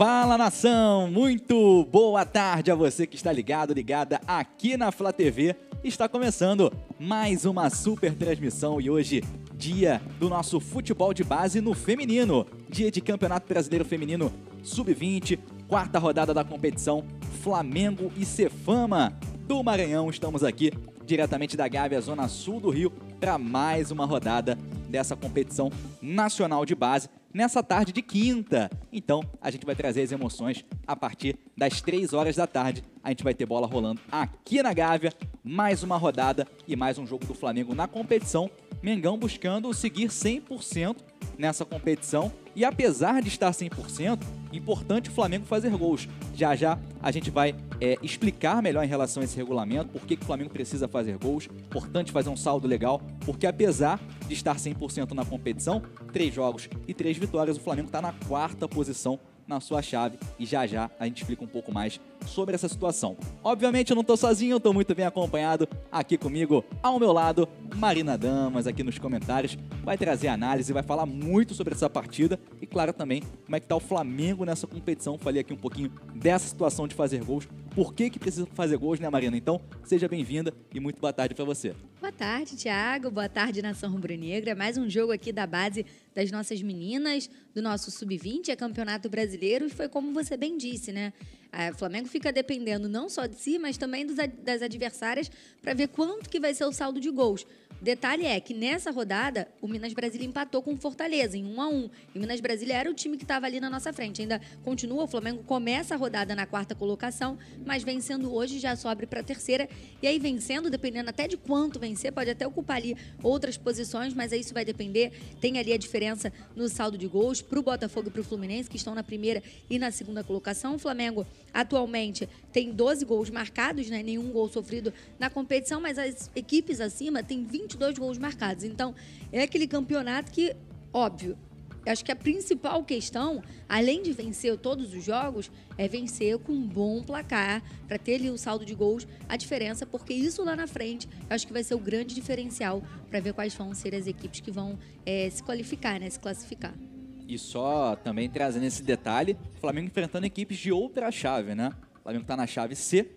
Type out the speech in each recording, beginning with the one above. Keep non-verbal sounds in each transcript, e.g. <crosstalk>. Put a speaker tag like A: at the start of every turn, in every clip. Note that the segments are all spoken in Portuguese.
A: Fala nação, muito boa tarde a você que está ligado, ligada aqui na Flá TV. Está começando mais uma super transmissão e hoje dia do nosso futebol de base no feminino, dia de Campeonato Brasileiro Feminino Sub-20, quarta rodada da competição Flamengo e Cefama do Maranhão. Estamos aqui diretamente da Gávea, zona sul do Rio, para mais uma rodada dessa competição nacional de base nessa tarde de quinta. Então, a gente vai trazer as emoções a partir das 3 horas da tarde. A gente vai ter bola rolando aqui na Gávea, mais uma rodada e mais um jogo do Flamengo na competição. Mengão buscando seguir 100% nessa competição e apesar de estar 100%, importante o Flamengo fazer gols. Já já a gente vai é, explicar melhor em relação a esse regulamento, por que, que o Flamengo precisa fazer gols. Importante fazer um saldo legal, porque apesar de estar 100% na competição, três jogos e três vitórias, o Flamengo está na quarta posição na sua chave e já já a gente explica um pouco mais sobre essa situação. Obviamente eu não estou sozinho, estou muito bem acompanhado aqui comigo, ao meu lado, Marina Damas aqui nos comentários, vai trazer análise, vai falar muito sobre essa partida e claro também como é que tá o Flamengo nessa competição. Falei aqui um pouquinho dessa situação de fazer gols, por que que precisa fazer gols, né, Marina? Então, seja bem-vinda e muito boa tarde para você.
B: Boa tarde, Thiago. Boa tarde, Nação Rubro-Negra. Mais um jogo aqui da base das nossas meninas, do nosso Sub-20, é Campeonato Brasileiro. E foi como você bem disse, né? O Flamengo fica dependendo não só de si, mas também dos, das adversárias para ver quanto que vai ser o saldo de gols. Detalhe é que nessa rodada, o Minas Brasília empatou com o Fortaleza em 1 a 1 E o Minas Brasília era o time que estava ali na nossa frente. Ainda continua, o Flamengo começa a rodada na quarta colocação, mas vencendo hoje já sobe para a terceira. E aí vencendo, dependendo até de quanto vencer, pode até ocupar ali outras posições, mas aí isso vai depender. Tem ali a diferença no saldo de gols para o Botafogo e para o Fluminense, que estão na primeira e na segunda colocação. O Flamengo atualmente tem 12 gols marcados, né? nenhum gol sofrido na competição, mas as equipes acima têm 20 22 gols marcados. Então, é aquele campeonato que, óbvio, acho que a principal questão, além de vencer todos os jogos, é vencer com um bom placar, para ter ali o saldo de gols, a diferença, porque isso lá na frente, acho que vai ser o grande diferencial para ver quais vão ser as equipes que vão é, se qualificar, né, se classificar.
A: E só também trazendo esse detalhe, o Flamengo enfrentando equipes de outra chave, né? O Flamengo está na chave C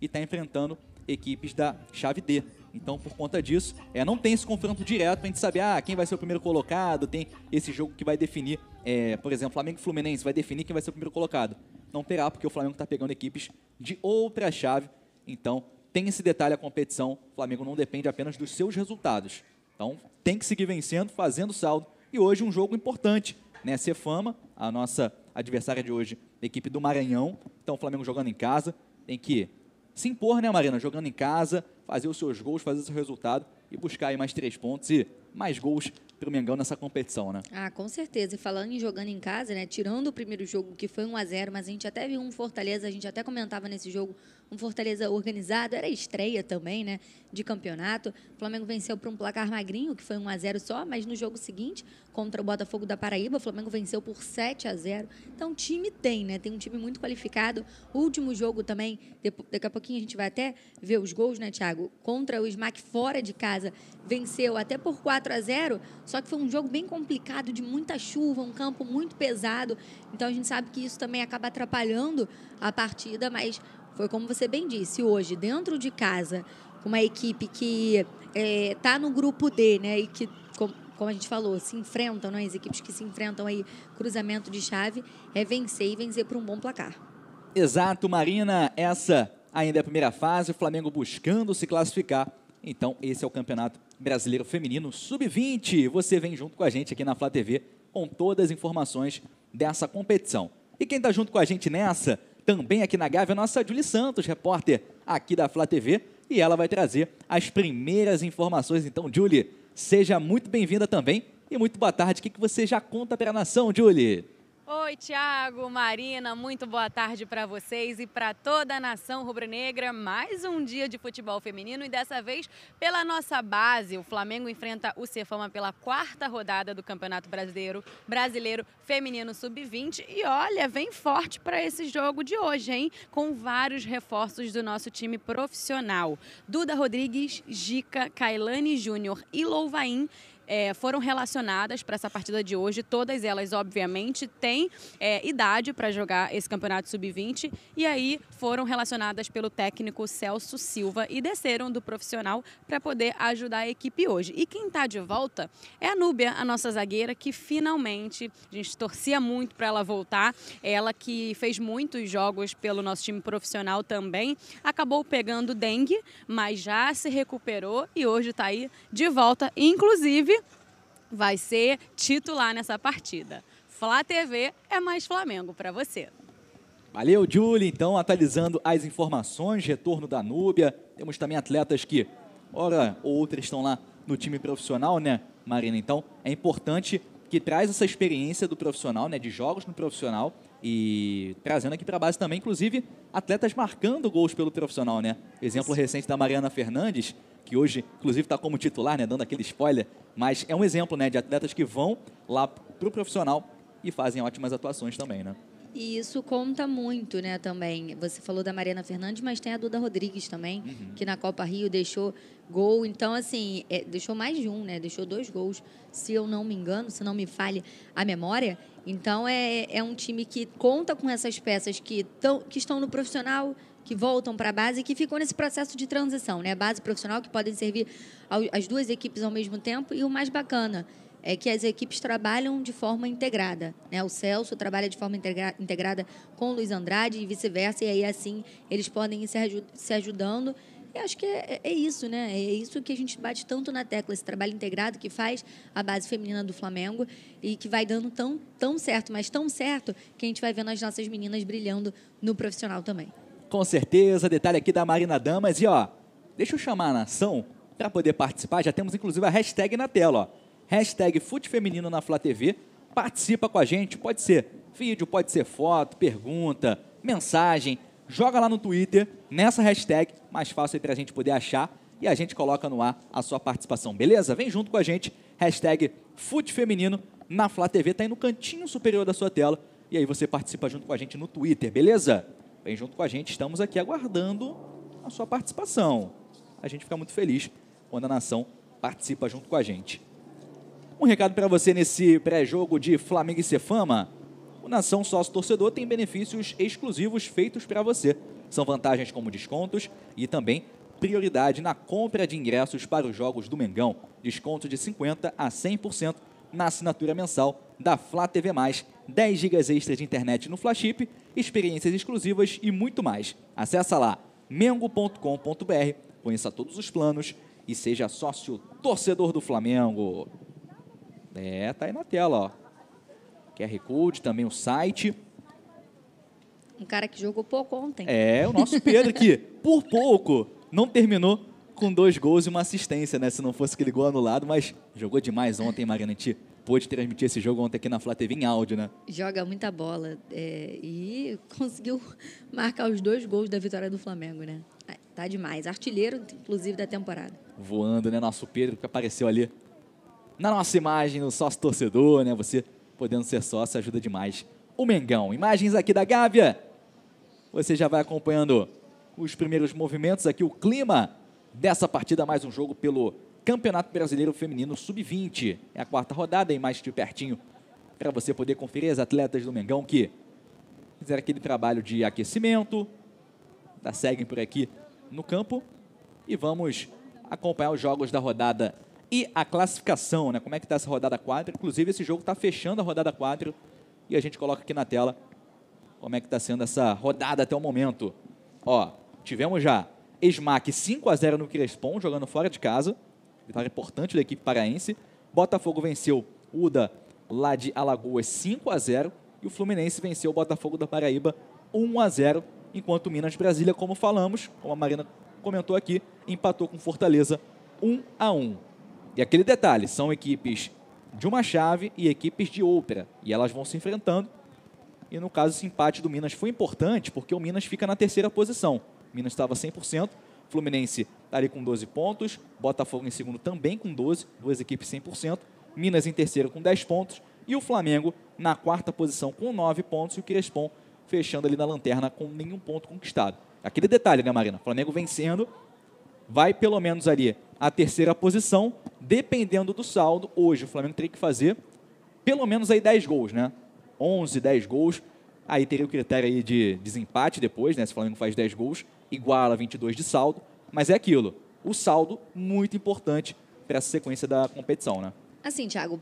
A: e está enfrentando equipes da chave D. Então, por conta disso, é, não tem esse confronto direto pra gente saber ah, quem vai ser o primeiro colocado, tem esse jogo que vai definir, é, por exemplo, Flamengo e Fluminense vai definir quem vai ser o primeiro colocado. Não terá, porque o Flamengo está pegando equipes de outra chave. Então, tem esse detalhe a competição. O Flamengo não depende apenas dos seus resultados. Então, tem que seguir vencendo, fazendo saldo. E hoje um jogo importante, né? Cefama, a nossa adversária de hoje, a equipe do Maranhão. Então, o Flamengo jogando em casa, tem que se impor, né, Marina? Jogando em casa, fazer os seus gols, fazer o seu resultado e buscar aí mais três pontos e mais gols para o Mengão nessa competição, né?
B: Ah, com certeza. E falando em jogando em casa, né? Tirando o primeiro jogo que foi 1 a 0 mas a gente até viu um Fortaleza, a gente até comentava nesse jogo, um Fortaleza organizado, era estreia também, né? De campeonato. O Flamengo venceu por um placar magrinho, que foi 1 a 0 só, mas no jogo seguinte, contra o Botafogo da Paraíba, o Flamengo venceu por 7 a 0 Então, time tem, né? Tem um time muito qualificado. O último jogo também, daqui a pouquinho a gente vai até ver os gols, né, Thiago? Contra o Smack fora de casa, venceu até por 4 a 0 só que foi um jogo bem complicado, de muita chuva, um campo muito pesado. Então a gente sabe que isso também acaba atrapalhando a partida, mas foi como você bem disse, hoje, dentro de casa, com uma equipe que está é, tá no grupo D, né? E que, como, como a gente falou, se enfrentam, né? as equipes que se enfrentam aí, cruzamento de chave, é vencer e vencer por um bom placar.
A: Exato, Marina. Essa ainda é a primeira fase, o Flamengo buscando se classificar. Então, esse é o campeonato Brasileiro Feminino Sub-20. Você vem junto com a gente aqui na Flá TV com todas as informações dessa competição. E quem está junto com a gente nessa, também aqui na Gávea, a nossa Julie Santos, repórter aqui da Flá TV, e ela vai trazer as primeiras informações. Então, Julie, seja muito bem-vinda também e muito boa tarde. O que você já conta para a nação, Julie?
C: Oi, Tiago, Marina, muito boa tarde para vocês e para toda a nação rubro-negra. Mais um dia de futebol feminino e dessa vez pela nossa base. O Flamengo enfrenta o Cefama pela quarta rodada do Campeonato Brasileiro, Brasileiro Feminino Sub-20 e olha, vem forte para esse jogo de hoje, hein? Com vários reforços do nosso time profissional. Duda Rodrigues, Gica, Kailane Júnior e Louvain é, foram relacionadas para essa partida de hoje. Todas elas, obviamente, têm é, idade para jogar esse campeonato sub-20 e aí foram relacionadas pelo técnico Celso Silva e desceram do profissional para poder ajudar a equipe hoje. E quem está de volta é a Núbia, a nossa zagueira, que finalmente a gente torcia muito para ela voltar. Ela que fez muitos jogos pelo nosso time profissional também, acabou pegando dengue, mas já se recuperou e hoje está aí de volta. Inclusive, vai ser titular nessa partida. Flá TV é mais Flamengo para você.
A: Valeu, Julie. Então, atualizando as informações, retorno da Núbia. Temos também atletas que, ora ou outra, estão lá no time profissional, né, Marina? Então, é importante que traz essa experiência do profissional, né, de jogos no profissional e trazendo aqui para a base também, inclusive, atletas marcando gols pelo profissional, né? Exemplo recente da Mariana Fernandes, que hoje, inclusive, está como titular, né, dando aquele spoiler, mas é um exemplo, né, de atletas que vão lá para o profissional e fazem ótimas atuações também, né?
B: E isso conta muito, né, também. Você falou da Mariana Fernandes, mas tem a Duda Rodrigues também, uhum. que na Copa Rio deixou gol. Então, assim, é, deixou mais de um, né? Deixou dois gols, se eu não me engano, se não me falhe a memória. Então, é, é um time que conta com essas peças que, tão, que estão no profissional, que voltam para a base e que ficam nesse processo de transição, né? Base profissional, que podem servir as duas equipes ao mesmo tempo. E o mais bacana é que as equipes trabalham de forma integrada. Né? O Celso trabalha de forma integra integrada com o Luiz Andrade e vice-versa, e aí assim eles podem ir se, se ajudando. E acho que é, é, isso, né? É isso que a gente bate tanto na tecla, esse trabalho integrado que faz a base feminina do Flamengo e que vai dando tão, tão certo, mas tão certo que a gente vai vendo as nossas meninas brilhando no profissional também.
A: Com certeza, detalhe aqui da Marina Damas. E ó, deixa eu chamar a nação para poder participar. Já temos inclusive a hashtag na tela, ó hashtag Fute Feminino na Flá TV. Participa com a gente, pode ser vídeo, pode ser foto, pergunta, mensagem. Joga lá no Twitter, nessa hashtag, mais fácil para a gente poder achar e a gente coloca no ar a sua participação, beleza? Vem junto com a gente, hashtag Fute Feminino na Flá TV, tá aí no cantinho superior da sua tela e aí você participa junto com a gente no Twitter, beleza? Vem junto com a gente, estamos aqui aguardando a sua participação. A gente fica muito feliz quando a nação participa junto com a gente. Um recado para você nesse pré-jogo de Flamengo e Cefama. O Nação Sócio Torcedor tem benefícios exclusivos feitos para você. São vantagens como descontos e também prioridade na compra de ingressos para os jogos do Mengão. Desconto de 50% a 100% na assinatura mensal da Flá TV+, 10 GB extras de internet no Flaship, experiências exclusivas e muito mais. Acesse lá mengo.com.br, conheça todos os planos e seja sócio torcedor do Flamengo. É, tá aí na tela, ó. QR Code, também o site.
B: Um cara que jogou pouco ontem.
A: É, o nosso Pedro que, por pouco, não terminou com dois gols e uma assistência, né? Se não fosse aquele gol anulado, mas jogou demais ontem, gente pôde transmitir esse jogo ontem aqui na Flá TV em áudio, né?
B: Joga muita bola é, e conseguiu <laughs> marcar os dois gols da vitória do Flamengo, né? Tá demais. Artilheiro, inclusive, da temporada.
A: Voando, né? Nosso Pedro que apareceu ali na nossa imagem, no sócio torcedor, né? Você podendo ser sócio ajuda demais o Mengão. Imagens aqui da Gávea. Você já vai acompanhando os primeiros movimentos aqui, o clima dessa partida, mais um jogo pelo Campeonato Brasileiro Feminino Sub-20. É a quarta rodada, e mais de pertinho para você poder conferir as atletas do Mengão que fizeram aquele trabalho de aquecimento, da seguem por aqui no campo e vamos acompanhar os jogos da rodada e a classificação, né? Como é que está essa rodada 4? Inclusive, esse jogo está fechando a rodada 4 e a gente coloca aqui na tela como é que está sendo essa rodada até o momento. Ó, tivemos já Esmac 5 a 0 no Crespon, jogando fora de casa. Vitória importante da equipe paraense. Botafogo venceu Uda lá de Alagoas 5 a 0 e o Fluminense venceu o Botafogo da Paraíba 1 a 0, enquanto o Minas Brasília, como falamos, como a Marina comentou aqui, empatou com Fortaleza 1 a 1. E aquele detalhe, são equipes de uma chave e equipes de outra. E elas vão se enfrentando. E no caso, esse empate do Minas foi importante, porque o Minas fica na terceira posição. O Minas estava 100%, Fluminense está ali com 12 pontos, Botafogo em segundo também com 12, duas equipes 100%, Minas em terceiro com 10 pontos, e o Flamengo na quarta posição com 9 pontos, e o Crespon fechando ali na lanterna com nenhum ponto conquistado. Aquele detalhe, né, Marina? Flamengo vencendo, vai pelo menos ali a terceira posição, dependendo do saldo. Hoje o Flamengo teria que fazer pelo menos aí 10 gols, né? 11, 10 gols. Aí teria o critério aí de desempate depois, né? Se o Flamengo faz 10 gols, iguala 22 de saldo. Mas é aquilo, o saldo muito importante para essa sequência da competição, né?
B: Assim, Thiago,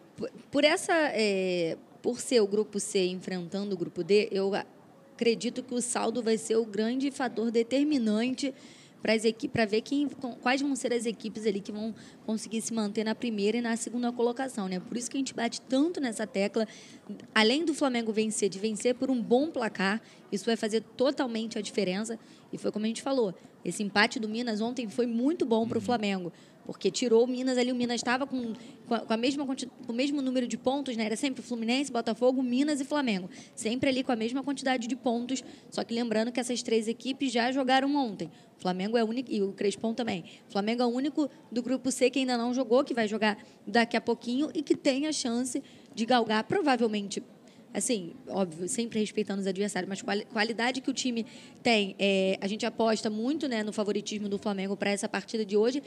B: por essa, é, por ser o grupo C enfrentando o grupo D, eu acredito que o saldo vai ser o grande fator determinante para ver quem, quais vão ser as equipes ali que vão conseguir se manter na primeira e na segunda colocação, né? Por isso que a gente bate tanto nessa tecla, além do Flamengo vencer, de vencer por um bom placar, isso vai fazer totalmente a diferença. E foi como a gente falou, esse empate do Minas ontem foi muito bom para o uhum. Flamengo porque tirou o Minas ali, o Minas estava com, com, a mesma, com o mesmo número de pontos, né? Era sempre Fluminense, Botafogo, Minas e Flamengo. Sempre ali com a mesma quantidade de pontos, só que lembrando que essas três equipes já jogaram ontem. O Flamengo é o único, e o Crespon também. O Flamengo é o único do grupo C que ainda não jogou, que vai jogar daqui a pouquinho e que tem a chance de galgar, provavelmente assim, óbvio, sempre respeitando os adversários, mas quali qualidade que o time tem, é, a gente aposta muito né, no favoritismo do Flamengo para essa partida de hoje.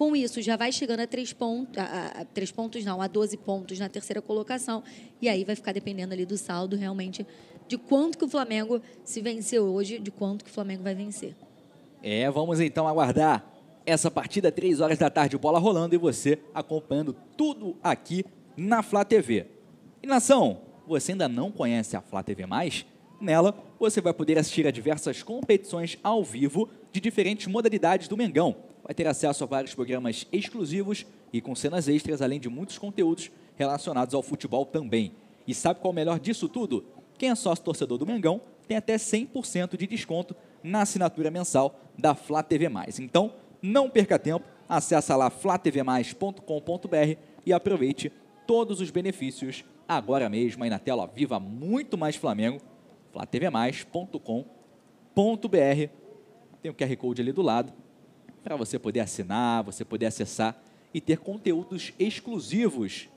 B: Com isso, já vai chegando a três pontos, a, a, três pontos não, a 12 pontos na terceira colocação. E aí vai ficar dependendo ali do saldo, realmente, de quanto que o Flamengo se venceu hoje, de quanto que o Flamengo vai vencer.
A: É, vamos então aguardar essa partida, três horas da tarde, bola rolando e você acompanhando tudo aqui na Flá TV. E nação, você ainda não conhece a Flá TV Mais? Nela, você vai poder assistir a diversas competições ao vivo de diferentes modalidades do Mengão vai ter acesso a vários programas exclusivos e com cenas extras, além de muitos conteúdos relacionados ao futebol também. E sabe qual é o melhor disso tudo? Quem é sócio torcedor do Mengão tem até 100% de desconto na assinatura mensal da Flá TV+. Então, não perca tempo, acessa lá flatvmais.com.br e aproveite todos os benefícios agora mesmo aí na tela. Viva muito mais Flamengo, flatvmais.com.br. Tem o QR Code ali do lado para você poder assinar, você poder acessar e ter conteúdos exclusivos.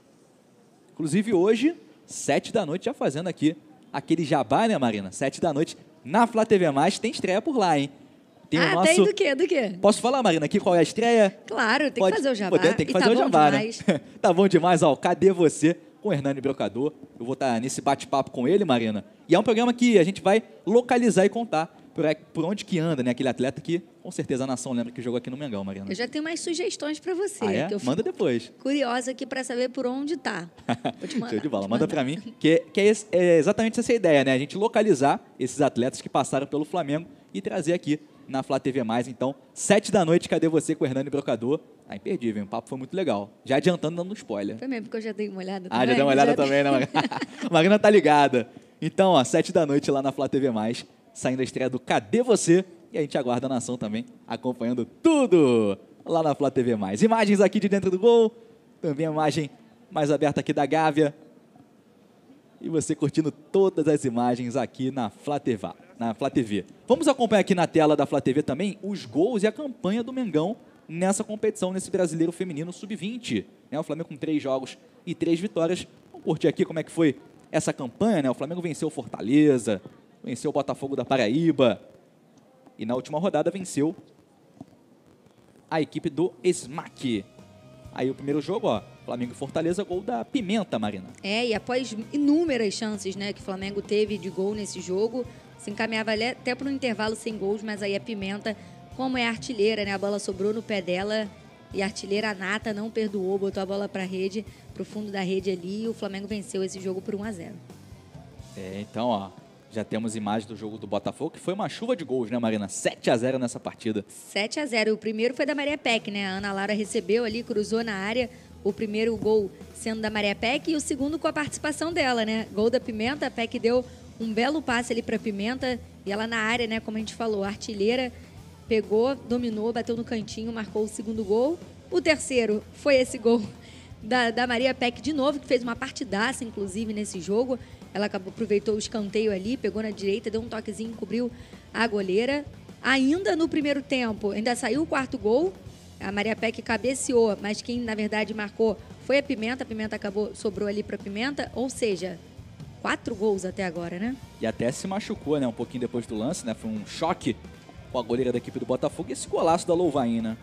A: Inclusive hoje, sete da noite, já fazendo aqui aquele jabá, né, Marina? Sete da noite, na Flá TV Mais, tem estreia por lá, hein?
B: Tem ah, o nosso... tem do quê? Do quê?
A: Posso falar, Marina, aqui qual é a estreia?
B: Claro, tem Pode... que fazer o jabá.
A: Poder, tem que fazer tá o jabá, né? <laughs> tá bom demais, ó. Cadê você? Com o Hernani Brocador. Eu vou estar nesse bate-papo com ele, Marina. E é um programa que a gente vai localizar e contar por, por onde que anda, né? Aquele atleta que, com certeza, a nação lembra que jogou aqui no Mengão, Mariana.
B: Eu já tenho mais sugestões para você.
A: Ah, é? Manda depois.
B: Curiosa aqui para saber por onde tá. <laughs>
A: Show de bola. Manda para mim. Que, que é, é, exatamente essa ideia, né? A gente localizar esses atletas que passaram pelo Flamengo e trazer aqui na Flá TV+. Então, sete da noite, cadê você com o Hernani Brocador? Tá imperdível, hein? o papo foi muito legal. Já adiantando, dando um spoiler.
B: Foi mesmo, porque eu já dei uma olhada
A: também. Ah, já deu uma olhada já também, né? Marina <laughs> tá ligada. Então, ó, sete da noite lá na Flá TV+, saindo a estreia do Cadê Você? E a gente aguarda a nação também acompanhando tudo lá na Flá TV+. Imagens aqui de dentro do gol, também a imagem mais aberta aqui da Gávea. E você curtindo todas as imagens aqui na Flá TV. Na Flá TV. Vamos acompanhar aqui na tela da Flá TV também os gols e a campanha do Mengão nessa competição, nesse Brasileiro Feminino Sub-20. Né? O Flamengo com três jogos e três vitórias. Vamos curtir aqui como é que foi essa campanha. Né? O Flamengo venceu Fortaleza, venceu o Botafogo da Paraíba e na última rodada venceu a equipe do SMAC. Aí o primeiro jogo, ó, Flamengo e Fortaleza, gol da Pimenta, Marina.
B: É, e após inúmeras chances, né, que o Flamengo teve de gol nesse jogo, se encaminhava até para um intervalo sem gols, mas aí a Pimenta, como é artilheira, né, a bola sobrou no pé dela e a artilheira nata não perdoou, botou a bola para a rede, para o fundo da rede ali, e o Flamengo venceu esse jogo por 1 a 0.
A: É, então, ó, já temos imagem do jogo do Botafogo, que foi uma chuva de gols, né, Marina? 7 a 0 nessa partida.
B: 7 a 0 O primeiro foi da Maria Peck, né? A Ana Lara recebeu ali, cruzou na área. O primeiro gol sendo da Maria Peck e o segundo com a participação dela, né? Gol da Pimenta. A Peck deu um belo passe ali para Pimenta e ela na área, né? Como a gente falou, artilheira. Pegou, dominou, bateu no cantinho, marcou o segundo gol. O terceiro foi esse gol <laughs> da, da Maria Peck de novo, que fez uma partidaça, inclusive, nesse jogo. Ela acabou, aproveitou o escanteio ali, pegou na direita, deu um toquezinho, cobriu a goleira. Ainda no primeiro tempo, ainda saiu o quarto gol. A Maria Peck cabeceou, mas quem na verdade marcou foi a Pimenta. A Pimenta acabou, sobrou ali para Pimenta. Ou seja, quatro gols até agora, né?
A: E até se machucou, né? Um pouquinho depois do lance, né? Foi um choque com a goleira da equipe do Botafogo. E esse golaço da Louvaina.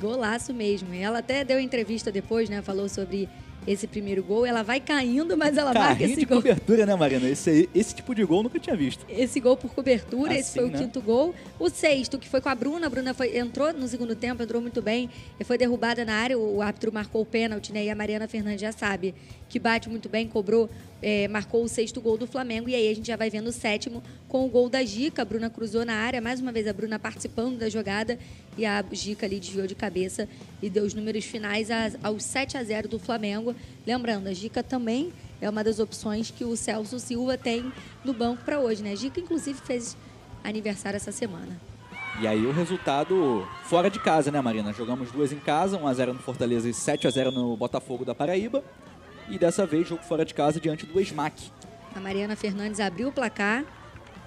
B: Golaço mesmo. Ela até deu entrevista depois, né? Falou sobre esse primeiro gol. Ela vai caindo, mas ela
A: Carrinho
B: marca esse
A: de
B: gol.
A: cobertura, né, Marina? Esse, esse tipo de gol eu nunca tinha visto.
B: Esse gol por cobertura, esse
A: Assim,
B: foi o
A: né?
B: quinto gol. O sexto, que foi com a Bruna. A Bruna foi, entrou no segundo tempo, entrou muito bem. E foi derrubada na área. O, o árbitro marcou o pênalti, né? E a Mariana Fernandes já sabe que bate muito bem, cobrou, eh, marcou o sexto gol do Flamengo. E aí a gente já vai vendo o sétimo com o gol da Gica. A Bruna cruzou na área. Mais uma vez a Bruna participando da jogada. E a Gica ali desviou de cabeça e deu os números finais a- aos 7 a 0 do Flamengo. Lembrando, a Gica também é uma das opções que o Celso Silva tem no banco para hoje, né? Gica, inclusive, fez aniversário essa semana.
A: E aí o resultado fora de casa, né, Marina? Jogamos duas em casa, 1x0 no Fortaleza e 7x0 no Botafogo da Paraíba. E dessa vez, jogo fora de casa diante do Smack.
B: A Mariana Fernandes abriu o placar.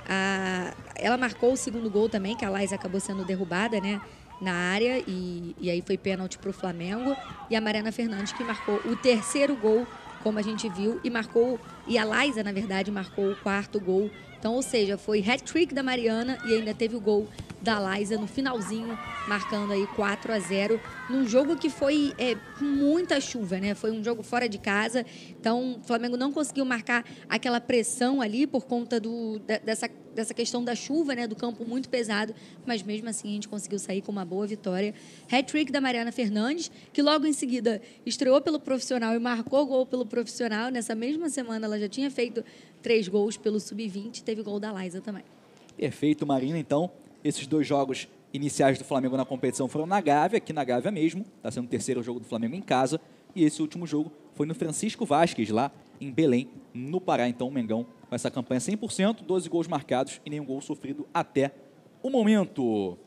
B: A- Ela marcou o segundo gol também, que a Laís acabou sendo derrubada, né? Na área, e, e aí foi pênalti para o Flamengo. E a Mariana Fernandes que marcou o terceiro gol, como a gente viu, e marcou. E a Laísa, na verdade, marcou o quarto gol. Então, ou seja, foi hat-trick da Mariana e ainda teve o gol da Laísa no finalzinho, marcando aí 4 a 0 num jogo que foi é, muita chuva, né? Foi um jogo fora de casa, então o Flamengo não conseguiu marcar aquela pressão ali por conta do, da- dessa, dessa questão da chuva, né? Do campo muito pesado, mas mesmo assim a gente conseguiu sair com uma boa vitória. Hat-trick da Mariana Fernandes, que logo em seguida estreou pelo profissional e marcou gol pelo profissional. Nessa mesma semana ela já tinha feito três gols pelo sub-20, teve gol da Laísa também.
A: Perfeito, Marina. Então, esses dois jogos iniciais do Flamengo na competição foram na Gávea, aqui na Gávea mesmo. Está sendo o terceiro jogo do Flamengo em casa. E esse último jogo foi no Francisco Vasquez, lá em Belém, no Pará. Então, o Mengão com essa campanha 100%, 12 gols marcados e nenhum gol sofrido até o momento.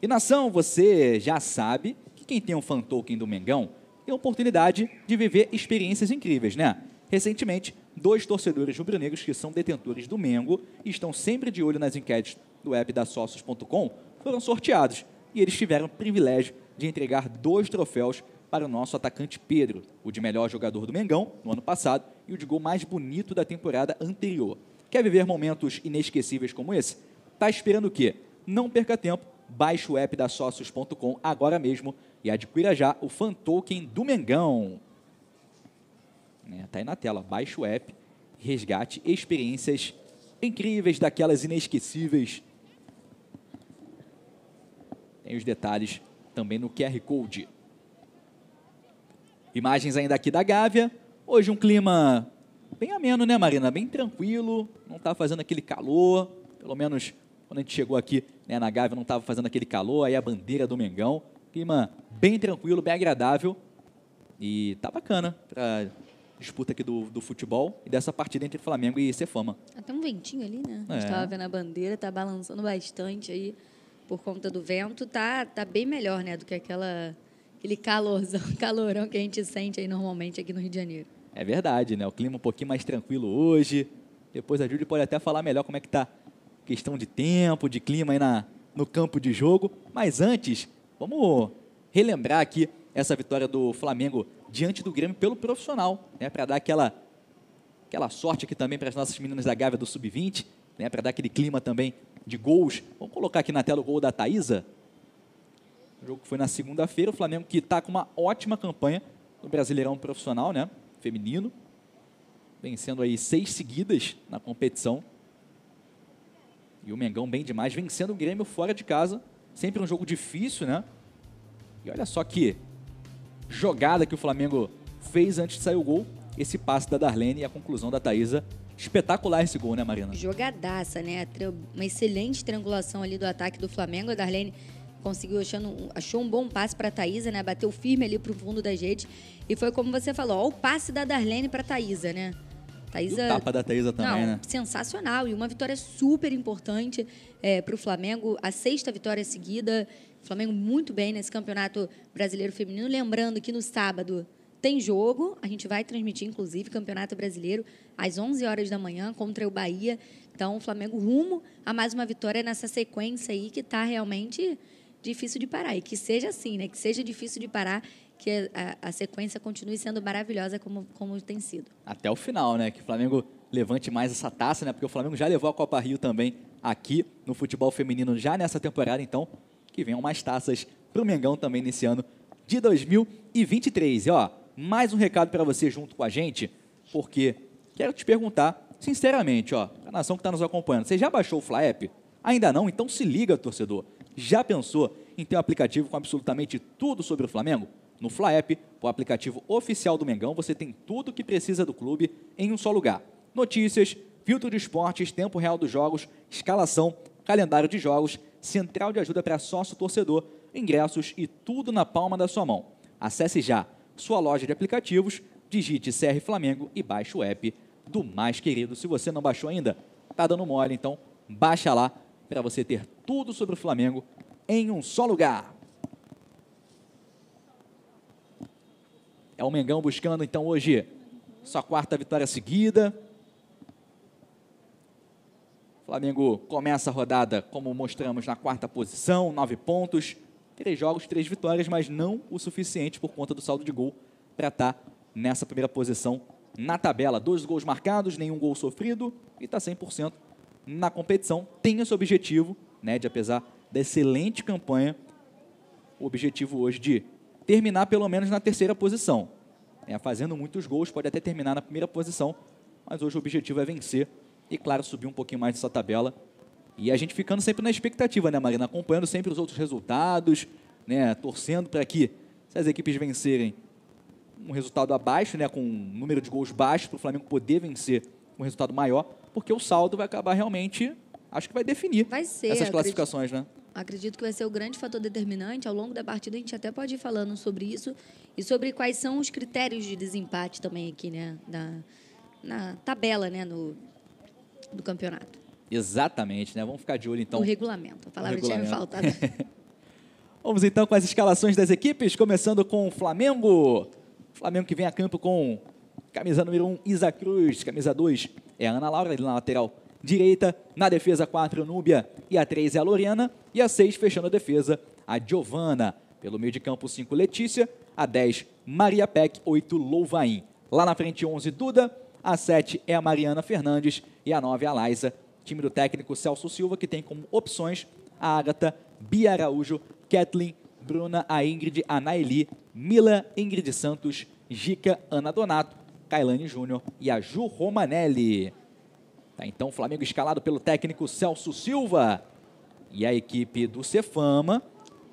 A: E nação, você já sabe que quem tem um fan token do Mengão tem a oportunidade de viver experiências incríveis, né? Recentemente, dois torcedores rubro-negros que são detentores do Mengo e estão sempre de olho nas enquetes do app da Sócios.com foram sorteados e eles tiveram o privilégio de entregar dois troféus para o nosso atacante Pedro, o de melhor jogador do Mengão no ano passado e o de gol mais bonito da temporada anterior. Quer viver momentos inesquecíveis como esse? Tá esperando o quê? Não perca tempo, baixe o app da Sócios.com agora mesmo e adquira já o fan token do Mengão. É, tá aí na tela, baixe o app, resgate experiências incríveis daquelas inesquecíveis. Tem os detalhes também no QR Code. Imagens ainda aqui da Gávea. Hoje um clima bem ameno, né, Marina? Bem tranquilo, não está fazendo aquele calor. Pelo menos quando a gente chegou aqui né, na Gávea não estava fazendo aquele calor. Aí a bandeira do Mengão. Clima bem tranquilo, bem agradável. E tá bacana para disputa aqui do, do futebol e dessa partida entre Flamengo e Cefama.
B: Até um ventinho ali, né? A
A: É.
B: gente tava vendo a bandeira, tá balançando bastante aí por conta do vento. Tá, tá bem melhor, né? Do que aquela, aquele calorzão, <laughs> calorão que a gente sente aí normalmente aqui no Rio de Janeiro.
A: É verdade, né? O clima um pouquinho mais tranquilo hoje. Depois a Júlia pode até falar melhor como é que tá a questão de tempo, de clima aí na, no campo de jogo. Mas antes, vamos relembrar aqui essa vitória do Flamengo diante do Grêmio pelo profissional, né? Para dar aquela, aquela sorte aqui também para as nossas meninas da Gávea do Sub-20, né? Para dar aquele clima também de gols. Vamos colocar aqui na tela o gol da Thaísa. O jogo que foi na segunda-feira, o Flamengo que está com uma ótima campanha no Brasileirão Profissional, né? Feminino. Vencendo aí seis seguidas na competição. E o Mengão bem demais, vencendo o Grêmio fora de casa. Sempre um jogo difícil, né? E olha só que jogada que o Flamengo fez antes de sair o gol. Esse passe da Darlene e a conclusão da Thaísa. Espetacular esse gol, né, Marina?
B: Jogadaça, né? Uma excelente triangulação ali do ataque do Flamengo. A Darlene conseguiu achando, achou um bom passe para a Thaísa, né? Bateu firme ali pro fundo da rede. E foi como você falou, ó, o passe da Darlene para Thaísa, né?
A: E o
B: Thaísa
A: tapa da Thaísa também,
B: Não,
A: né?
B: sensacional. E uma vitória super importante para o Flamengo. A sexta vitória seguida. O Flamengo muito bem nesse campeonato brasileiro feminino. Lembrando que no sábado tem jogo. A gente vai transmitir, inclusive, Campeonato Brasileiro às 11 horas da manhã contra o Bahia. Então, o Flamengo rumo a mais uma vitória nessa sequência aí que está realmente difícil de parar. E que seja assim, né? Que seja difícil de parar, que a, a sequência continue sendo maravilhosa como, como tem sido.
A: até o final, né? Que o Flamengo levante mais essa taça, né? Porque o Flamengo já levou a Copa Rio também aqui no futebol feminino já nessa temporada, então que venham mais taças para o Mengão também nesse ano de 2023. E ó, mais um recado para você junto com a gente, porque quero te perguntar, sinceramente, ó, a nação que está nos acompanhando, você já baixou o Fla App? Ainda não? Então se liga, torcedor. Já pensou em ter um aplicativo com absolutamente tudo sobre o Flamengo? No Fla App, o aplicativo oficial do Mengão, você tem tudo o que precisa do clube em um só lugar. Notícias, filtro de esportes, tempo real dos jogos, escalação, calendário de jogos, central de ajuda para sócio torcedor, ingressos e tudo na palma da sua mão. Acesse já sua loja de aplicativos, digite CR Flamengo e baixe o app do mais querido. Se você não baixou ainda, tá dando mole, então baixa lá para você ter tudo sobre o Flamengo em um só lugar. É o Mengão buscando então hoje sua quarta vitória seguida. Flamengo começa a rodada, como mostramos, na quarta posição, nove pontos, três jogos, três vitórias, mas não o suficiente por conta do saldo de gol para estar tá nessa primeira posição na tabela. Dois gols marcados, nenhum gol sofrido e está 100% na competição. Tem esse objetivo, né, de apesar da excelente campanha, o objetivo hoje de terminar pelo menos na terceira posição. É, fazendo muitos gols, pode até terminar na primeira posição, mas hoje o objetivo é vencer e, claro, subir um pouquinho mais dessa tabela. E a gente ficando sempre na expectativa, né, Marina? Acompanhando sempre os outros resultados, né? Torcendo para que, se as equipes vencerem um resultado abaixo, né? Com um número de gols baixo, para o Flamengo poder vencer um resultado maior, porque o saldo vai acabar realmente, acho que vai definir
B: vai ser,
A: essas classificações,
B: acredito,
A: né?
B: Acredito que vai ser o grande fator determinante. Ao longo da partida, a gente até pode ir falando sobre isso e sobre quais são os critérios de desempate também aqui, né? Na, na tabela, né? No, do campeonato.
A: Exatamente, né? Vamos ficar de olho então.
B: O regulamento. A palavra tinha me faltado. <laughs>
A: Vamos então com as escalações das equipes, começando com o Flamengo. Flamengo que vem a campo com camisa número 1, Isa Cruz, camisa 2 é a Ana Laura, ali na lateral direita, na defesa 4, Núbia, e a 3 é a Lorena, e a 6 fechando a defesa, a Giovana. Pelo meio de campo 5, Letícia, a 10, Maria Peck, 8, Louvain. Lá na frente 11, Duda, a 7 é a Mariana Fernandes e a 9 é a Laisa. Time do técnico Celso Silva, que tem como opções a Agatha, Bia Araújo, Kathleen, Bruna, a Ingrid, a Naeli, Mila, Ingrid Santos, Gica, Ana Donato, Kailane Júnior e a Ju Romanelli. Tá, então, o Flamengo escalado pelo técnico Celso Silva. E a equipe do Cefama,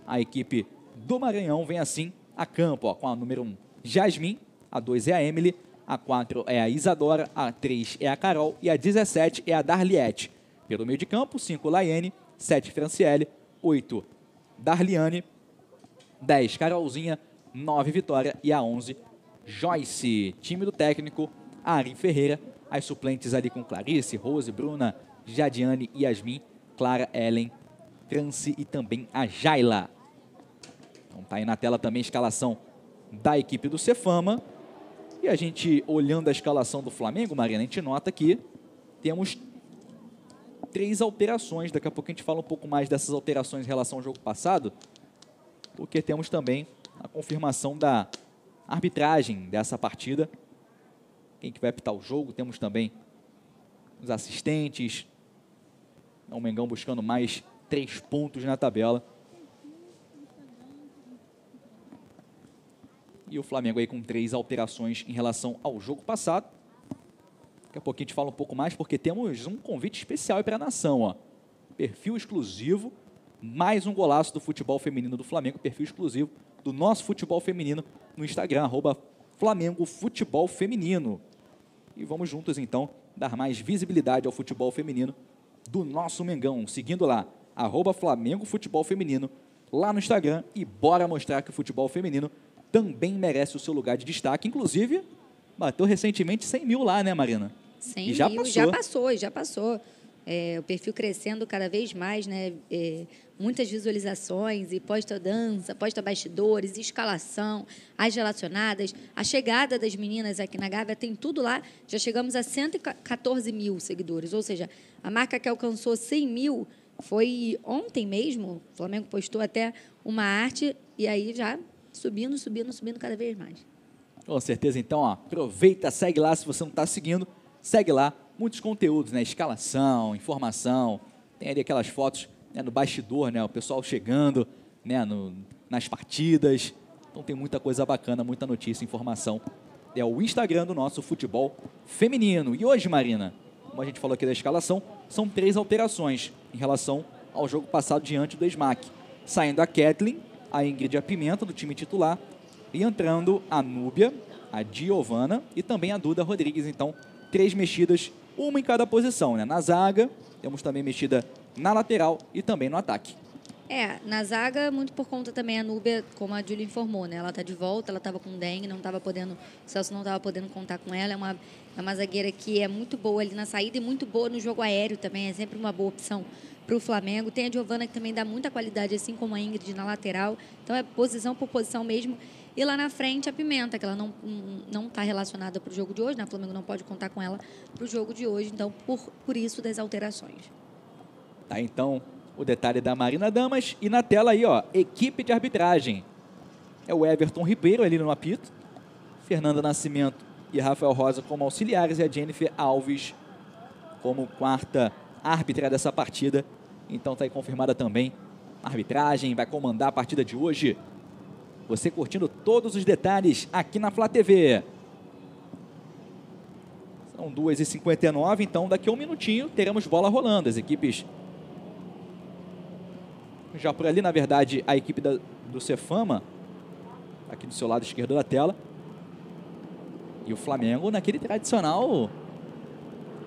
A: a equipe do Maranhão, vem assim a campo, ó, com a número 1, Jasmine, a 2 é a Emily, a 4 é a Isadora, a 3 é a Carol e a 17 é a Darliette. Pelo meio de campo, 5 Laiane, 7 Franciele, 8 Darliane, 10 Carolzinha, 9 Vitória e a 11 Joyce. Time do técnico Ari Ferreira. As suplentes ali com Clarice, Rose, Bruna, Jadiane, Yasmin, Clara, Ellen, Trance e também a Jaila. Então tá aí na tela também a escalação da equipe do Cefama. E a gente, olhando a escalação do Flamengo, Mariana, a gente nota que temos três alterações. Daqui a pouco a gente fala um pouco mais dessas alterações em relação ao jogo passado, porque temos também a confirmação da arbitragem dessa partida. Quem que vai apitar o jogo? Temos também os assistentes. O Mengão buscando mais três pontos na tabela. E o Flamengo aí com três alterações em relação ao jogo passado. Daqui a pouquinho a gente fala um pouco mais, porque temos um convite especial para a nação. Ó. Perfil exclusivo, mais um golaço do futebol feminino do Flamengo, perfil exclusivo do nosso futebol feminino no Instagram, arroba Flamengo Futebol Feminino. E vamos juntos, então, dar mais visibilidade ao futebol feminino do nosso Mengão, seguindo lá, arroba Flamengo Futebol Feminino, lá no Instagram, e bora mostrar que o futebol feminino também merece o seu lugar de destaque. Inclusive, bateu recentemente 100 mil lá, né, Marina?
B: 100 e já mil, passou. já passou, já passou. É, o perfil crescendo cada vez mais, né? É, muitas visualizações e posta dança, posta bastidores, escalação, as relacionadas, a chegada das meninas aqui na Gávea, tem tudo lá. Já chegamos a 114 mil seguidores, ou seja, a marca que alcançou 100 mil foi ontem mesmo. O Flamengo postou até uma arte e aí já subindo, subindo, subindo cada vez mais.
A: Com certeza, então, ó, aproveita, segue lá se você não está seguindo, segue lá, muitos conteúdos, né? Escalação, informação, tem ali aquelas fotos né, no bastidor, né? O pessoal chegando, né? No, nas partidas. Então tem muita coisa bacana, muita notícia, informação. É o Instagram do nosso futebol feminino. E hoje, Marina, como a gente falou aqui da escalação, são três alterações em relação ao jogo passado diante do SMAC. Saindo a Kathleen, a Ingrid a Pimenta do time titular e entrando a Núbia, a Giovana e também a Duda Rodrigues. Então, três mexidas, uma em cada posição. Né? Na zaga, temos também mexida na lateral e também no ataque.
B: É, na zaga, muito por conta também a Núbia, como a Julia informou, né? Ela tá de volta, ela estava com dengue, não estava podendo, o Celso não estava podendo contar com ela. É uma, é uma zagueira que é muito boa ali na saída e muito boa no jogo aéreo também, é sempre uma boa opção para o Flamengo. Tem a Giovana que também dá muita qualidade, assim como a Ingrid na lateral. Então é posição por posição mesmo. E lá na frente a Pimenta, que ela não não está relacionada para o jogo de hoje, né? O Flamengo não pode contar com ela para o jogo de hoje. Então, por, por isso das alterações.
A: Tá, então, o detalhe da Marina Damas. E na tela aí, ó, equipe de arbitragem. É o Everton Ribeiro ali no apito. Fernanda Nascimento e Rafael Rosa como auxiliares e a Jennifer Alves como quarta árbitra dessa partida. Então tá aí confirmada também a arbitragem, vai comandar a partida de hoje. Você curtindo todos os detalhes aqui na Flá TV. São 2h59, então daqui a um minutinho teremos bola rolando. As equipes já por ali, na verdade, a equipe da, do Cefama, aqui do seu lado esquerdo da tela. E o Flamengo naquele tradicional,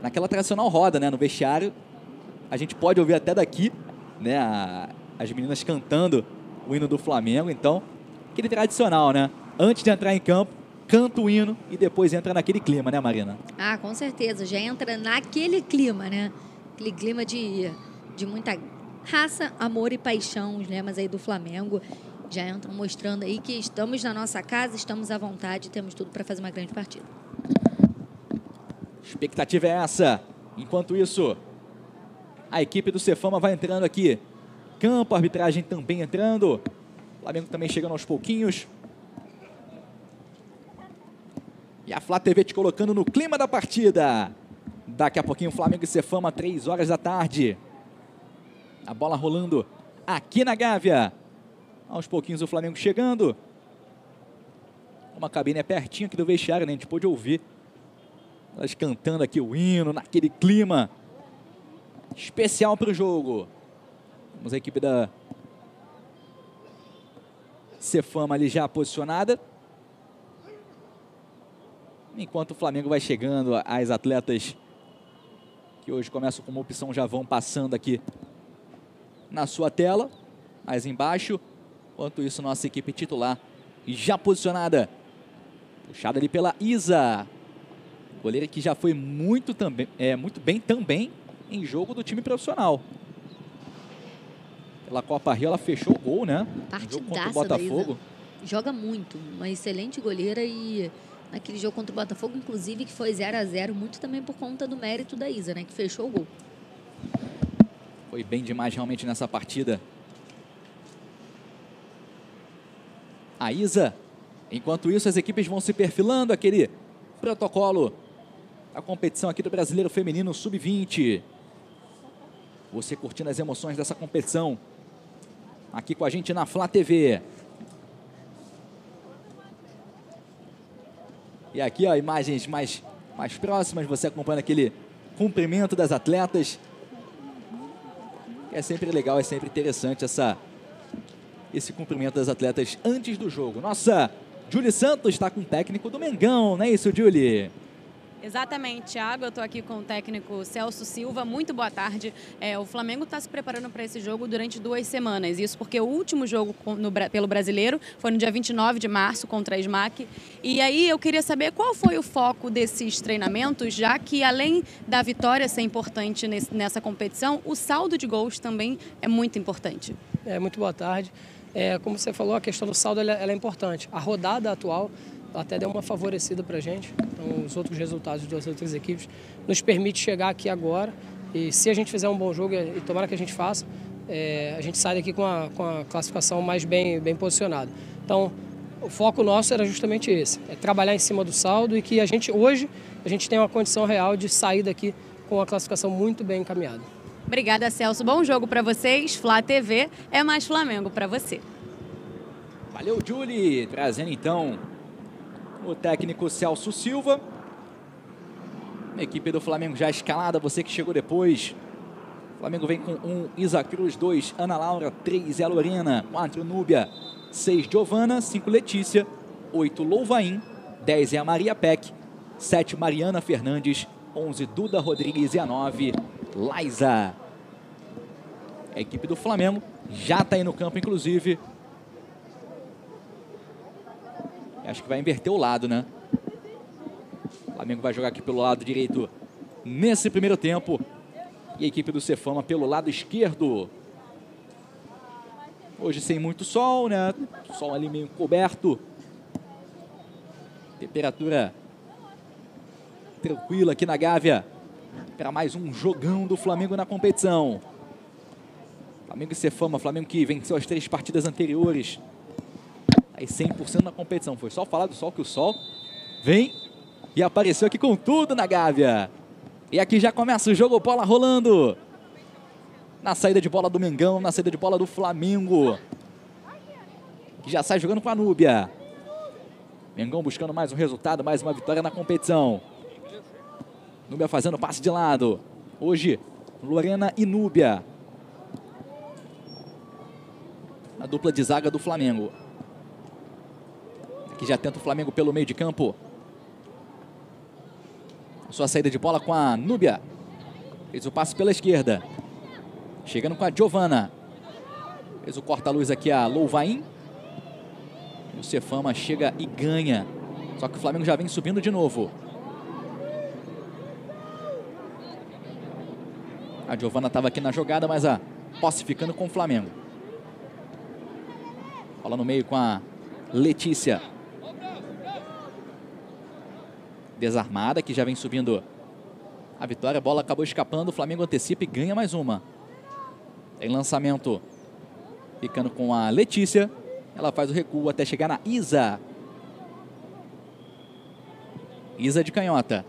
A: naquela tradicional roda, né, no vestiário. A gente pode ouvir até daqui, né, a, as meninas cantando o hino do Flamengo. Então, aquele tradicional, né? Antes de entrar em campo, canta o hino e depois entra naquele clima, né, Marina?
B: Ah, com certeza. Já entra naquele clima, né? Aquele clima de, de muita raça, amor e paixão, os lemas aí do Flamengo já entram mostrando aí que estamos na nossa casa, estamos à vontade, temos tudo para fazer uma grande partida.
A: Expectativa é essa. Enquanto isso, a equipe do Cefama vai entrando aqui. Campo, arbitragem também entrando. Flamengo também chegando aos pouquinhos. E a Flá TV te colocando no clima da partida. Daqui a pouquinho, Flamengo e Cefama, 3 horas da tarde. A bola rolando aqui na Gávea. Aos pouquinhos o Flamengo chegando. Uma cabine é pertinho aqui do vestiário, né? A gente pôde ouvir elas cantando aqui o hino, naquele clima especial para o jogo. Temos a equipe da Cefama ali já posicionada. Enquanto o Flamengo vai chegando, as atletas que hoje começam como opção já vão passando aqui na sua tela, mais embaixo. Enquanto isso, nossa equipe titular já posicionada. Puxada ali pela Isa. Goleira que já foi muito, também, é, muito bem também em jogo do time profissional. Pela Copa Rio, ela fechou o gol, né?
B: Partidaça contra o Botafogo. Joga muito, uma excelente goleira e naquele jogo contra o Botafogo, inclusive, que foi 0 a 0 muito também por conta do mérito da Isa, né? Que fechou o gol.
A: Foi bem demais realmente nessa partida. A Isa. Enquanto isso, as equipes vão se perfilando aquele protocolo da competição aqui do Brasileiro Feminino Sub-20. Você curtindo as emoções dessa competição aqui com a gente na Flá TV. E aqui, ó, imagens mais, mais próximas, você acompanha aquele cumprimento das atletas é sempre legal, é sempre interessante essa, esse cumprimento das atletas antes do jogo. Nossa, Julie Santos está com o técnico do Mengão, não é isso, Julie?
C: Exatamente, Thiago. Eu estou aqui com o técnico Celso Silva. Muito boa tarde. É, o Flamengo está se preparando para esse jogo durante duas semanas. Isso porque o último jogo no, pelo brasileiro foi no dia 29 de março contra a SMAC. E aí eu queria saber qual foi o foco desses treinamentos, já que além da vitória ser importante nesse, nessa competição, o saldo de gols também é muito importante.
D: É, muito boa tarde. É, como você falou, a questão do saldo ela, ela é importante. A rodada atual até deu uma favorecida para a gente. Então, os outros resultados das outras equipes nos permite chegar aqui agora. E se a gente fizer um bom jogo, e tomara que a gente faça, é, a gente sai daqui com a, com a classificação mais bem, bem posicionada. Então, o foco nosso era justamente esse, é trabalhar em cima do saldo e que a gente hoje a gente tem uma condição real de sair daqui com a classificação muito bem encaminhada.
C: Obrigada, Celso. Bom jogo para vocês. Flá TV é mais Flamengo para você.
A: Valeu, Julie. Trazendo então o técnico Celso Silva. A equipe do Flamengo já escalada, você que chegou depois. O Flamengo vem com um Isa Cruz, dois Ana Laura, três é a Lorena, quatro Núbia, seis Giovana, cinco Letícia, oito Louvain, dez é a Maria Peck, sete Mariana Fernandes, onze Duda Rodrigues e a nove Liza. A equipe do Flamengo já está aí no campo, inclusive. Acho que vai inverter o lado, né? O Flamengo vai jogar aqui pelo lado direito nesse primeiro tempo. E a equipe do Cefama pelo lado esquerdo. Hoje sem muito sol, né? Sol ali meio coberto. Temperatura tranquila aqui na Gávea. Para mais um jogão do Flamengo na competição. Flamengo e Cefama, Flamengo que venceu as três partidas anteriores. Aí 100% na competição. Foi só falar do sol que o sol vem e apareceu aqui com tudo na Gávea. E aqui já começa o jogo, bola rolando. Na saída de bola do Mengão, na saída de bola do Flamengo. Que já sai jogando com a Núbia. Mengão buscando mais um resultado, mais uma vitória na competição. Núbia fazendo passe de lado. Hoje, Lorena e Núbia. A dupla de zaga do Flamengo. Aqui já tenta o Flamengo pelo meio de campo. Sua saída de bola com a Núbia. Fez o passe pela esquerda. Chegando com a Giovana. Fez o corta-luz aqui a Louvain. O Cefama chega e ganha. Só que o Flamengo já vem subindo de novo. A Giovana estava aqui na jogada, mas a posse ficando com o Flamengo. Bola no meio com a Letícia. Desarmada, que já vem subindo a vitória. A bola acabou escapando. O Flamengo antecipa e ganha mais uma. Tem lançamento ficando com a Letícia. Ela faz o recuo até chegar na Isa. Isa de canhota.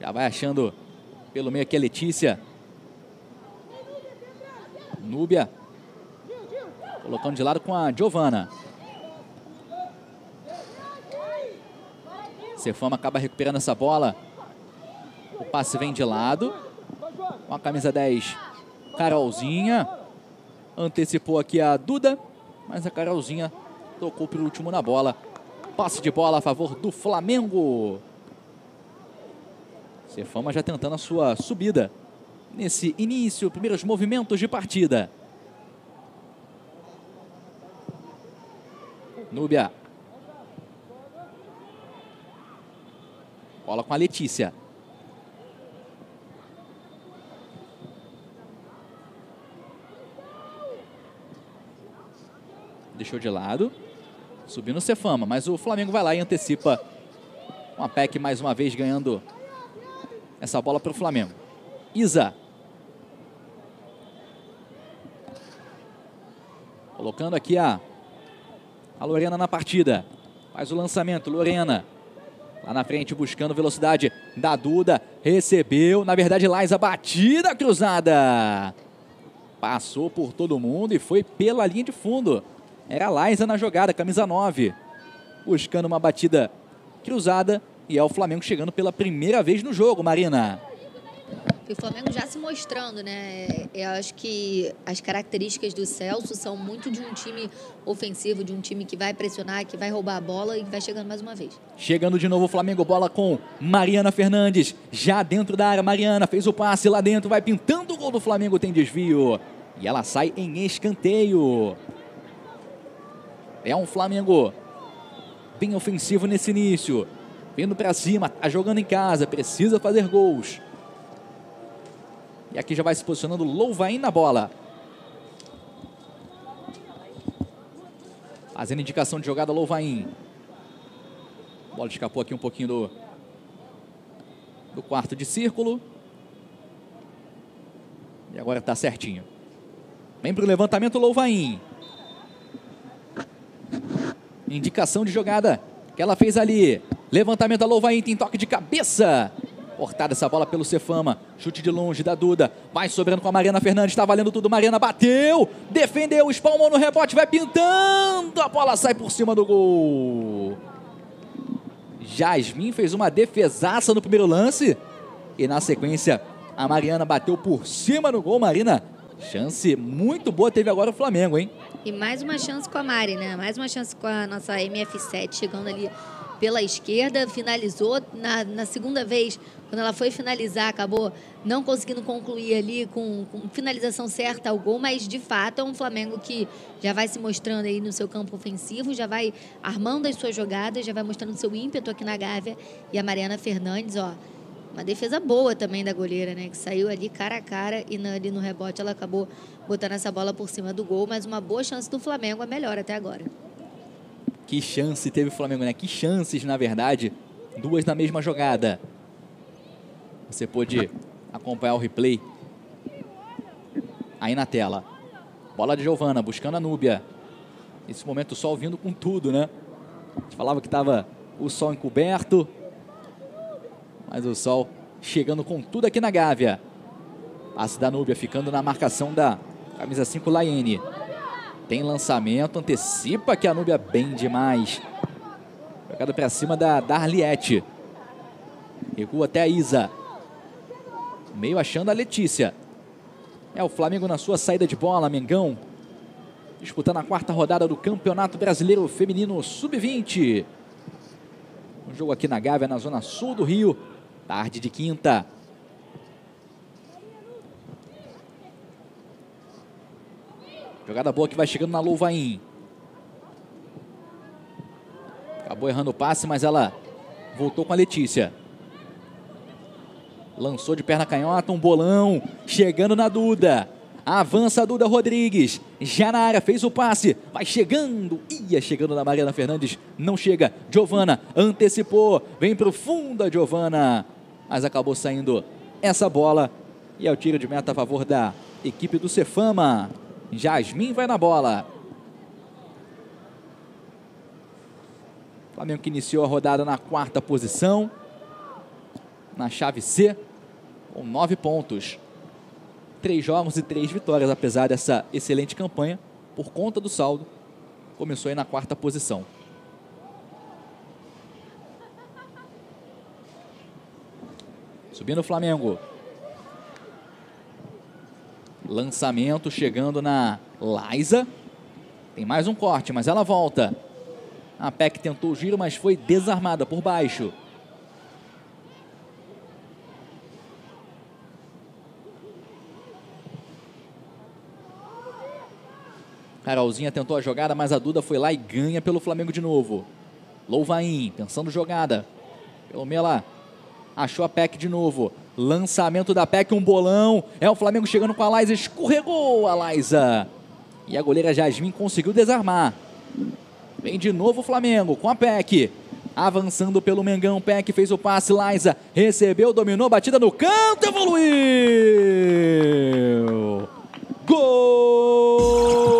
A: Já vai achando pelo meio aqui a Letícia. Núbia. Colocando de lado com a Giovana. Cefama acaba recuperando essa bola. O passe vem de lado. Com a camisa 10, Carolzinha. Antecipou aqui a Duda. Mas a Carolzinha tocou por último na bola. Passe de bola a favor do Flamengo. Cefama já tentando a sua subida nesse início, primeiros movimentos de partida. Núbia. Bola com a Letícia. Deixou de lado. Subindo o Cefama, mas o Flamengo vai lá e antecipa uma PEC mais uma vez ganhando essa bola para o Flamengo. Isa. Colocando aqui a, a Lorena na partida. Faz o lançamento, Lorena. Lá na frente buscando velocidade da Duda. Recebeu, na verdade, Laisa batida cruzada. Passou por todo mundo e foi pela linha de fundo. Era Laisa na jogada, camisa 9. Buscando uma batida cruzada e é o Flamengo chegando pela primeira vez no jogo, Marina.
B: E o Flamengo já se mostrando, né? Eu acho que as características do Celso são muito de um time ofensivo, de um time que vai pressionar, que vai roubar a bola e vai chegando mais uma vez.
A: Chegando de novo o Flamengo, bola com Mariana Fernandes, já dentro da área. Mariana fez o passe lá dentro, vai pintando o gol do Flamengo, tem desvio. E ela sai em escanteio. É um Flamengo bem ofensivo nesse início vindo para cima, tá jogando em casa, precisa fazer gols. E aqui já vai se posicionando Louvain na bola. Fazendo indicação de jogada Louvain. Bola escapou aqui um pouquinho do, do quarto de círculo. E agora está certinho. Vem para o levantamento Louvain. Indicação de jogada que ela fez ali. Levantamento da Louvain, tem toque de cabeça. Cortada essa bola pelo Cefama. Chute de longe da Duda. Vai sobrando com a Mariana Fernandes. Está valendo tudo. Mariana bateu. Defendeu. Espalmou no rebote. Vai pintando. A bola sai por cima do gol. Jasmin fez uma defesaça no primeiro lance. E na sequência, a Mariana bateu por cima no gol. Marina, chance muito boa teve agora o Flamengo, hein?
B: E mais uma chance com a Mari, né? Mais uma chance com a nossa MF7 chegando ali pela esquerda, finalizou. Na, na segunda vez, quando ela foi finalizar, acabou não conseguindo concluir ali com, com, finalização certa ao gol, mas de fato é um Flamengo que já vai se mostrando aí no seu campo ofensivo, já vai armando as suas jogadas, já vai mostrando seu ímpeto aqui na Gávea. E a Mariana Fernandes, ó, uma defesa boa também da goleira, né? Que saiu ali cara a cara e ali no rebote ela acabou botando essa bola por cima do gol, mas uma boa chance do Flamengo, a melhor até agora.
A: Que chance teve o Flamengo, né? Que chances, na verdade. Duas na mesma jogada. Você pôde acompanhar o replay aí na tela. Bola de Giovana, buscando a Núbia. Esse momento o sol vindo com tudo, né? A gente falava que estava o sol encoberto. Mas o sol chegando com tudo aqui na Gávea. Passe da Núbia ficando na marcação da camisa 5 Laiene. Tem lançamento, antecipa que a Núbia bem demais. Jogada para cima da Darliette. Recua até a Isa. Meio achando a Letícia. É o Flamengo na sua saída de bola, Mengão. Disputando a quarta rodada do Campeonato Brasileiro Feminino Sub-20. Um jogo aqui na Gávea, na zona sul do Rio. Tarde de quinta. Jogada boa que vai chegando na Louvain. Acabou errando o passe, mas ela voltou com a Letícia. Lançou de perna canhota, um bolão. Chegando na Duda. Avança a Duda Rodrigues. Já na área, fez o passe. Vai chegando. Ia chegando na Mariana Fernandes. Não chega. Giovana antecipou. Vem para o fundo a Giovana. Mas acabou saindo essa bola. E é o tiro de meta a favor da equipe do Cefama. Jasmin vai na bola. Flamengo que iniciou a rodada na quarta posição. Na chave C, com nove pontos. Três jogos e três vitórias, apesar dessa excelente campanha, por conta do saldo. Começou aí na quarta posição. Subindo o Flamengo. Lançamento chegando na Liza. Tem mais um corte, mas ela volta. A PEC tentou o giro, mas foi desarmada por baixo. Carolzinha tentou a jogada, mas a Duda foi lá e ganha pelo Flamengo de novo. Louvain, pensando jogada. Pelo meio. Achou a PEC de novo. Lançamento da PEC, um bolão. É o Flamengo chegando com a Liza. Escorregou a Liza. E a goleira Jasmin conseguiu desarmar. Vem de novo o Flamengo com a PEC. Avançando pelo Mengão, PEC fez o passe, Liza recebeu, dominou, batida no canto, evoluiu! Gol!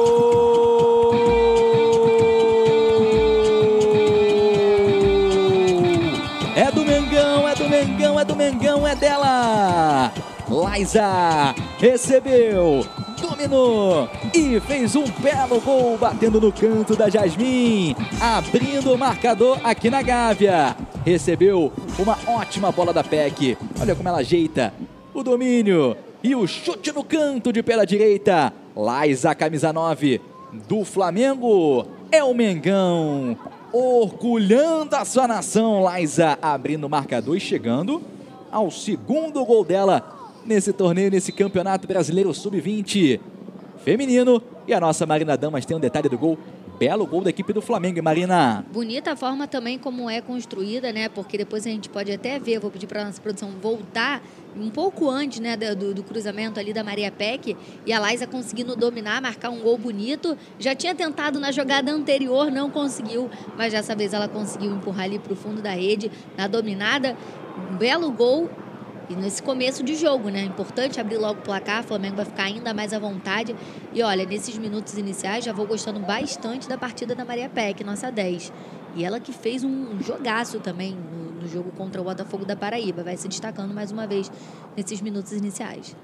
A: Liza recebeu, dominou e fez um belo gol batendo no canto da Jasmin, abrindo o marcador aqui na Gávea. Recebeu uma ótima bola da PEC. Olha como ela ajeita o domínio e o chute no canto de pela direita. Liza, camisa 9 do Flamengo. É o Mengão orgulhando a sua nação. Liza abrindo o marcador e chegando ao segundo gol dela nesse torneio, nesse campeonato brasileiro sub-20 feminino. E a nossa Marina Damas tem um detalhe do gol. Belo gol da equipe do Flamengo, Marina.
B: Bonita a forma também como é construída, né? Porque depois a gente pode até ver, vou pedir para a nossa produção voltar um pouco antes né, do, do, cruzamento ali da Maria Peck e a Laisa conseguindo dominar, marcar um gol bonito. Já tinha tentado na jogada anterior, não conseguiu, mas dessa vez ela conseguiu empurrar ali para o fundo da rede na dominada. Um belo gol E nesse começo de jogo, né? Importante abrir logo o placar, o Flamengo vai ficar ainda mais à vontade. E olha, nesses minutos iniciais já vou gostando bastante da partida da Maria Peck, nossa 10. E ela que fez um jogaço também no, no jogo contra o Botafogo da Paraíba. Vai se destacando mais uma vez nesses minutos iniciais.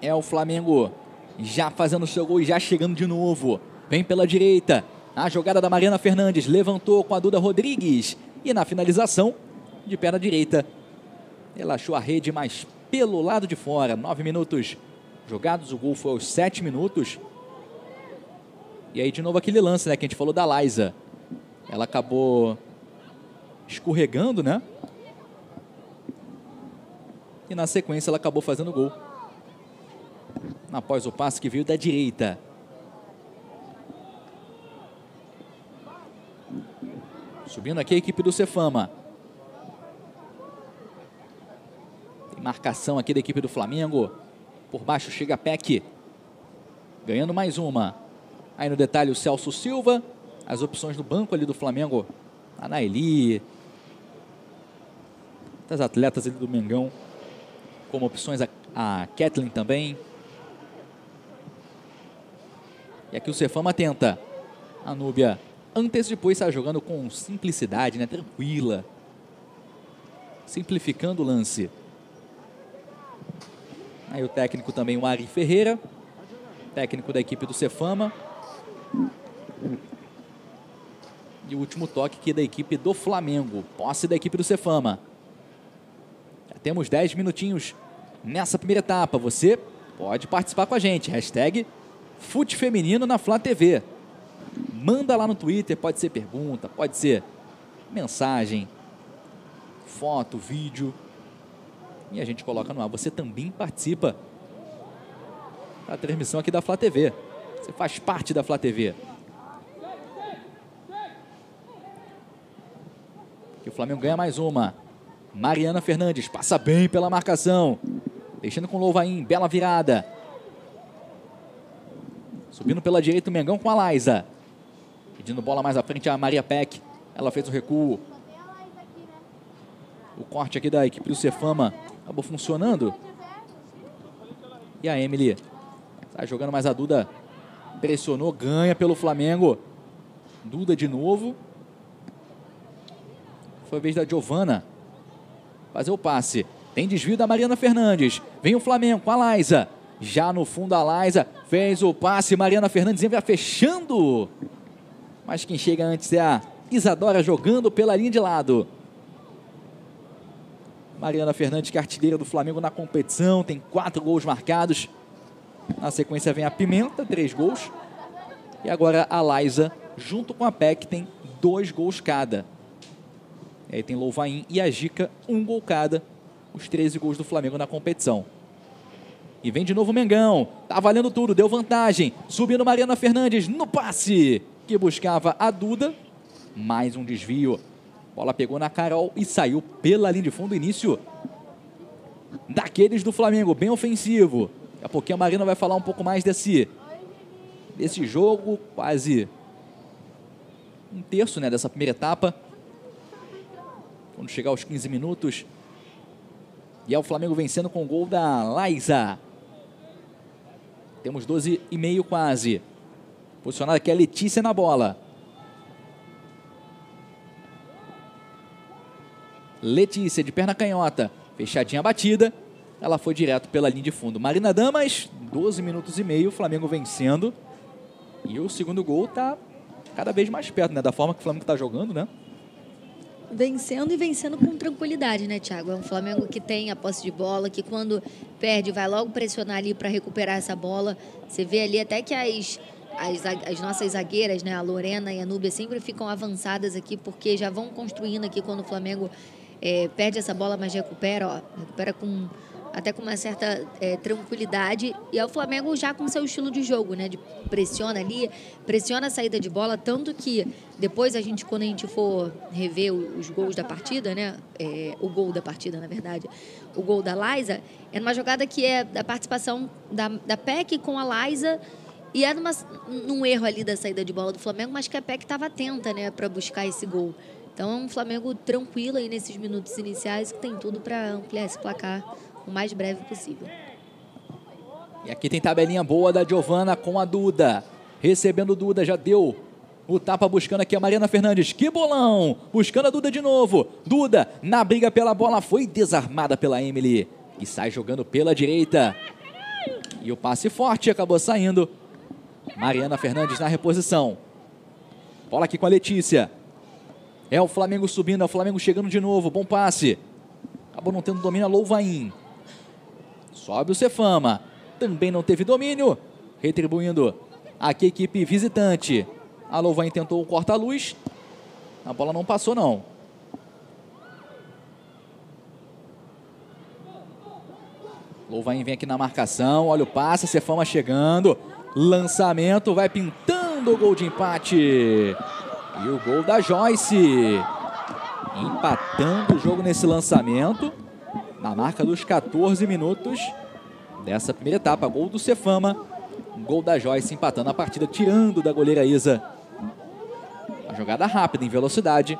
A: É o Flamengo já fazendo seu gol e já chegando de novo. Vem pela direita. A jogada da Mariana Fernandes levantou com a Duda Rodrigues. E na finalização, de perna direita, ela achou a rede, mas pelo lado de fora. Nove minutos jogados, o gol foi aos sete minutos. E aí de novo aquele lance, né, que a gente falou da Liza. Ela acabou escorregando, né? E na sequência ela acabou fazendo gol. Após o passe que veio da direita. Subindo aqui a equipe do Cefama. Tem marcação aqui da equipe do Flamengo. Por baixo chega Peck. Ganhando mais uma. Aí no detalhe o Celso Silva. As opções do banco ali do Flamengo. A Naeli. Das atletas ali do Mengão. Como opções a, a Kathleen também. E aqui o Cefama tenta. A Núbia antes depois está jogando com simplicidade, né? Tranquila. Simplificando o lance. Aí o técnico também, o Ari Ferreira. Técnico da equipe do Cefama. E o último toque aqui da equipe do Flamengo. Posse da equipe do Cefama. Já temos 10 minutinhos nessa primeira etapa. Você pode participar com a gente. Hashtag Fute Feminino na Flá TV. Manda lá no Twitter, pode ser pergunta, pode ser mensagem, foto, vídeo. E a gente coloca no ar. Você também participa da transmissão aqui da Flá TV. Você faz parte da Flá TV. Que o Flamengo ganha mais uma. Mariana Fernandes passa bem pela marcação. Deixando com o Louvain, bela virada. Subindo pela direita o Mengão com a Laisa. Pedindo bola mais à frente a Maria Peck. Ela fez o recuo. O corte aqui da equipe do Cefama acabou funcionando. E a Emily está jogando mais a Duda. Pressionou, ganha pelo Flamengo. Duda de novo. Foi a vez da Giovana fazer o passe. Tem desvio da Mariana Fernandes. Vem o Flamengo com a Laisa. Já no fundo a Laisa fez o passe. Mariana Fernandes vai fechando. Mas quem chega antes é a Isadora jogando pela linha de lado. Mariana Fernandes, que é artilheira do Flamengo na competição, tem quatro gols marcados. Na sequência vem a Pimenta, três gols. E agora a Laisa, junto com a Peck, tem dois gols cada. E aí tem Louvain e a Gica, um gol cada. Os 13 gols do Flamengo na competição. E vem de novo o Mengão. Tá valendo tudo, deu vantagem. Subindo Mariana Fernandes no passe. Que buscava a Duda. Mais um desvio. Bola pegou na Carol e saiu pela linha de fundo. Início daqueles do Flamengo, bem ofensivo. Daqui a pouquinho a Marina vai falar um pouco mais desse, desse jogo. Quase um terço né, dessa primeira etapa. Quando chegar aos 15 minutos. E é o Flamengo vencendo com o gol da Laisa. Temos 12 e meio quase. Posicionada aqui a Letícia na bola. Letícia de perna canhota. Fechadinha batida. Ela foi direto pela linha de fundo. Marina Damas, 12 minutos e meio. Flamengo vencendo. E o segundo gol está cada vez mais perto, né? Da forma que o Flamengo está jogando, né?
B: vencendo e vencendo com tranquilidade, né, Thiago? É um Flamengo que tem a posse de bola, que quando perde vai logo pressionar ali para recuperar essa bola. Você vê ali até que as, as, as, nossas zagueiras, né, a Lorena e a Núbia, sempre ficam avançadas aqui, porque já vão construindo aqui quando o Flamengo é, perde essa bola, mas recupera, ó, recupera com até com uma certa é, tranquilidade. E é o Flamengo já com seu estilo de jogo, né? De pressiona ali, pressiona a saída de bola, tanto que depois a gente, quando a gente for rever os gols da partida, né? É, o gol da partida, na verdade, o gol da Laisa, é numa jogada que é da participação da, da PEC com a Laisa. E é numa, num erro ali da saída de bola do Flamengo, mas que a PEC estava atenta, né, para buscar esse gol Então é um Flamengo tranquilo aí nesses minutos iniciais que tem tudo para ampliar esse placar o mais breve possível.
A: E aqui tem tabelinha boa da Giovana com a Duda. Recebendo Duda, já deu o tapa buscando aqui a Mariana Fernandes. Que bolão! Buscando a Duda de novo. Duda na briga pela bola foi desarmada pela Emily. E sai jogando pela direita. E o passe forte acabou saindo. Mariana Fernandes na reposição. Bola aqui com a Letícia. É o Flamengo subindo, é o Flamengo chegando de novo. Bom passe. Acabou não tendo domínio a Louvain. Sobe o Cefama. Também não teve domínio. Retribuindo aqui a equipe visitante. A Louvain tentou o corta-luz. A bola não passou, não. Louvain vem aqui na marcação. Olha o passe. Cefama chegando. Lançamento. Vai pintando o gol de empate. E o gol da Joyce. Empatando o jogo nesse lançamento. Na marca dos 14 minutos dessa primeira etapa. Gol do Cefama. Gol da Joyce empatando a partida, tirando da goleira Isa. Uma jogada rápida, em velocidade.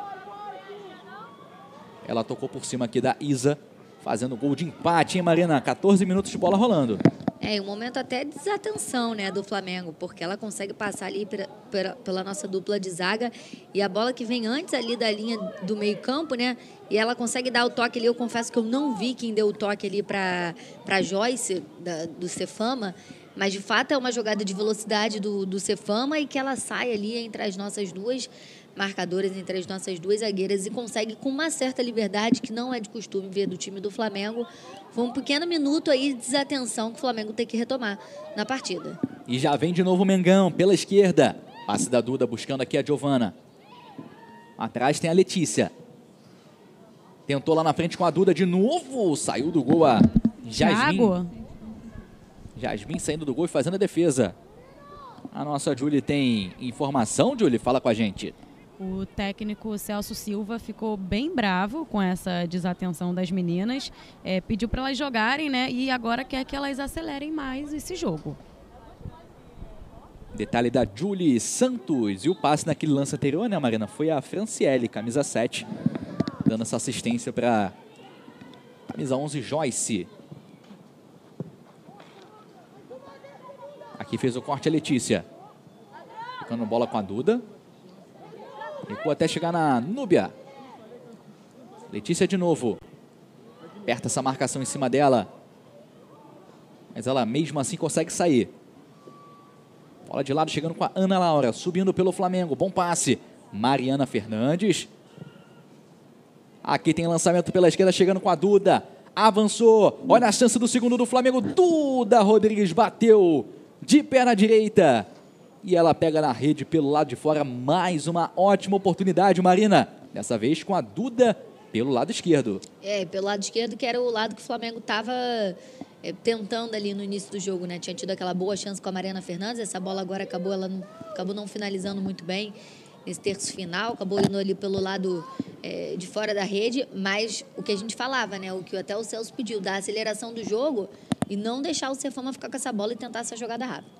A: Ela tocou por cima aqui da Isa, fazendo gol de empate, hein, Marina? 14 minutos de bola rolando.
B: É, um momento até de desatenção, né, do Flamengo, porque ela consegue passar ali pela, pela, nossa dupla de zaga e a bola que vem antes ali da linha do meio campo, né, e ela consegue dar o toque ali, eu confesso que eu não vi quem deu o toque ali para Joyce, da, do Cefama, mas de fato é uma jogada de velocidade do, do Cefama e que ela sai ali entre as nossas duas marcadoras entre as nossas duas zagueiras e consegue com uma certa liberdade que não é de costume ver do time do Flamengo. Foi um pequeno minuto aí de desatenção que o Flamengo tem que retomar na partida.
A: E já vem de novo o Mengão pela esquerda. Passe da Duda buscando aqui a Giovana. Atrás tem a Letícia. Tentou lá na frente com a Duda de novo. Saiu do gol a Jasmin. Jasmin saindo do gol e fazendo a defesa. A nossa Julie tem informação, Julie? Fala com a gente.
E: O técnico Celso Silva ficou bem bravo com essa desatenção das meninas, é, pediu para elas jogarem, né? E agora quer que elas acelerem mais esse jogo.
A: Detalhe da Julie Santos. E o passe naquele lance anterior, né, Marina? Foi a Franciele, camisa 7, dando essa assistência para camisa 11, Joyce. Aqui fez o corte a Letícia. Ficando bola com a Duda. Recua até chegar na Núbia. Letícia de novo. Aperta essa marcação em cima dela. Mas ela mesmo assim consegue sair. Bola de lado chegando com a Ana Laura. Subindo pelo Flamengo. Bom passe. Mariana Fernandes. Aqui tem lançamento pela esquerda chegando com a Duda. Avançou. Olha a chance do segundo do Flamengo. Duda Rodrigues bateu de pé na direita. E ela pega na rede pelo lado de fora. Mais uma ótima oportunidade, Marina. Dessa vez com a Duda pelo lado esquerdo.
B: É, pelo lado esquerdo, que era o lado que o Flamengo estava é, tentando ali no início do jogo, né? Tinha tido aquela boa chance com a Mariana Fernandes. Essa bola agora acabou, ela não, acabou não finalizando muito bem nesse terço final. Acabou indo ali pelo lado é, de fora da rede. Mas o que a gente falava, né? O que até o Celso pediu, da aceleração do jogo e não deixar o Cefama ficar com essa bola e tentar essa jogada rápida.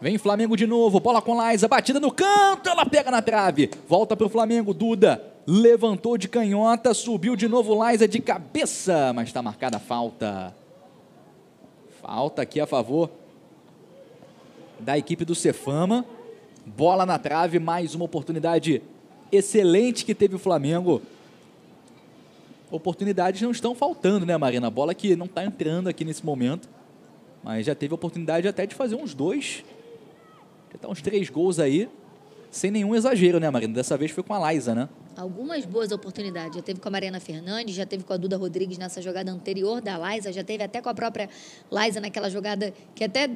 A: Vem Flamengo de novo, bola com Laisa, batida no canto, ela pega na trave. Volta para o Flamengo, Duda levantou de canhota, subiu de novo Laisa de cabeça, mas está marcada a falta. Falta aqui a favor da equipe do Cefama. Bola na trave, mais uma oportunidade excelente que teve o Flamengo. Oportunidades não estão faltando, né, Marina? Bola que não está entrando aqui nesse momento, mas já teve oportunidade até de fazer uns dois Tá uns três gols aí, sem nenhum exagero, né, Marina? Dessa vez foi com a Laisa, né?
B: Algumas boas oportunidades. Já teve com a Mariana Fernandes, já teve com a Duda Rodrigues nessa jogada anterior da Laisa, já teve até com a própria Laisa naquela jogada que até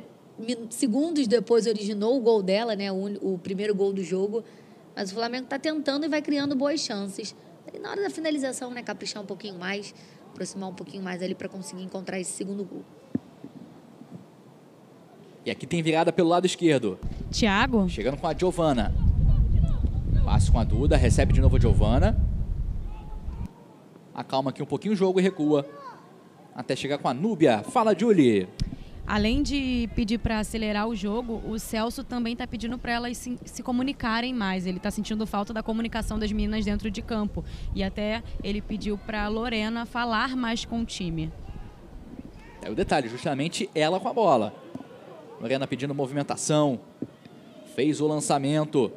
B: segundos depois originou o gol dela, né? O, o primeiro gol do jogo. Mas o Flamengo está tentando e vai criando boas chances. E na hora da finalização, né? Caprichar um pouquinho mais, aproximar um pouquinho mais ali para conseguir encontrar esse segundo gol.
A: E aqui tem virada pelo lado esquerdo.
E: Thiago.
A: Chegando com a Giovana. Passe com a Duda, recebe de novo a Giovana. Acalma aqui um pouquinho o jogo e recua. Até chegar com a Núbia. Fala, Julie.
E: além de pedir para acelerar o jogo, o Celso também está pedindo para elas se, se, comunicarem mais. Ele está sentindo falta da comunicação das meninas dentro de campo. E até ele pediu para Lorena falar mais com o time.
A: É o detalhe, justamente ela com a bola. Lorena pedindo movimentação. Fez o lançamento.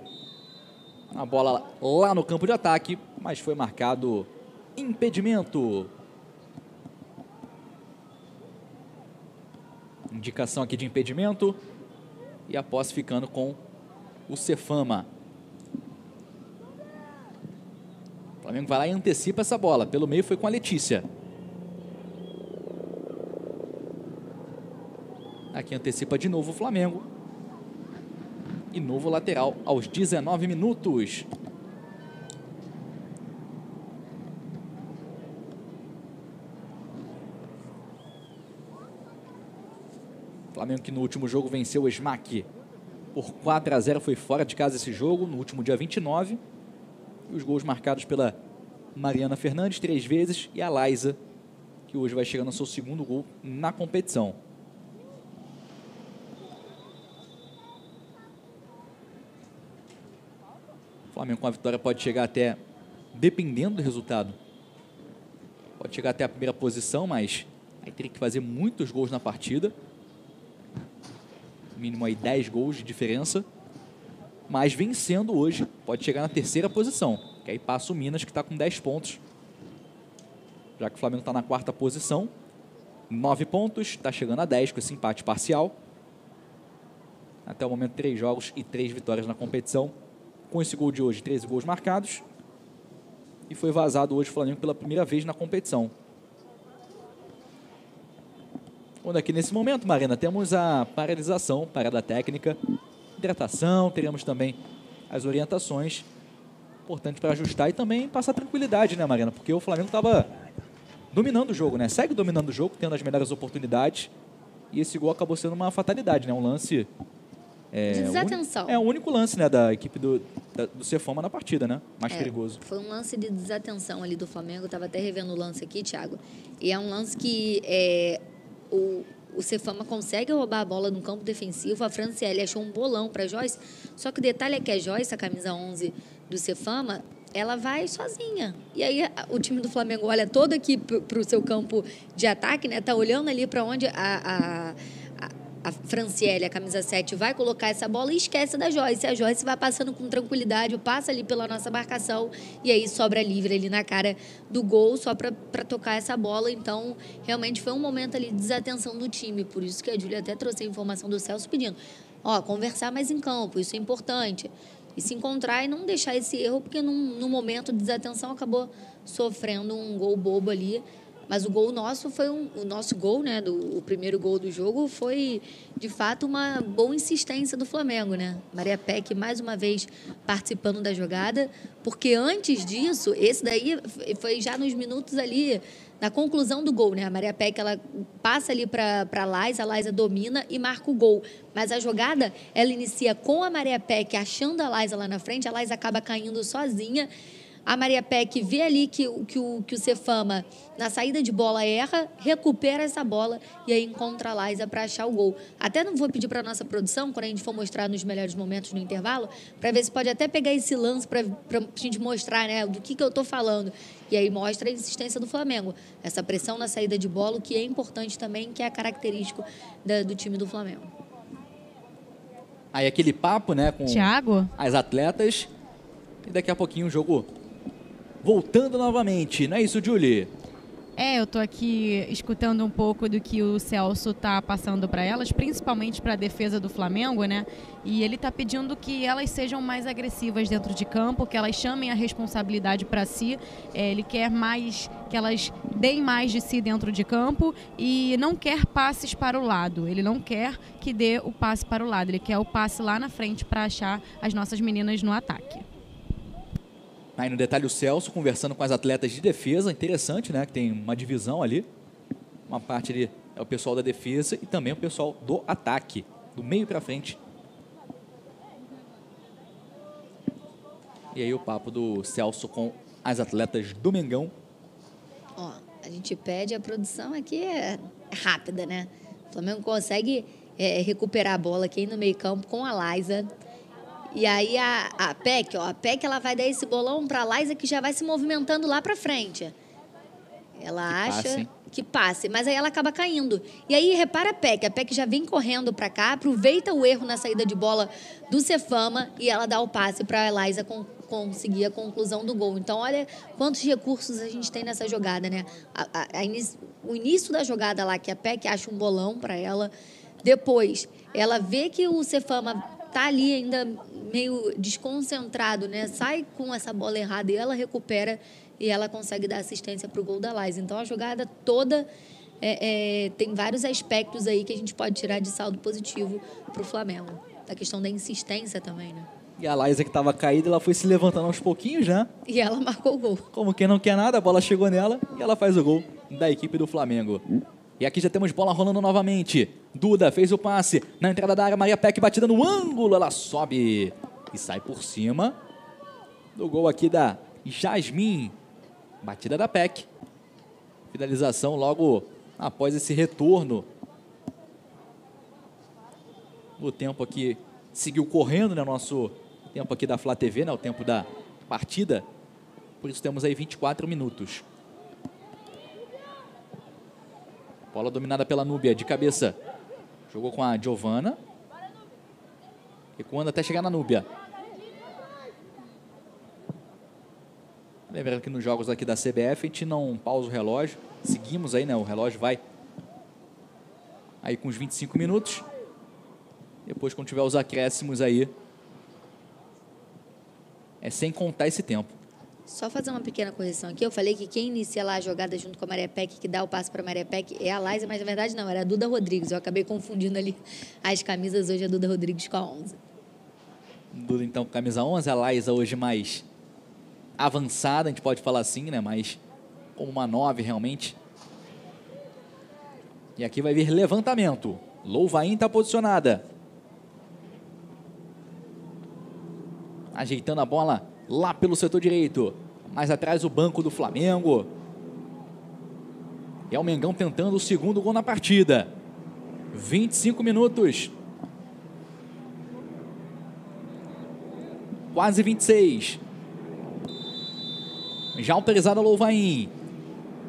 A: A bola lá no campo de ataque, mas foi marcado impedimento Indicação aqui de impedimento. E a posse ficando com o Cefama. O Flamengo vai lá e antecipa essa bola. Pelo meio foi com a Letícia. Aqui antecipa de novo o Flamengo. E novo lateral aos 19 minutos. Flamengo que no último jogo venceu o Smack por 4 a 0, foi fora de casa esse jogo, no último dia 29. E os gols marcados pela Mariana Fernandes três vezes e a Laisa, que hoje vai chegando ao seu segundo gol na competição. O Flamengo com a vitória pode chegar até, dependendo do resultado, pode chegar até a primeira posição, mas aí teria que fazer muitos gols na partida mínimo aí 10 gols de diferença. Mas vencendo hoje, pode chegar na terceira posição. Que aí passa o Minas, que está com 10 pontos. Já que o Flamengo está na quarta posição. 9 pontos, está chegando a 10 com esse empate parcial. Até o momento, 3 jogos e 3 vitórias na competição. Com esse gol de hoje, 13 gols marcados. E foi vazado hoje o Flamengo pela primeira vez na competição. Quando aqui nesse momento, Marina, temos a paralisação, parada técnica, hidratação, teremos também as orientações importantes para ajustar e também passar tranquilidade, né, Marina? Porque o Flamengo estava dominando o jogo, né? Segue dominando o jogo, tendo as melhores oportunidades. E esse gol acabou sendo uma fatalidade, né? Um lance.
B: É, de desatenção.
A: É o único lance né, da equipe do, da, do Cefama na partida, né? Mais
B: é,
A: perigoso.
B: Foi um lance de desatenção ali do Flamengo. Eu estava até revendo o lance aqui, Thiago. E é um lance que é, o, o Cefama consegue roubar a bola no campo defensivo. A Franciele achou um bolão para Joyce. Só que o detalhe é que a Joyce, a camisa 11 do Cefama, ela vai sozinha. E aí o time do Flamengo olha todo aqui para o seu campo de ataque, né? Tá olhando ali para onde a, a a Franciele, a camisa 7, vai colocar essa bola e esquece da Joyce. A Joyce vai passando com tranquilidade, passa ali pela nossa marcação e aí sobra livre ali na cara do gol só para tocar essa bola. Então, realmente foi um momento ali de desatenção do time. Por isso que a Júlia até trouxe a informação do Celso pedindo: ó, conversar mais em campo, isso é importante. E se encontrar e não deixar esse erro, porque num momento de desatenção acabou sofrendo um gol bobo ali mas o gol nosso foi um, o nosso gol, né? Do, o primeiro gol do jogo foi de fato uma boa insistência do Flamengo, né? Maria Peck mais uma vez participando da jogada, porque antes disso, esse daí foi já nos minutos ali na conclusão do gol, né? A Maria Peck ela passa ali para a Laisa, a Laisa domina e marca o gol. Mas a jogada ela inicia com a Maria Peck achando a Laisa lá na frente, a Laisa acaba caindo sozinha a Maria Peck vê ali que, que, o, que o Cefama, na saída de bola, erra, recupera essa bola e aí encontra a Laisa para achar o gol. Até não vou pedir para a nossa produção, quando a gente for mostrar nos melhores momentos no intervalo, para ver se pode até pegar esse lance para a gente mostrar né, do que, que eu estou falando. E aí mostra a insistência do Flamengo. Essa pressão na saída de bola, que é importante também, que é característico da, do time do Flamengo.
A: Aí aquele papo, né, com
E: Thiago?
A: as atletas. E daqui a pouquinho o jogo voltando novamente. Não é isso, Julie?
E: É, eu tô aqui escutando um pouco do que o Celso tá passando para elas, principalmente para a defesa do Flamengo, né? E ele tá pedindo que elas sejam mais agressivas dentro de campo, que elas chamem a responsabilidade para si. É, ele quer mais que elas deem mais de si dentro de campo e não quer passes para o lado. Ele não quer que dê o passe para o lado, ele quer o passe lá na frente para achar as nossas meninas no ataque.
A: Aí no detalhe o Celso conversando com as atletas de defesa, interessante, né? Que tem uma divisão ali. Uma parte ali é o pessoal da defesa e também o pessoal do ataque, do meio para frente. E aí o papo do Celso com as atletas do Mengão.
B: Ó, a gente pede, a produção aqui é rápida, né? O Flamengo consegue é, recuperar a bola aqui no meio campo com a Liza. E aí a, a PEC, ó, a PEC ela vai dar esse bolão para a Liza que já vai se movimentando lá para frente. Ela
A: Que
B: acha
A: passe.
B: que passe, mas aí ela acaba caindo. E aí repara a PEC, a PEC já vem correndo para cá, aproveita o erro na saída de bola do Cefama e ela dá o passe para a Eliza con conseguir a conclusão do gol. Então olha quantos recursos a gente tem nessa jogada, né? A- a- a inici- o início da jogada lá que a PEC acha um bolão para ela, depois ela vê que o Cefama tá ali ainda meio desconcentrado, né? Sai com essa bola errada e ela recupera e ela consegue dar assistência para o gol da Lais. Então a jogada toda é, é, tem vários aspectos aí que a gente pode tirar de saldo positivo para o Flamengo. A questão da insistência também, né?
A: E a Laísa que estava caída, ela foi se levantando aos pouquinhos, né?
B: E ela marcou o gol.
A: Como quem não quer nada, a bola chegou nela e ela faz o gol da equipe do Flamengo. E aqui já temos bola rolando novamente. Duda fez o passe na entrada da área. Maria Peck batida no ângulo. Ela sobe e sai por cima do gol aqui da Jasmin. Batida da Peck. Finalização logo após esse retorno. O tempo aqui seguiu correndo, né? Nosso tempo aqui da Flá TV, né? O tempo da partida. Por isso temos aí 24 minutos. Bola dominada pela Núbia, de cabeça. Jogou com a Giovana. Recuando até chegar na Núbia. Lembrando que nos jogos aqui da CBF a gente não pausa o relógio. Seguimos aí, né? O relógio vai aí com os 25 minutos. Depois, quando tiver os acréscimos aí, é sem contar esse tempo.
B: Só fazer uma pequena correção aqui. Eu falei que quem inicia lá a jogada junto com a Maria Peck, que dá o passe para a Maria Peck, é a Laisa, mas na verdade não, era a Duda Rodrigues. Eu acabei confundindo ali as camisas. Hoje é a Duda Rodrigues com a 11.
A: Duda, então, camisa 11. A Laísa hoje mais avançada, a gente pode falar assim, né? Mais como uma 9, realmente. E aqui vai vir levantamento. Louvain está posicionada. Ajeitando a bola lá pelo setor direito. Mais atrás o banco do Flamengo. E é o Mengão tentando o segundo gol na partida. 25 minutos. Quase 26. Já autorizada Louvain.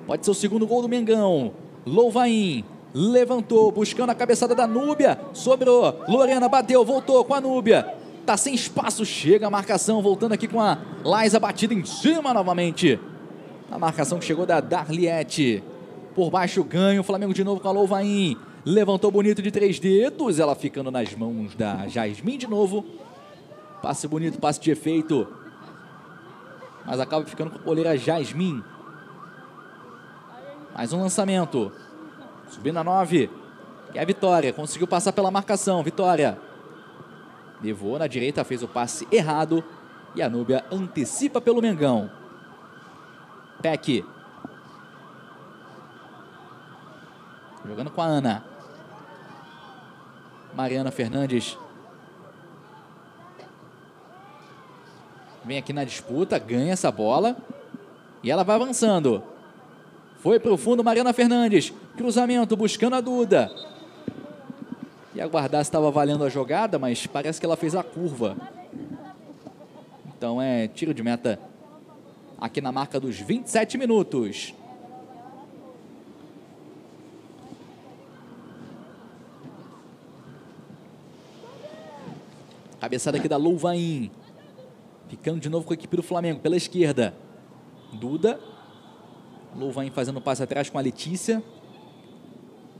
A: Pode ser o segundo gol do Mengão. Louvain levantou, buscando a cabeçada da Núbia. Sobrou. Lorena bateu, voltou com a Núbia. Tá sem espaço, chega a marcação, voltando aqui com a Laisa batida em cima novamente. A marcação que chegou da Darliette. Por baixo ganho, o Flamengo de novo com a Louvain. Levantou bonito de três dedos, ela ficando nas mãos da Jasmin de novo. Passe bonito, passe de efeito. Mas acaba ficando com a goleira Jasmin. Mais um lançamento. Subindo a 9. E a Vitória. Conseguiu passar pela marcação. Vitória. Levou na direita, fez o passe errado. E a Núbia antecipa pelo Mengão. Peck. Jogando com a Ana. Mariana Fernandes. Vem aqui na disputa, ganha essa bola. E ela vai avançando. Foi para o fundo Mariana Fernandes. Cruzamento buscando a Duda. E aguardar se estava valendo a jogada, mas parece que ela fez a curva. Então é tiro de meta aqui na marca dos 27 minutos. Cabeçada aqui da Louvain. Ficando de novo com a equipe do Flamengo pela esquerda. Duda. Louvain fazendo passe atrás com a Letícia.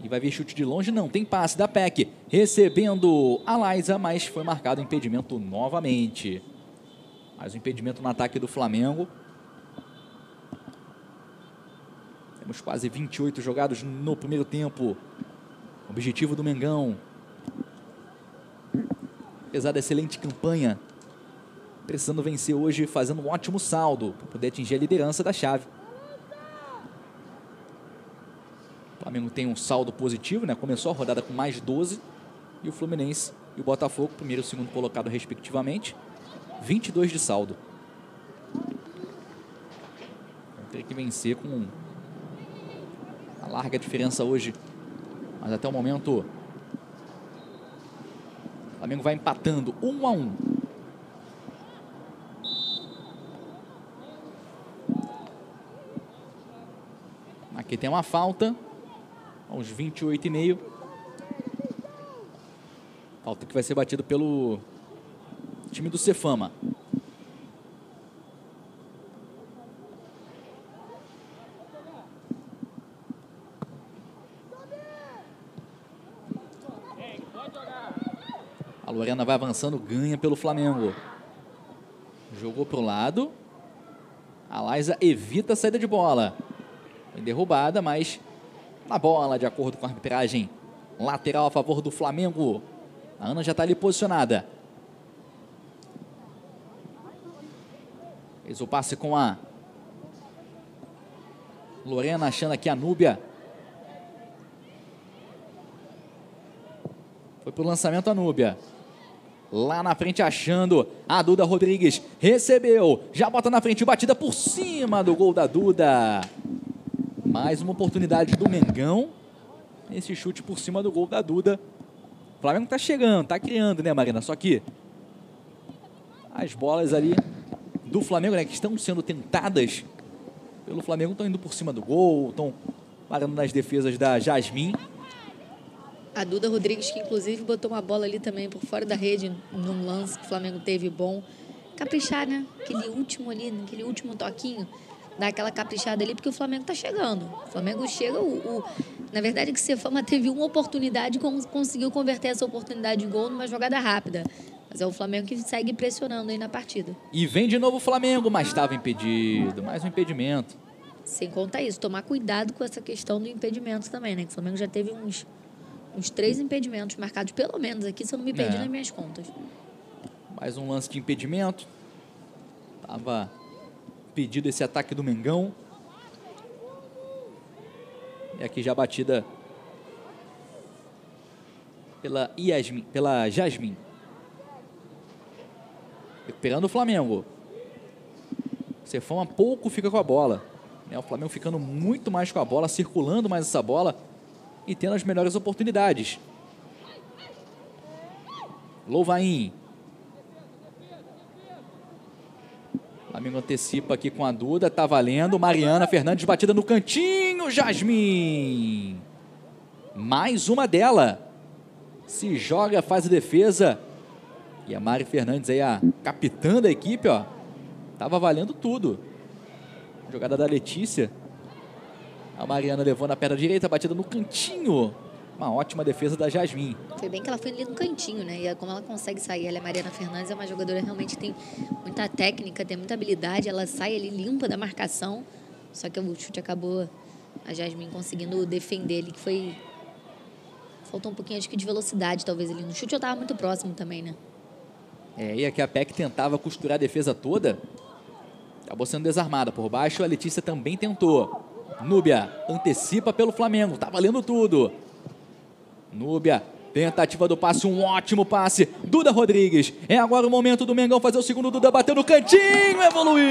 A: E vai vir chute de longe, não. Tem passe da PEC. Recebendo a Laisa, mas foi marcado impedimento novamente. Mais um impedimento no ataque do Flamengo. Temos quase 28 jogados no primeiro tempo. Objetivo do Mengão. Apesar da excelente campanha, precisando vencer hoje, fazendo um ótimo saldo para poder atingir a liderança da chave. Flamengo tem um saldo positivo, né? Começou a rodada com mais 12 e o Fluminense e o Botafogo, primeiro e segundo colocado respectivamente, 22 de saldo. Vai ter que vencer com uma larga diferença hoje Mas até o momento, o Flamengo vai empatando um a um. Aqui tem uma falta, aos 28,5. Falta que vai ser batido pelo time do Cefama. A Lorena vai avançando, ganha pelo Flamengo. Jogou para o lado. A Laisa evita a saída de bola. Foi derrubada, mas na bola, de acordo com a arbitragem. Lateral a favor do Flamengo. A Ana já está ali posicionada. Fez o passe com a Lorena, achando aqui a Núbia. Foi pro lançamento a Núbia. Lá na frente achando a Duda Rodrigues. Recebeu. Já bota na frente. Batida por cima do gol da Duda. Mais uma oportunidade do Mengão. Esse chute por cima do gol da Duda. O Flamengo tá chegando, tá criando, né, Marina? Só que as bolas ali do Flamengo, né, que estão sendo tentadas pelo Flamengo, estão indo por cima do gol, estão parando nas defesas da Jasmine.
B: A Duda Rodrigues, que inclusive botou uma bola ali também por fora da rede, num lance que o Flamengo teve bom. Caprichar, né? Aquele último ali, aquele último toquinho, dar aquela caprichada ali, porque o Flamengo tá chegando. O Flamengo chega, o, o... na verdade, que Cefama teve uma oportunidade e conseguiu converter essa oportunidade de gol numa jogada rápida. Mas é o Flamengo que segue pressionando aí na partida.
A: E vem de novo o Flamengo, mas estava impedido. Mais um impedimento.
B: Sem contar isso, tomar cuidado com essa questão do impedimento também, né? Que o Flamengo já teve uns uns três impedimentos marcados, pelo menos aqui, se eu não me perdi é. nas minhas contas.
A: Mais um lance de impedimento. Tava pedido esse ataque do Mengão. E aqui já batida pela Yasmin, pela Jasmine. Recuperando o Flamengo. Cefama pouco fica com a bola. É, o Flamengo ficando muito mais com a bola, circulando mais essa bola e tendo as melhores oportunidades. Louvain. Flamengo antecipa aqui com a Duda, tá valendo. Mariana Fernandes batida no cantinho, Jasmin. Mais uma dela. Se joga, faz a defesa. E a Mari Fernandes aí, a capitã da equipe, ó. Tava valendo tudo. Jogada da Letícia. A Mariana levou na perna direita, batida no cantinho. Uma ótima defesa da Jasmin.
B: Foi bem que ela foi ali no cantinho, né? E como ela consegue sair, ela é Mariana Fernandes, é uma jogadora que realmente tem muita técnica, tem muita habilidade. Ela sai ali limpa da marcação. Só que o chute acabou a Jasmin conseguindo defender ali, que foi. Faltou um pouquinho, acho que de velocidade, talvez, ali. No chute eu estava muito próximo também, né?
A: É, e aqui a PEC tentava costurar a defesa toda. Acabou sendo desarmada por baixo. A Letícia também tentou. Núbia antecipa pelo Flamengo, tá valendo tudo. Núbia, tentativa do passe, um ótimo passe. Duda Rodrigues, é agora o momento do Mengão fazer o segundo. Duda bateu no cantinho, evoluiu.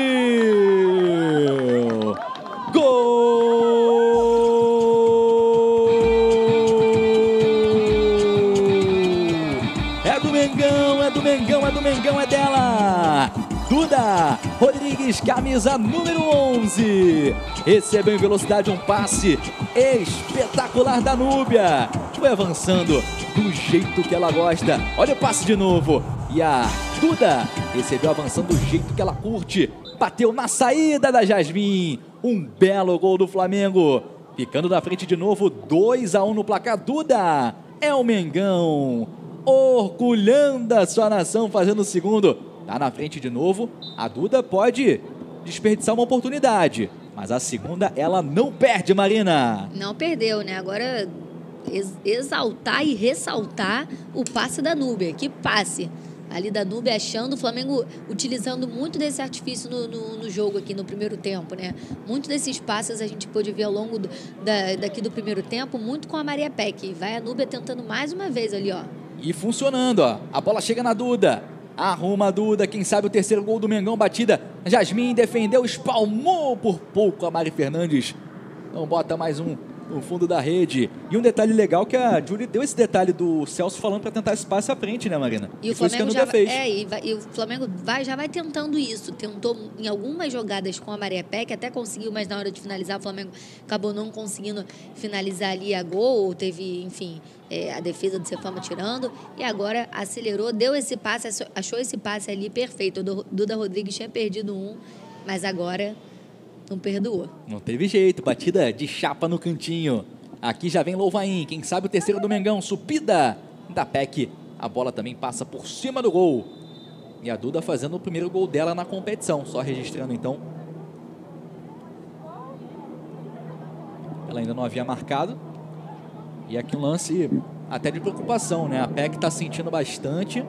A: Gol! É do Mengão, é do Mengão, é do Mengão, é dela. Duda Rodrigues, camisa número 11. Recebeu em velocidade um passe espetacular da Núbia. Foi avançando do jeito que ela gosta. Olha o passe de novo. E a Duda recebeu avançando do jeito que ela curte. Bateu na saída da Jasmin. Um belo gol do Flamengo. Ficando na frente de novo, 2 a 1 no placar. Duda é o Mengão. Orgulhando a sua nação, fazendo o segundo Tá na frente de novo. A Duda pode desperdiçar uma oportunidade. Mas a segunda ela não perde, Marina.
B: Não perdeu, né? Agora exaltar e ressaltar o passe da Núbia. Que passe! Ali da Núbia achando o Flamengo utilizando muito desse artifício no, no, no, jogo aqui no primeiro tempo, né? Muito desses passes a gente pôde ver ao longo do, da, daqui do primeiro tempo, muito com a Maria Peck. Vai a Núbia tentando mais uma vez ali, ó.
A: E funcionando, ó. A bola chega na Duda. Arruma a Duda, quem sabe o terceiro gol do Mengão, batida. Jasmin defendeu, espalmou por pouco a Mari Fernandes. Não bota mais um no fundo da rede. E um detalhe legal que a Julie deu esse detalhe do Celso falando para tentar esse passe à frente, né, Marina?
B: E, o
A: que a
B: Flamengo já
A: fez.
B: é, e, vai- e o Flamengo vai, já vai tentando isso. Tentou em algumas jogadas com a Maria Peck, até conseguiu, mas na hora de finalizar, o Flamengo acabou não conseguindo finalizar ali a gol, ou teve, enfim, é, a defesa do Cefama tirando. E agora acelerou, deu esse passe, achou- esse passe ali perfeito. O Du- Duda Rodrigues tinha perdido um, mas agora não perdoou.
A: Não teve jeito, batida de chapa no cantinho. Aqui já vem Louvain, quem sabe o terceiro do Mengão, subida da PEC. A bola também passa por cima do gol. E a Duda fazendo o primeiro gol dela na competição, só registrando então. Ela ainda não havia marcado. E aqui um lance até de preocupação, né? A PEC está sentindo bastante.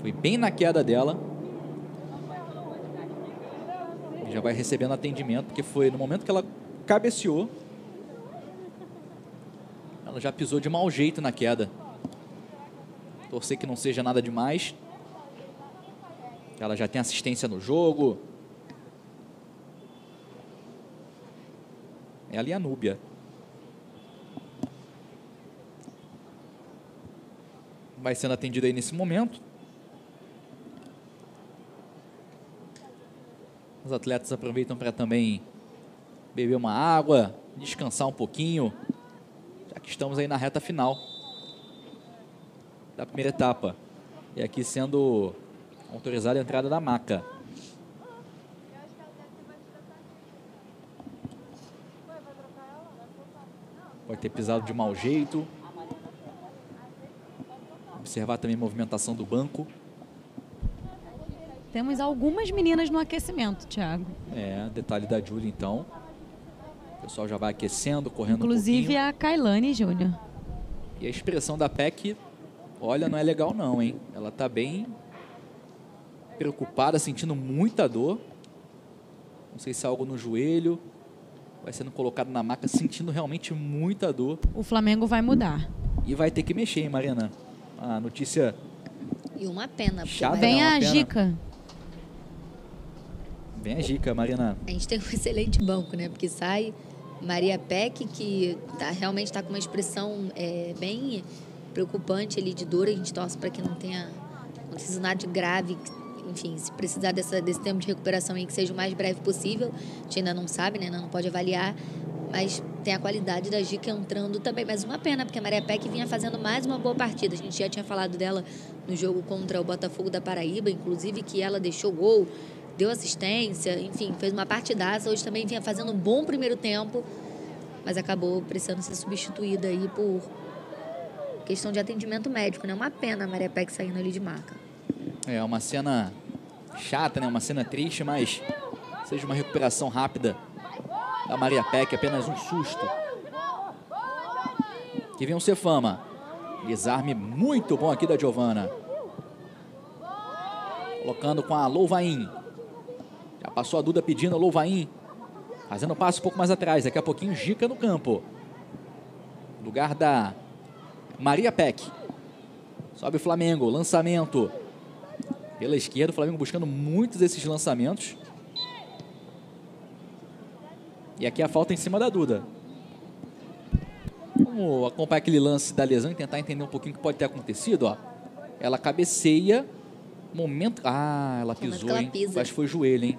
A: Foi bem na queda dela. Já vai recebendo atendimento, porque foi no momento que ela cabeceou, ela já pisou de mau jeito na queda. Torcer que não seja nada demais. Ela já tem assistência no jogo. Ela e a Núbia. Vai sendo atendida aí nesse momento. Os atletas aproveitam para também beber uma água, descansar um pouquinho, já que estamos aí na reta final da primeira etapa. E aqui sendo autorizada a entrada da maca. Pode ter pisado de mau jeito. Observar também a movimentação do banco.
E: Temos algumas meninas no aquecimento, Thiago.
A: É, detalhe da Julie então. O pessoal já vai aquecendo, correndo um
E: Inclusive
A: pouquinho.
E: a Kailane Júnior.
A: E a expressão da PEC, olha, não é legal não, hein? Ela tá bem preocupada, sentindo muita dor. Não sei se é algo no joelho. Vai sendo colocado na maca, sentindo realmente muita dor.
E: O Flamengo vai mudar.
A: E vai ter que mexer, hein, Mariana? A notícia
B: E uma pena,
A: Chata,
B: vai-
E: Vem
A: é uma
E: a
A: pena. Bem a dica, Mariana.
B: a gente tem um <laughs> excelente banco, né? Porque sai Maria Peck, que tá, realmente está com uma expressão é, bem preocupante ali de dor. A gente torce para que não tenha acontecido nada de grave. Enfim, se precisar dessa, desse tempo de recuperação aí, que seja o mais breve possível. A gente ainda não sabe, né? Ainda não pode avaliar. Mas tem a qualidade da Gica entrando também. Mas uma pena, porque a Maria Peck vinha fazendo mais uma boa partida. A gente já tinha falado dela no jogo contra o Botafogo da Paraíba, inclusive que ela deixou gol, deu assistência, enfim, fez uma partidaça. Hoje também vinha fazendo um bom primeiro tempo, mas acabou precisando ser substituída aí por questão de atendimento médico, né? Uma pena a Maria Peck saindo ali de marca.
A: É uma cena chata, né? Uma cena triste, mas seja uma recuperação rápida da Maria Peck, apenas um susto. Que vem o Cefama. Desarme muito bom aqui da Giovana. Colocando com a Louvain. Já passou a Duda pedindo a Louvain. Fazendo o passo um pouco mais atrás. Daqui a pouquinho Gica no campo. Lugar da Maria Peck. Sobe o Flamengo. Lançamento. Pela esquerda, o Flamengo buscando muitos desses lançamentos. E aqui a falta em cima da Duda. Vamos acompanhar aquele lance da lesão e tentar entender um pouquinho o que pode ter acontecido. Ó. Ela cabeceia. Momento. Ah, ela
B: Momento
A: pisou,
B: que ela
A: hein?
B: pisa.
A: Acho que foi joelho, hein?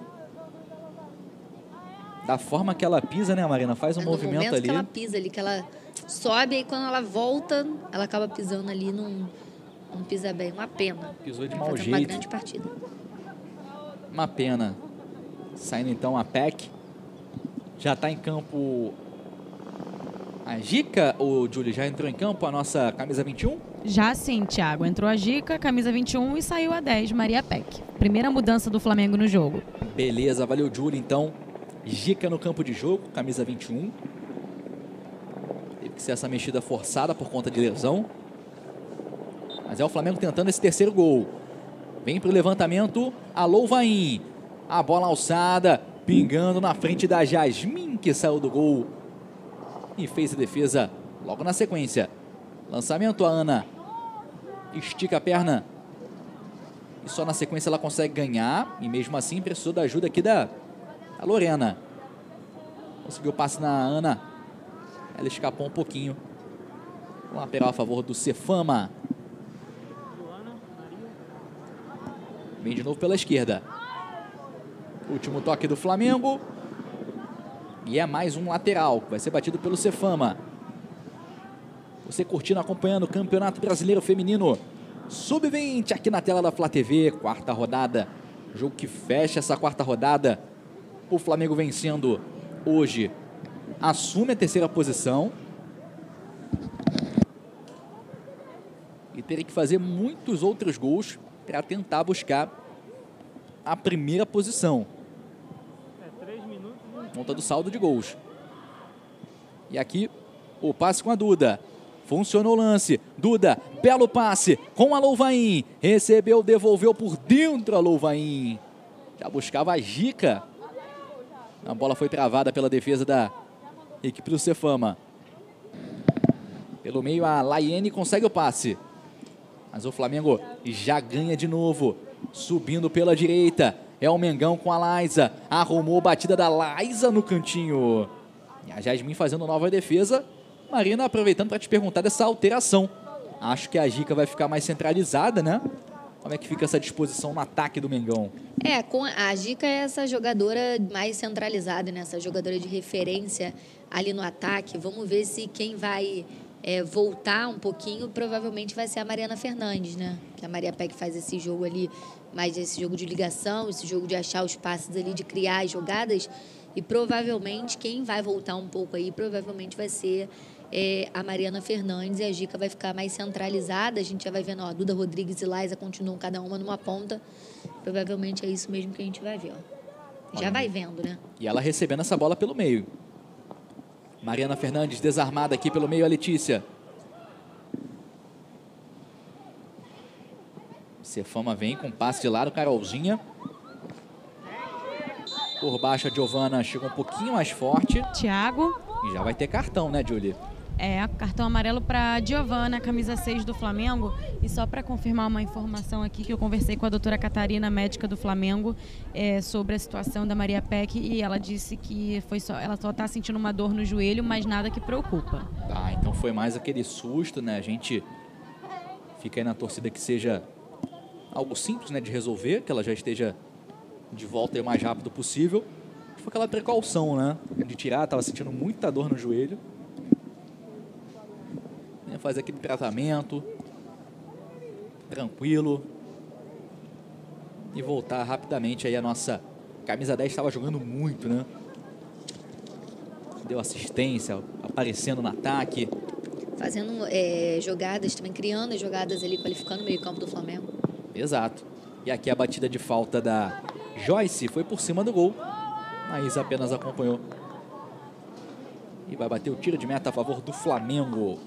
A: Da forma que ela pisa, né, Marina? Faz um
B: É no
A: movimento
B: momento
A: ali.
B: que ela pisa ali, que ela sobe, aí quando ela volta, ela acaba pisando ali, não, não pisa bem. Uma pena.
A: Pisou de
B: Vai
A: mau
B: fazer uma
A: jeito.
B: grande partida.
A: Uma pena. Saindo então a PEC. Já está em campo a Gica, ou Júlio, já entrou em campo a nossa camisa 21?
E: Já sim, Thiago. Entrou a Gica, camisa 21 e saiu a 10, Maria Peck. Primeira mudança do Flamengo no jogo.
A: Beleza, valeu Júlio então. Gica no campo de jogo, camisa 21. Teve que ser essa mexida forçada por conta de lesão. Mas é o Flamengo tentando esse terceiro gol. Vem para o levantamento, a Louvain. A bola alçada, pingando na frente da Jasmin, que saiu do gol. E fez a defesa logo na sequência. Lançamento, a Ana. Estica a perna. E só na sequência ela consegue ganhar. E mesmo assim precisou da ajuda aqui da, da Lorena. Conseguiu o passe na Ana. Ela escapou um pouquinho. Lateral a favor do Cefama. Vem de novo pela esquerda. Último toque do Flamengo. E é mais um lateral. Vai ser batido pelo Cefama. Você curtindo, acompanhando o Campeonato Brasileiro Feminino Sub-20 aqui na tela da Flá TV. Quarta rodada. Jogo que fecha essa quarta rodada. O Flamengo vencendo hoje. Assume a terceira posição. E teria que fazer muitos outros gols para tentar buscar a primeira posição. Conta do saldo de gols. E aqui o passe com a Duda. Funcionou o lance. Duda, belo passe com a Louvain. Recebeu, devolveu por dentro a Louvain. Já buscava a Gica. A bola foi travada pela defesa da equipe do Cefama. Pelo meio, a Laiene consegue o passe. Mas o Flamengo já ganha de novo. Subindo pela direita. É o Mengão com a Laisa. Arrumou a batida da Laisa no cantinho. E a Jasmine fazendo nova defesa. Marina, aproveitando para te perguntar dessa alteração. Acho que a Gica vai ficar mais centralizada, né? Como é que fica essa disposição no ataque do Mengão?
B: É, com a Gica é essa jogadora mais centralizada, né? Essa jogadora de referência ali no ataque. Vamos ver se quem vai é, voltar um pouquinho, provavelmente vai ser a Mariana Fernandes, né? Que a Maria Peck faz esse jogo ali, mais esse jogo de ligação, esse jogo de achar os passes ali, de criar as jogadas. E provavelmente quem vai voltar um pouco aí, provavelmente vai ser é, a Mariana Fernandes e a Gica vai ficar mais centralizada. A gente já vai vendo, ó, a Duda Rodrigues e Laisa continuam cada uma numa ponta. Provavelmente é isso mesmo que a gente vai ver, ó. Já vai vendo, né?
A: E ela recebendo essa bola pelo meio. Mariana Fernandes desarmada aqui pelo meio, a Letícia. Cefama vem com passe de lado, Carolzinha. Por baixo a Giovana chegou um pouquinho mais forte.
E: Thiago.
A: E já vai ter cartão, né, Julie?
E: É, cartão amarelo para Giovana, camisa 6 do Flamengo. E só para confirmar uma informação aqui, que eu conversei com a doutora Catarina, médica do Flamengo, é, sobre a situação da Maria Peck e ela disse que foi só, ela só está sentindo uma dor no joelho, mas nada que preocupa.
A: Ah, então foi mais aquele susto, né? A gente fica aí na torcida que seja algo simples, né, de resolver, que ela já esteja de volta o mais rápido possível. Foi aquela precaução, né? De tirar, estava sentindo muita dor no joelho né, fazer aquele tratamento tranquilo e voltar rapidamente aí a nossa camisa 10 estava jogando muito, né? Deu assistência, aparecendo no ataque.
B: Fazendo é, jogadas também, criando jogadas ali, qualificando o meio campo do Flamengo.
A: Exato. E aqui a batida de falta da Joyce foi por cima do gol. A Isa apenas acompanhou. E vai bater o tiro de meta a favor do Flamengo.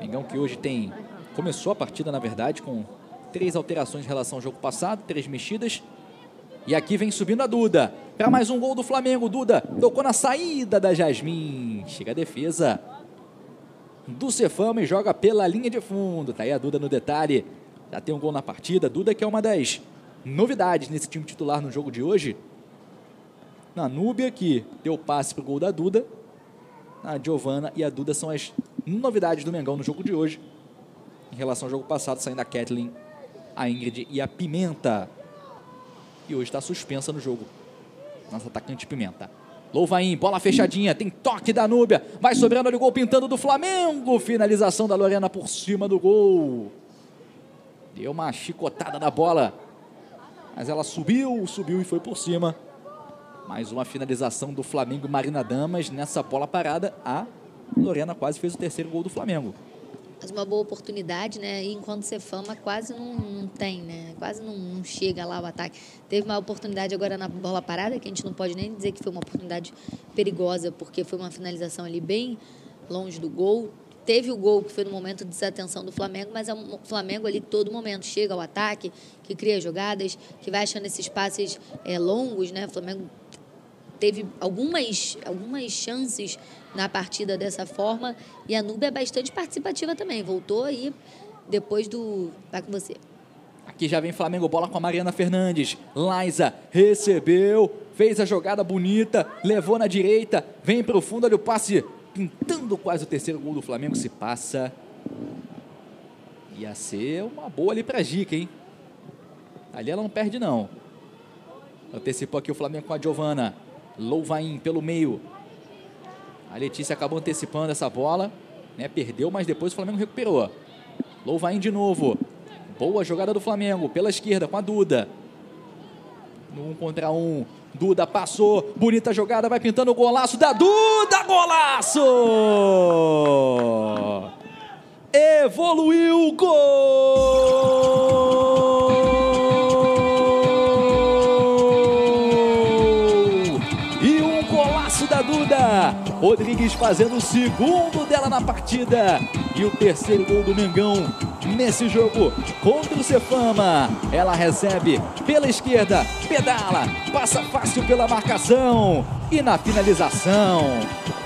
A: Mengão que hoje tem começou a partida, na verdade, com três alterações em relação ao jogo passado, três mexidas. E aqui vem subindo a Duda. Para mais um gol do Flamengo. Duda tocou na saída da Jasmin. Chega a defesa do Cefama e joga pela linha de fundo. Tá aí a Duda no detalhe. Já tem um gol na partida. Duda que é uma das novidades nesse time titular no jogo de hoje. Na Núbia que deu passe pro gol da Duda. A Giovana e a Duda são as novidades do Mengão no jogo de hoje. Em relação ao jogo passado, saindo a Kathleen, a Ingrid e a Pimenta. E hoje está suspensa no jogo. Nossa atacante Pimenta. Louvain, bola fechadinha, tem toque da Núbia. Vai sobrando ali o gol pintando do Flamengo. Finalização da Lorena por cima do gol. Deu uma chicotada na bola. Mas ela subiu, subiu e foi por cima. Mais uma finalização do Flamengo Marina Damas nessa bola parada. A Lorena quase fez o terceiro gol do Flamengo.
B: Mas uma boa oportunidade, né? E enquanto você fama, quase não, não tem, né? Quase não, não, chega lá o ataque. Teve uma oportunidade agora na bola parada, que a gente não pode nem dizer que foi uma oportunidade perigosa, porque foi uma finalização ali bem longe do gol. Teve o gol que foi no momento de desatenção do Flamengo, mas é um Flamengo ali todo momento chega ao ataque, que cria jogadas, que vai achando esses passes é, longos, né? O Flamengo teve algumas, algumas chances na partida dessa forma. E a Nubia é bastante participativa também. Voltou aí depois do. Vai com você.
A: Aqui já vem Flamengo, bola com a Mariana Fernandes. Laisa recebeu, fez a jogada bonita, levou na direita, vem para o fundo, olha o passe, pintando quase o terceiro gol do Flamengo, se passa. Ia ser uma boa ali para Gica, hein? Ali ela não perde, não. Antecipou aqui o Flamengo com a Giovana. Louvain pelo meio. A Letícia acabou antecipando essa bola. Né? Perdeu, mas depois o Flamengo recuperou. Louvain de novo. Boa jogada do Flamengo. Pela esquerda com a Duda. No um contra um. Duda passou. Bonita jogada. Vai pintando o golaço da Duda. Golaço! Evoluiu. Gol! Rodrigues fazendo o segundo dela na partida. E o terceiro gol do Mengão nesse jogo contra o Cefama. Ela recebe pela esquerda, pedala, passa fácil pela marcação. E na finalização,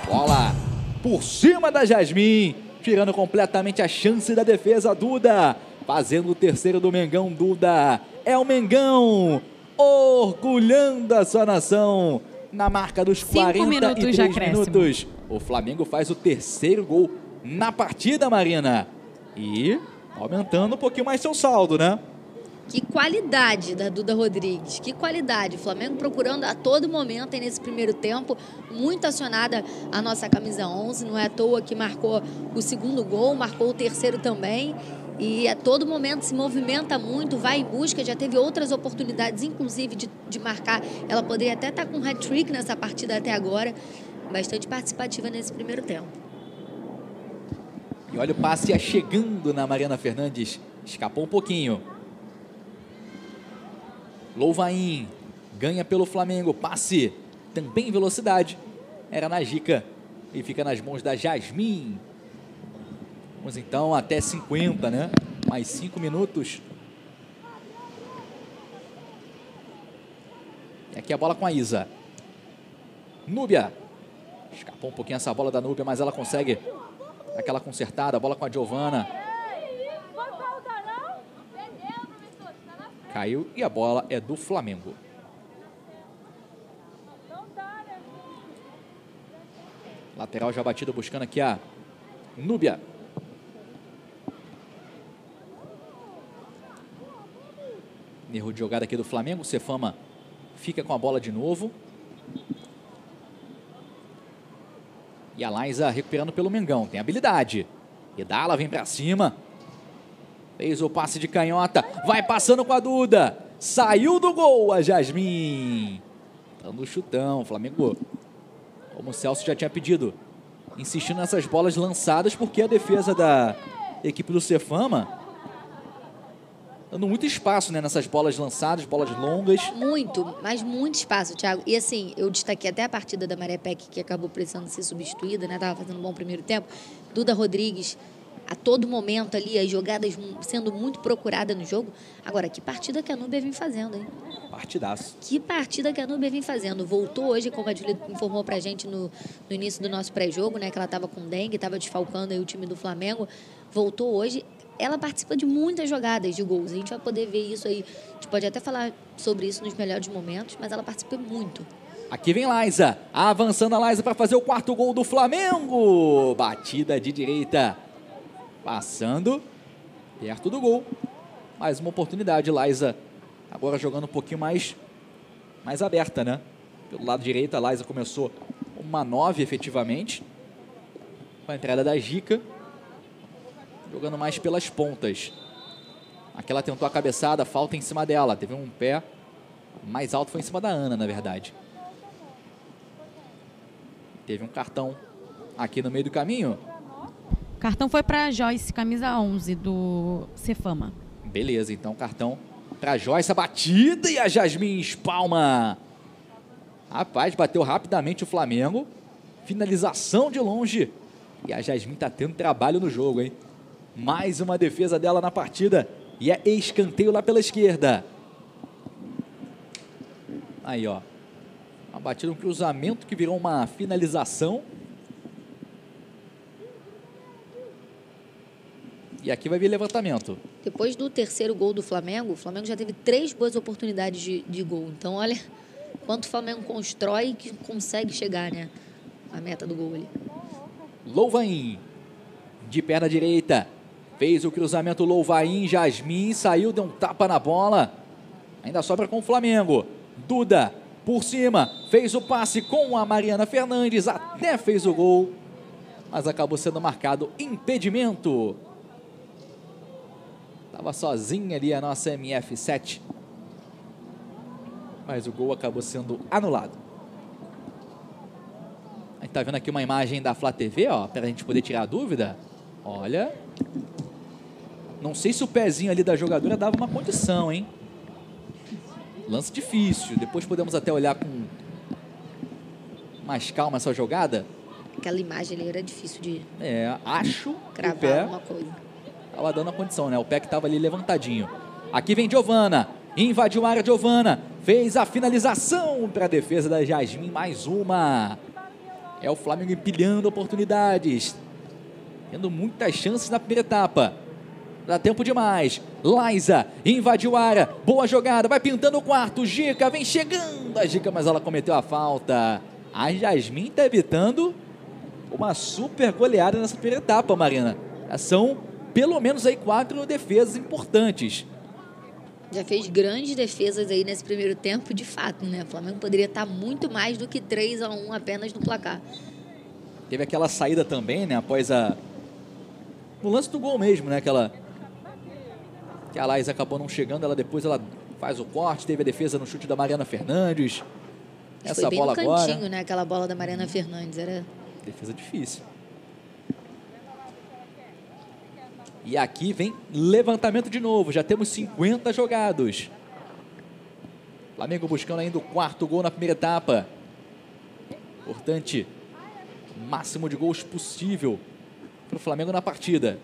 A: bola por cima da Jasmin, tirando completamente a chance da defesa. Duda fazendo o terceiro do Mengão. Duda é o Mengão, orgulhando a sua nação na marca dos
E: Cinco
A: 43
E: minutos de
A: minutos. O Flamengo faz o terceiro gol na partida, Marina. E aumentando um pouquinho mais seu saldo, né?
B: Que qualidade da Duda Rodrigues, que qualidade. O Flamengo procurando a todo momento aí nesse primeiro tempo, muito acionada a nossa camisa 11, não é à toa que marcou o segundo gol, marcou o terceiro também. E a todo momento se movimenta muito, vai em busca, já teve outras oportunidades, inclusive de, de marcar. Ela poderia até estar com um hat-trick nessa partida até agora, bastante participativa nesse primeiro tempo.
A: E olha o passe ia chegando na Mariana Fernandes. Escapou um pouquinho. Louvain ganha pelo Flamengo. Passe também velocidade. Era na Gica. E fica nas mãos da Jasmin. Vamos então até 50, né? Mais 5 minutos. E aqui a bola com a Isa. Núbia. Escapou um pouquinho essa bola da Núbia, mas ela consegue aquela consertada. Bola com a Giovana. Caiu e a bola é do Flamengo. Lateral já batido buscando aqui a Núbia. Erro de jogada aqui do Flamengo. Cefama fica com a bola de novo. E a Laisa recuperando pelo Mengão. Tem habilidade. E Dala vem pra cima. Fez o passe de canhota. Vai passando com a Duda. Saiu do gol a Jasmin. Dando o chutão. Flamengo, como o Celso já tinha pedido, insistindo nessas bolas lançadas, porque a defesa da equipe do Cefama dando muito espaço né, nessas bolas lançadas, bolas longas.
B: Muito, mas muito espaço, Thiago. E assim, eu destaquei até a partida da Maria Peck, que acabou precisando ser substituída, né? Tava fazendo um bom primeiro tempo. Duda Rodrigues, a todo momento ali, as jogadas sendo muito procuradas no jogo. Agora, que partida que a Núbia vem fazendo, hein?
A: Partidaço.
B: Que partida que a Núbia vem fazendo. Voltou hoje, como a Julia informou pra gente no, no início do nosso pré-jogo, né? Que ela tava com dengue, tava desfalcando aí o time do Flamengo. Voltou hoje ela participa de muitas jogadas de gols. A gente vai poder ver isso aí. A gente pode até falar sobre isso nos melhores momentos, mas ela participa muito.
A: Aqui vem Laisa, avançando a Laisa para fazer o quarto gol do Flamengo. Batida de direita, passando perto do gol. Mais uma oportunidade, Laisa. Agora jogando um pouquinho mais, mais aberta, né? Pelo lado direito, a Laisa começou uma nove efetivamente. Com a entrada da Gica jogando mais pelas pontas. Aquela tentou a cabeçada, falta em cima dela. Teve um pé mais alto, foi em cima da Ana, na verdade. Teve um cartão aqui no meio do caminho.
E: O cartão foi para Joyce, camisa 11 do Cefama.
A: Beleza, então cartão para Joyce, a batida e a Jasmin espalma. Rapaz, bateu rapidamente o Flamengo. Finalização de longe. E a Jasmin tá tendo trabalho no jogo, hein? Mais uma defesa dela na partida. E é escanteio lá pela esquerda. Aí, ó. Uma batida, um cruzamento que virou uma finalização. E aqui vai vir levantamento.
B: Depois do terceiro gol do Flamengo, o Flamengo já teve três boas oportunidades de, de gol. Então, olha, quanto o Flamengo constrói e que consegue chegar, né? A meta do gol ali.
A: Louvain, de perna direita, fez o cruzamento Louvain, Jasmin saiu, deu um tapa na bola. Ainda sobra com o Flamengo. Duda, por cima, fez o passe com a Mariana Fernandes, até fez o gol, mas acabou sendo marcado impedimento. Estava sozinha ali a nossa MF7. Mas o gol acabou sendo anulado. A gente tá vendo aqui uma imagem da Flá TV, ó, para a gente poder tirar a dúvida. Olha. Não sei se o pezinho ali da jogadora dava uma condição, hein? Lance difícil. Depois podemos até olhar com mais calma essa jogada.
B: Aquela imagem ali era difícil de
A: É, acho o pé
B: cravar alguma coisa.
A: tava dando a condição, né? O pé que tava ali levantadinho. Aqui vem Giovana. Invadiu a área Giovana. Fez a finalização para a defesa da Jasmin. Mais uma. É o Flamengo empilhando oportunidades. Tendo muitas chances na primeira etapa. Dá tempo demais. Liza invadiu a área. Boa jogada. Vai pintando o quarto. Gica vem chegando. A Gica, mas ela cometeu a falta. A Jasmin está evitando uma super goleada nessa primeira etapa, Marina. São pelo menos aí quatro defesas importantes.
B: Já fez grandes defesas aí nesse primeiro tempo, de fato, né? O Flamengo poderia estar muito mais do que 3 a 1 apenas no placar.
A: Teve aquela saída também, né? Após a. No lance do gol mesmo, né? Aquela. Que a Laís acabou não chegando, ela depois ela faz o corte, teve a defesa no chute da Mariana Fernandes. Essa
B: Foi bem
A: bola
B: no
A: agora.
B: cantinho, né? Aquela bola da Mariana Fernandes. Era
A: Defesa difícil. E aqui vem levantamento de novo. Já temos 50 jogados. Flamengo buscando ainda o quarto gol na primeira etapa. Importante. Máximo de gols possível para o Flamengo na partida.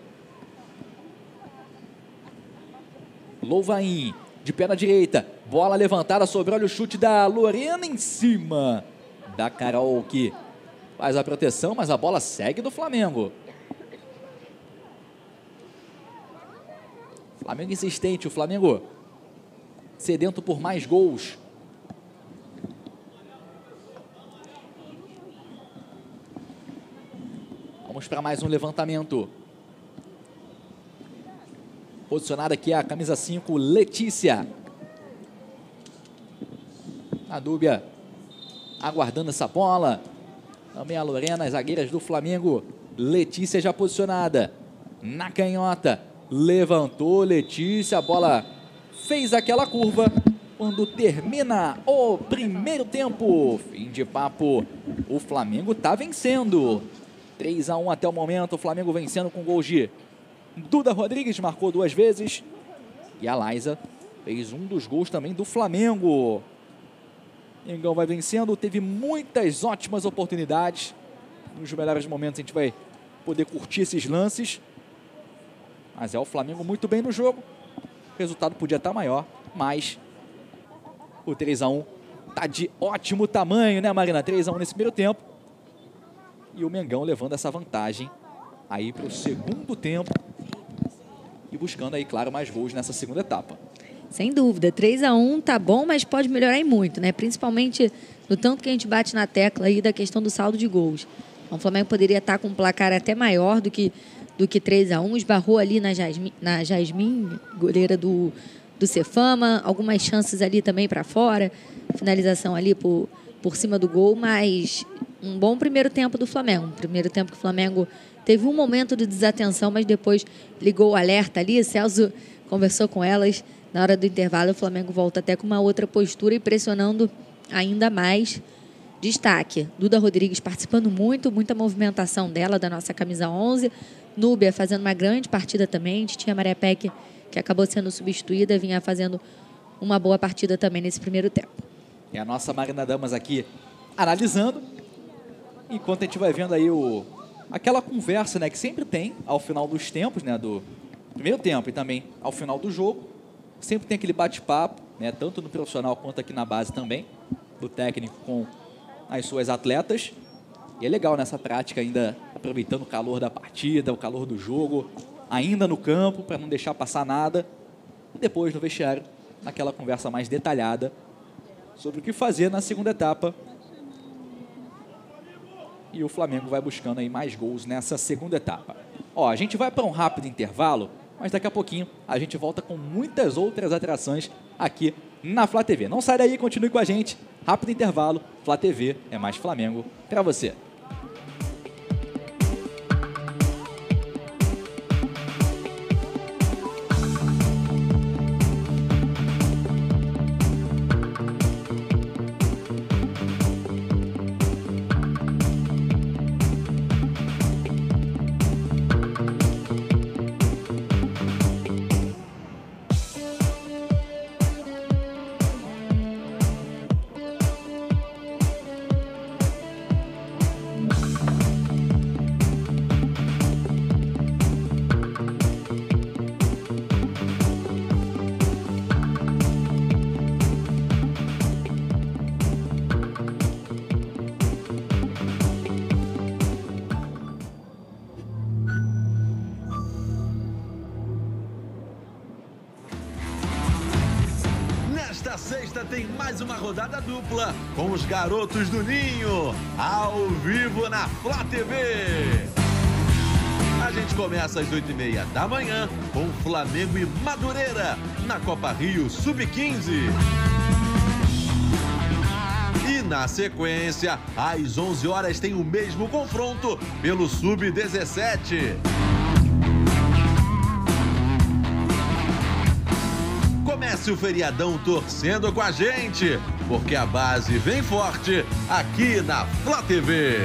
A: Louvain, de pé na direita. Bola levantada sobre olha o chute da Lorena em cima da Carol que faz a proteção, mas a bola segue do Flamengo. Flamengo insistente, o Flamengo sedento por mais gols. Vamos para mais um levantamento. Posicionada aqui a camisa 5, Letícia. A dúvida aguardando essa bola. Também a Lorena, as zagueiras do Flamengo. Letícia já posicionada. Na canhota. Levantou Letícia. A bola fez aquela curva. Quando termina o primeiro tempo. Fim de papo. O Flamengo está vencendo. 3 a 1 até o momento. O Flamengo vencendo com gol de Duda Rodrigues. Marcou duas vezes. E a Laisa fez um dos gols também do Flamengo. Mengão vai vencendo, teve muitas ótimas oportunidades. Nos melhores momentos a gente vai poder curtir esses lances. Mas é o Flamengo muito bem no jogo. O resultado podia estar maior, mas o 3 a 1 tá de ótimo tamanho, né, Marina? 3 a 1 nesse primeiro tempo. E o Mengão levando essa vantagem aí para o segundo tempo e buscando aí, claro, mais gols nessa segunda etapa.
B: Sem dúvida, 3 a 1 tá bom, mas pode melhorar muito, né? Principalmente no tanto que a gente bate na tecla aí da questão do saldo de gols. Então, o Flamengo poderia estar com um placar até maior do que, do que 3 a 1 esbarrou ali na Jasmin, na goleira do, do Cefama, algumas chances ali também para fora, finalização ali por, por cima do gol, mas um bom primeiro tempo do Flamengo. Um primeiro tempo que o Flamengo teve um momento de desatenção, mas depois ligou o alerta ali, Celso conversou com elas, na hora do intervalo, o Flamengo volta até com uma outra postura e pressionando ainda mais. Destaque: Duda Rodrigues participando muito, muita movimentação dela, da nossa camisa 11. Núbia fazendo uma grande partida também. Tinha Maria Peck, que acabou sendo substituída, vinha fazendo uma boa partida também nesse primeiro tempo.
A: É a nossa Marina Damas aqui analisando. Enquanto a gente vai vendo aí o, aquela conversa né, que sempre tem ao final dos tempos, né, do primeiro tempo e também ao final do jogo. Sempre tem aquele bate-papo, né, tanto no profissional quanto aqui na base também, do técnico com as suas atletas. E é legal nessa prática ainda aproveitando o calor da partida, o calor do jogo, ainda no campo, para não deixar passar nada. E depois no vestiário, naquela conversa mais detalhada sobre o que fazer na segunda etapa. E o Flamengo vai buscando aí mais gols nessa segunda etapa. Ó, a gente vai para um rápido intervalo, mas daqui a pouquinho a gente volta com muitas outras atrações aqui na Flá TV. Não sai daí, continue com a gente. Rápido intervalo, Flá TV é mais Flamengo para você.
F: Rodada dupla com os garotos do Ninho, ao vivo na Flá TV. A gente começa às 8h30 da manhã com Flamengo e Madureira na Copa Rio Sub-15. E na sequência, às 11 horas tem o mesmo confronto pelo Sub-17. Comece o feriadão torcendo com a gente, porque a base vem forte aqui na Flá TV.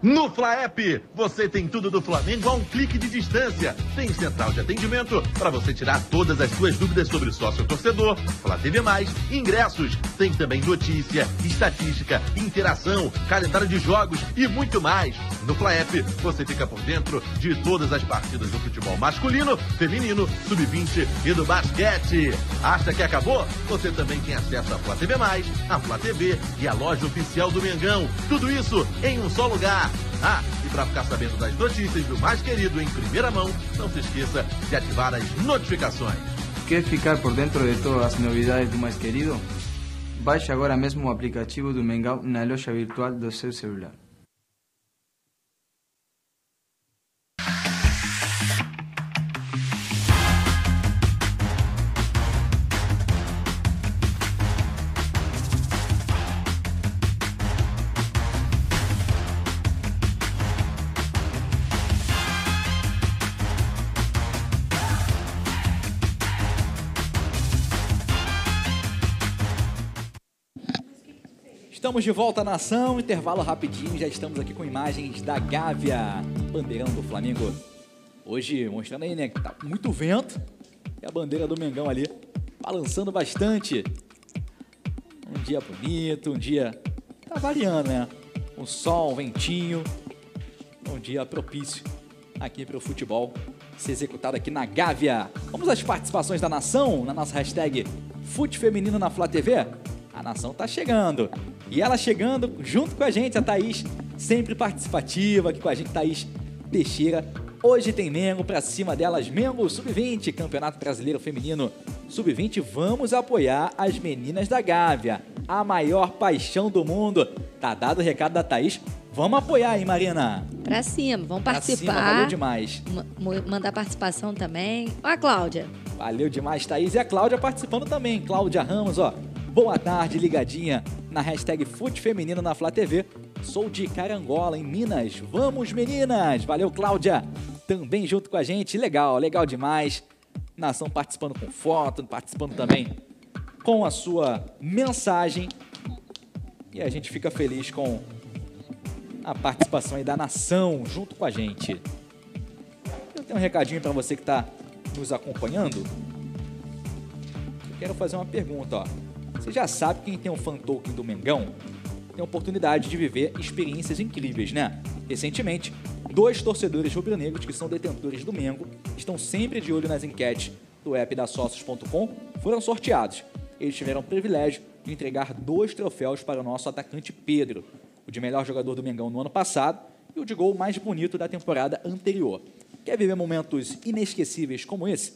F: No Fla App, você tem tudo do Flamengo a um clique de distância. Tem central de atendimento para você tirar todas as suas dúvidas sobre sócio torcedor, Fla TV Mais, ingressos. Tem também notícia, estatística, interação, calendário de jogos e muito mais. No Fla App, você fica por dentro de todas as partidas do futebol masculino, feminino, sub-20 e do basquete. Acha que acabou? Você também tem acesso à Fla TV Mais, a Fla TV e a loja oficial do Mengão. Tudo isso em um só lugar. Ah, e para ficar sabendo das notícias do mais querido em primeira mão, não se esqueça de ativar as notificações.
G: Quer ficar por dentro de todas as novidades do mais querido? Baixe agora mesmo o aplicativo do Mengão na loja virtual do seu celular.
A: Estamos de volta na ação, intervalo rapidinho, já estamos aqui com imagens da Gávea, bandeirão do Flamengo. Hoje mostrando aí, né, que tá muito vento e a bandeira do Mengão ali balançando bastante. Um dia bonito, um dia tá variando, né? Um sol, um ventinho, um dia propício aqui para o futebol ser executado aqui na Gávea. Vamos às participações da nação na nossa hashtag Fute Feminino na Flá TV? A nação tá chegando. E ela chegando junto com a gente, a Thaís, sempre participativa aqui com a gente, Thaís Teixeira. Hoje tem Mengo pra cima delas, Mengo Sub-20, Campeonato Brasileiro Feminino Sub-20. Vamos apoiar as meninas da Gávea, a maior paixão do mundo. Tá dado o recado da Thaís. Vamos apoiar, hein, Marina?
B: Pra cima, vamos
A: Pra
B: participar.
A: cima, valeu demais.
B: Ma- mo- mandar participação também. Ó, a Cláudia.
A: Valeu demais, Thaís. E a Cláudia participando também. Cláudia Ramos, ó. Boa tarde, ligadinha na hashtag Fute Feminino na Flá TV. Sou de Carangola, em Minas. Vamos, meninas! Valeu, Cláudia. Também junto com a gente. Legal, legal demais. Nação participando com foto, participando também com a sua mensagem. E a gente fica feliz com a participação aí da nação junto com a gente. Eu tenho um recadinho para você que está nos acompanhando. Eu quero fazer uma pergunta, ó. Você já sabe quem tem um fan token do Mengão? Tem a oportunidade de viver experiências incríveis, né? Recentemente, dois torcedores rubro-negros que são detentores do Mengo estão sempre de olho nas enquetes do app da Sócios.com foram sorteados. Eles tiveram o privilégio de entregar dois troféus para o nosso atacante Pedro, o de melhor jogador do Mengão no ano passado e o de gol mais bonito da temporada anterior. Quer viver momentos inesquecíveis como esse?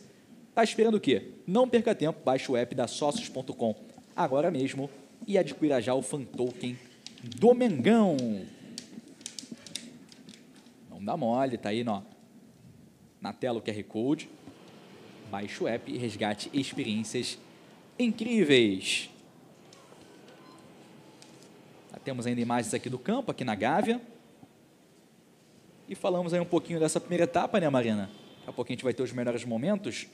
A: Tá esperando o quê? Não perca tempo, baixe o app da Sócios.com agora mesmo e adquira já o fan token do Mengão. Não dá mole, tá aí, ó. Na tela o QR Code. Baixe o app e resgate experiências incríveis. Já temos ainda imagens aqui do campo, aqui na Gávea. E falamos aí um pouquinho dessa primeira etapa, né, Marina? Daqui a pouquinho a gente vai ter os melhores momentos.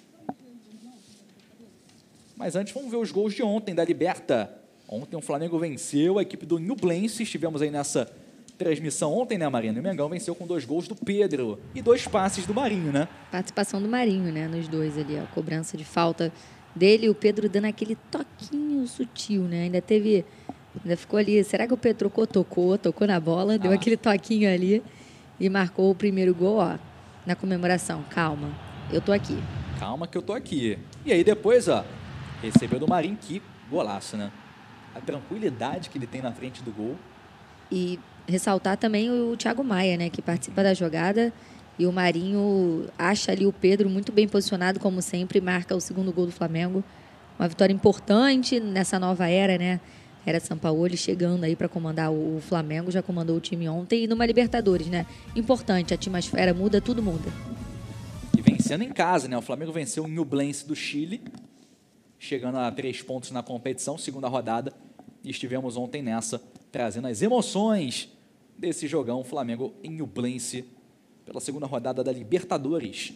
A: Mas antes, vamos ver os gols de ontem da Liberta. Ontem o Flamengo venceu a equipe do Nublense. Estivemos aí nessa transmissão ontem, né, Marina? E o Mengão venceu com dois gols do Pedro e dois passes do Marinho, né?
B: Participação do Marinho, né? Nos dois ali, a cobrança de falta dele e o Pedro dando aquele toquinho sutil, né? Ainda teve. Ainda ficou ali. Será que o Pedro trocou? Tocou, tocou na bola, deu
A: Ah.
B: aquele toquinho ali e marcou o primeiro gol, ó. Na comemoração. Calma, eu tô aqui.
A: Calma que eu tô aqui. E aí depois, ó, recebeu do Marinho, que golaço, né? A tranquilidade que ele tem na frente do gol.
B: E ressaltar também o Thiago Maia, né, que participa da jogada. E o Marinho acha ali o Pedro muito bem posicionado, como sempre, marca o segundo gol do Flamengo. Uma vitória importante nessa nova era, né? Era Sampaoli chegando aí para comandar o o Flamengo, já comandou o time ontem e numa Libertadores, né? Importante, a atmosfera muda, tudo muda.
A: E vencendo em casa, né? O Flamengo venceu o Nublense do Chile, chegando a três pontos na competição, segunda rodada. E estivemos ontem nessa, trazendo as emoções desse jogão Flamengo em Nublense pela segunda rodada da Libertadores.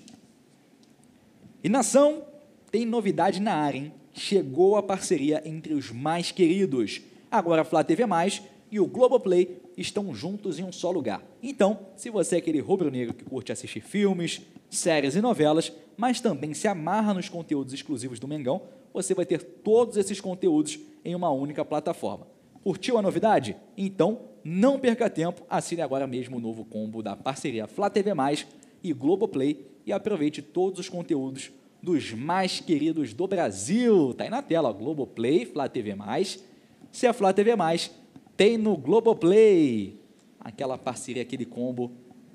A: E nação, tem novidade na área, hein? Chegou a parceria entre os mais queridos. Agora a Flá TV Mais e o Globoplay estão juntos em um só lugar. Então, se você é aquele rubro-negro que curte assistir filmes, séries e novelas, mas também se amarra nos conteúdos exclusivos do Mengão, você vai ter todos esses conteúdos em uma única plataforma. Curtiu a novidade? Então, não perca tempo, assine agora mesmo o novo combo da parceria Flá TV Mais e Globoplay e aproveite todos os conteúdos dos mais queridos do Brasil. Tá aí na tela, ó, Globoplay, Flá TV Mais. Se é Flá TV Mais, tem no Globoplay. Aquela parceria, aquele combo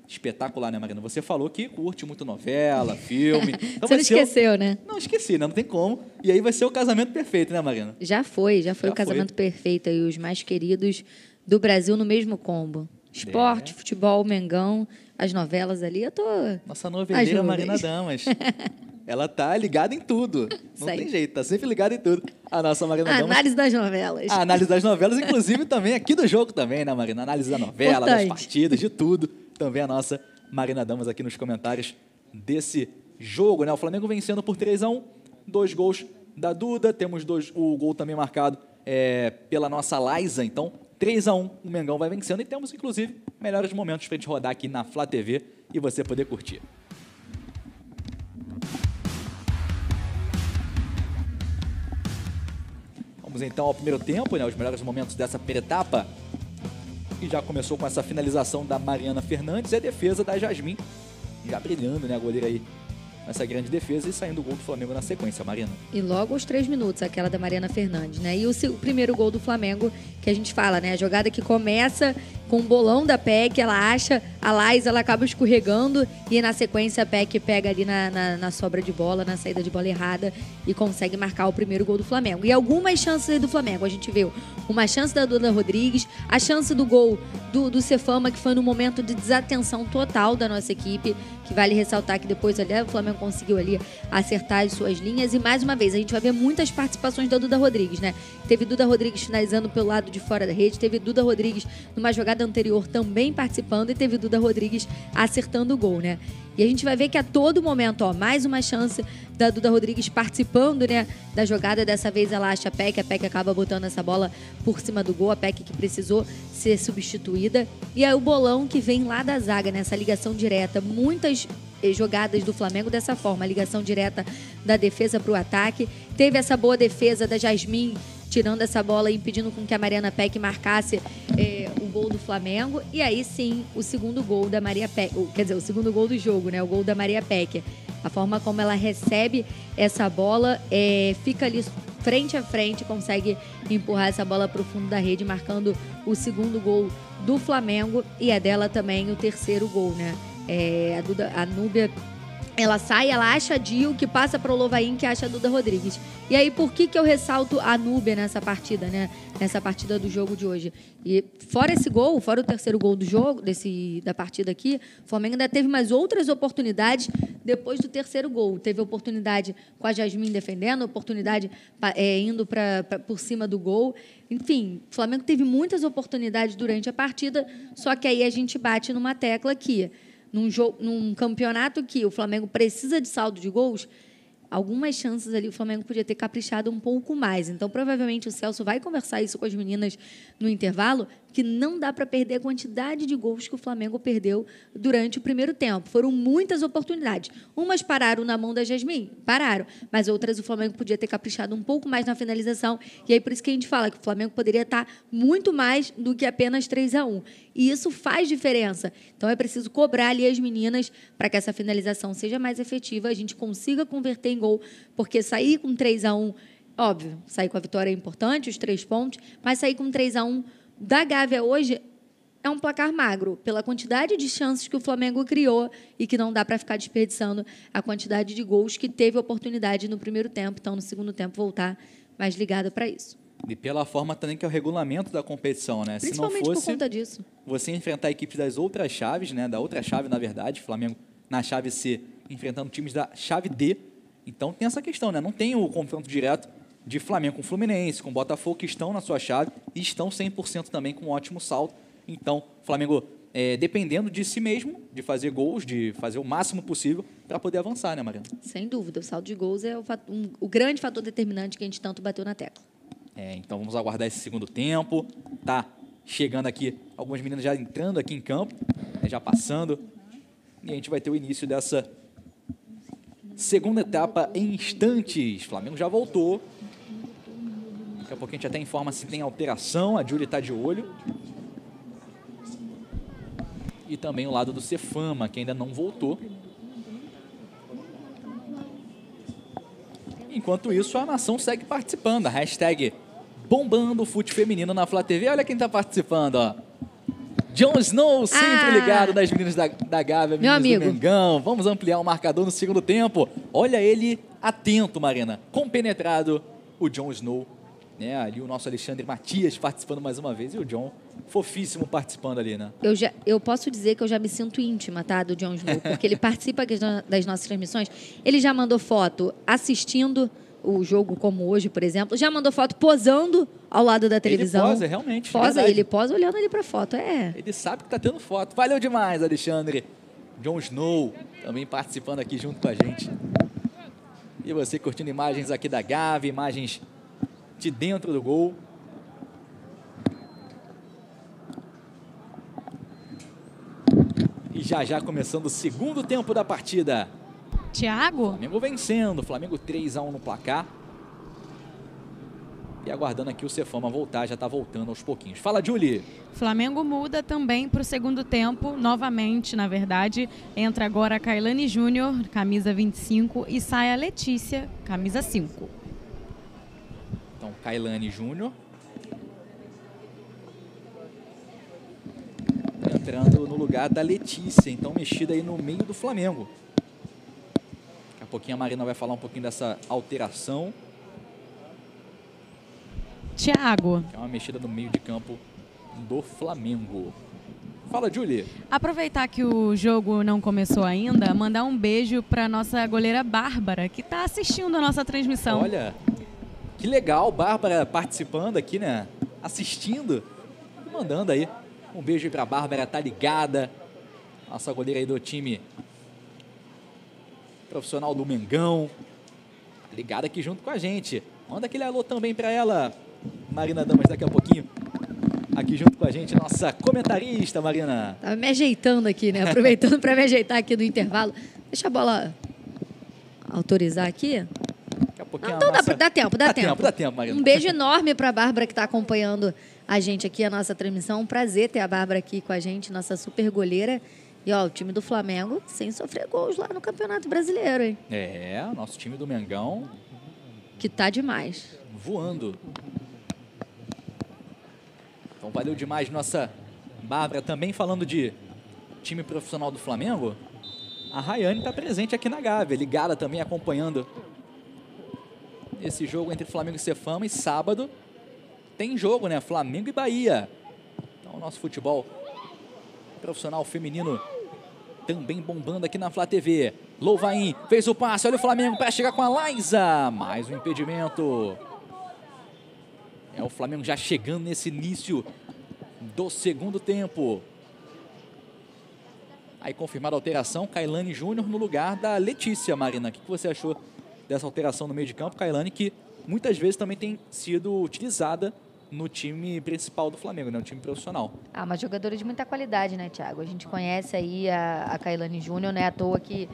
A: espetacular, né, Marina? Você falou que curte muito novela, <laughs> filme. Então
B: Você não
A: ser o-
B: esqueceu, né?
A: Não, esqueci, né? Não tem como. E aí vai ser o casamento perfeito, né, Marina?
B: Já foi, já foi
A: Já
B: o casamento perfeito aí, os mais queridos do Brasil no mesmo combo. Esporte,
A: É.
B: futebol, Mengão, as novelas ali, eu tô.
A: Nossa noveleira Marina. Damas. <laughs> Ela tá ligada em tudo. Não
B: aí.
A: tem jeito, tá sempre ligada em tudo. A nossa Marina
B: A
A: Damas.
B: análise das novelas.
A: A análise das novelas, inclusive também aqui do jogo também, né, Marina? Análise da novela, das
B: Importante.
A: partidas, de tudo. Também a nossa Marina Damas aqui nos comentários desse jogo, né? O Flamengo vencendo por 3 a 1 dois gols da Duda, temos dois, o gol também marcado é, pela nossa Liza, então 3 a 1 o Mengão vai vencendo e temos inclusive melhores momentos pra gente rodar aqui na Flá TV e você poder curtir. Vamos então ao primeiro tempo, né, os melhores momentos dessa etapa. E já começou com essa finalização da Mariana Fernandes e a defesa da Jasmin. Já brilhando, né, a goleira aí nessa grande defesa e saindo o gol do Flamengo na sequência, Marina.
B: E logo aos três minutos, aquela da Mariana Fernandes, né? E o primeiro gol do Flamengo, que a gente fala, né? A jogada que começa com o bolão da PEC, ela acha, a Lais, ela acaba escorregando e na sequência a PEC pega ali na, na, na sobra de bola, na saída de bola errada e consegue marcar o primeiro gol do Flamengo. E algumas chances aí do Flamengo, a gente viu uma chance da Duda Rodrigues, a chance do gol do, do Cefama, que foi no momento de desatenção total da nossa equipe, que vale ressaltar que depois ali o Flamengo conseguiu ali acertar as suas linhas e mais uma vez a gente vai ver muitas participações da Duda Rodrigues, né? Teve Duda Rodrigues finalizando pelo lado de fora da rede, teve Duda Rodrigues numa jogada anterior também participando e teve Duda Rodrigues acertando o gol, né? E a gente vai ver que a todo momento, ó, mais uma chance da Duda Rodrigues participando, né, da jogada. Dessa vez ela acha a Peck, a Peck acaba botando essa bola por cima do gol, a Peck que precisou ser substituída. E aí o bolão que vem lá da zaga, nessa ligação direta. Muitas eh, jogadas do Flamengo dessa forma, a ligação direta da defesa para o ataque. Teve essa boa defesa da Jasmin tirando essa bola e impedindo com que a Mariana Peck marcasse eh, o gol do Flamengo. E aí sim, o segundo gol da Maria Peck, quer dizer, o segundo gol do jogo, né? O gol da Maria Peck. A forma como ela recebe essa bola, eh, fica ali frente a frente, consegue empurrar essa bola para o fundo da rede, marcando o segundo gol do Flamengo e é dela também o terceiro gol, né? Eh, a, Duda, a Núbia ela sai, ela acha a Dil, que passa para o Lovain, que acha a Duda Rodrigues. E aí, por que, que eu ressalto a Núbia nessa partida, né? Nessa partida do jogo de hoje? E fora esse gol, fora o terceiro gol do jogo, desse, da partida aqui, o Flamengo ainda teve mais outras oportunidades depois do terceiro gol. Teve oportunidade com a Jasmine defendendo, oportunidade é, indo pra, pra, por cima do gol. Enfim, o Flamengo teve muitas oportunidades durante a partida, só que aí a gente bate numa tecla aqui num, jogo, num campeonato que o Flamengo precisa de saldo de gols, algumas chances ali o Flamengo podia ter caprichado um pouco mais. Então, provavelmente o Celso vai conversar isso com as meninas no intervalo, que não dá para perder a quantidade de gols que o Flamengo perdeu durante o primeiro tempo. Foram muitas oportunidades. Umas pararam na mão da Jasmine, pararam, mas outras o Flamengo podia ter caprichado um pouco mais na finalização. E aí por isso que a gente fala que o Flamengo poderia estar muito mais do que apenas 3 a 1. E isso faz diferença. Então é preciso cobrar ali as meninas para que essa finalização seja mais efetiva, a gente consiga converter em gol, porque sair com 3 a 1 Óbvio, sair com a vitória é importante, os três pontos, mas sair com 3 a 1 da Gávea hoje é um placar magro, pela quantidade de chances que o Flamengo criou e que não dá para ficar desperdiçando a quantidade de gols que teve oportunidade no primeiro tempo, então no segundo tempo voltar mais ligado para isso.
A: E pela forma também que é o regulamento da competição, né?
B: Principalmente
A: Se não fosse
B: por conta disso.
A: Você enfrentar equipes das outras chaves, né? Da outra chave, na verdade, Flamengo na chave C enfrentando times da chave D. Então tem essa questão, né? Não tem o confronto direto de Flamengo com Fluminense, com Botafogo, que estão na sua chave e estão 100% também com um ótimo salto. Então, Flamengo é, dependendo de si mesmo, de fazer gols, de fazer o máximo possível para poder avançar, né, Mariana?
B: Sem dúvida. O salto de gols é o, um, o, grande fator determinante que a gente tanto bateu na tecla.
A: É, então vamos aguardar esse segundo tempo. Tá chegando aqui, algumas meninas já entrando aqui em campo, né, já passando. E a gente vai ter o início dessa segunda etapa em instantes. O Flamengo já voltou. Daqui a pouco a gente até informa se tem alteração. A Júlia está de olho. E também o lado do Cefama, que ainda não voltou. Enquanto isso, a nação segue participando. A hashtag bombando o fute feminino na Flá TV. Olha quem está participando, ó. Jon Snow, sempre ah, ligado das meninas da, da Gávea,
B: meninas
A: do Mengão. Vamos ampliar o marcador no segundo tempo. Olha ele atento, Marina. Compenetrado, o Jon Snow né? Ali o nosso Alexandre Matias participando mais uma vez e o John fofíssimo participando ali, né?
B: Eu, já, eu posso dizer que eu já me sinto íntima, tá, do John Snow, porque ele <laughs> participa das nossas transmissões. Ele já mandou foto assistindo o jogo como hoje, por exemplo, já mandou foto posando ao lado da televisão.
A: Ele posa, realmente.
B: Posa, verdade. ele posa olhando ali para foto, é.
A: Ele sabe que tá tendo foto. Valeu demais, Alexandre. John Snow também participando aqui junto com a gente. E você curtindo imagens aqui da Gavi, imagens de dentro do gol. E já já começando o segundo tempo da partida.
E: Thiago?
A: Flamengo vencendo, Flamengo 3 a 1 no placar. E aguardando aqui o Cefama voltar, já está voltando aos pouquinhos. Fala, Julie.
E: Flamengo muda também para o segundo tempo, novamente, na verdade. Entra agora a Kailane Júnior, camisa 25, e sai a Letícia, camisa 5.
A: Kailane Júnior. Entrando no lugar da Letícia, então mexida aí no meio do Flamengo. Daqui a pouquinho a Marina vai falar um pouquinho dessa alteração.
E: Thiago.
A: é uma mexida no meio de campo do Flamengo. Fala, Julie.
E: Aproveitar que o jogo não começou ainda, mandar um beijo para nossa goleira Bárbara, que está assistindo a nossa transmissão.
A: Olha, que legal, Bárbara participando aqui, né? Assistindo e mandando aí. Um beijo aí pra Bárbara, tá ligada. Nossa goleira aí do time profissional do Mengão. Tá ligada aqui junto com a gente. Manda aquele alô também pra ela, Marina Damas, daqui a pouquinho. Aqui junto com a gente, nossa comentarista, Marina.
B: Tava me ajeitando aqui, né? Aproveitando <laughs> para me ajeitar aqui no intervalo. Deixa a bola autorizar aqui
A: pouquinho.
B: Então nossa... dá, dá, tempo, dá,
A: dá
B: tempo.
A: tempo. Dá tempo, Marina.
B: Um beijo enorme para a Bárbara que está acompanhando a gente aqui, a nossa transmissão. Um prazer ter a Bárbara aqui com a gente, nossa super goleira. E ó, o time do Flamengo sem sofrer gols lá no Campeonato Brasileiro, hein?
A: É, nosso time do Mengão.
B: Que tá demais.
A: Voando. Então valeu demais nossa Bárbara também falando de time profissional do Flamengo. A Rayane está presente aqui na Gávea, ligada também, acompanhando esse jogo entre Flamengo e Cefama. E sábado tem jogo, né? Flamengo e Bahia. Então, o nosso futebol profissional feminino também bombando aqui na Flá TV. Louvain fez o passe, olha o Flamengo para chegar com a Laisa. Mais um impedimento. É o Flamengo já chegando nesse início do segundo tempo. Aí confirmada a alteração, Kailane Júnior no lugar da Letícia Marina. O que você achou dessa alteração no meio de campo? Kailane que muitas vezes também tem sido utilizada no time principal do Flamengo, né? O time profissional.
B: Ah, uma jogadora de muita qualidade, né, Thiago? A gente conhece aí a, a Kailane Júnior, né? À toa que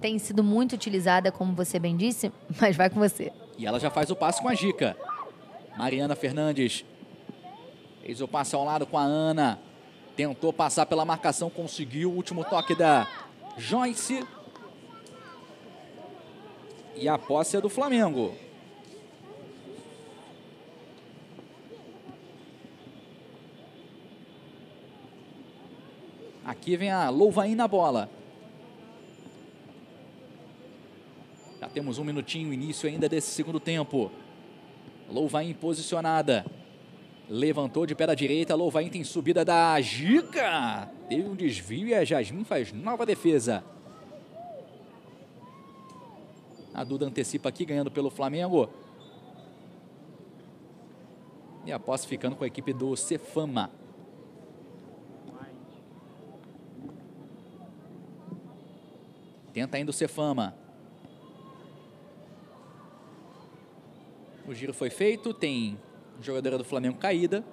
B: tem sido muito utilizada, como você bem disse, <laughs> mas vai com você.
A: E ela já faz o passe com a Gica. Mariana Fernandes fez o passe ao lado com a Ana. Tentou passar pela marcação, conseguiu o último toque da Joyce. E a posse é do Flamengo. Aqui vem a Louvain na bola. Já temos um minutinho, início ainda desse segundo tempo. Louvain posicionada. Levantou de pé da direita. Louvain tem subida da Gica. Teve um desvio e a Jasmine faz nova defesa. A Duda antecipa aqui, ganhando pelo Flamengo. E a posse ficando com a equipe do Cefama. Tenta ainda o Cefama. O giro foi feito, tem jogadora do Flamengo caída.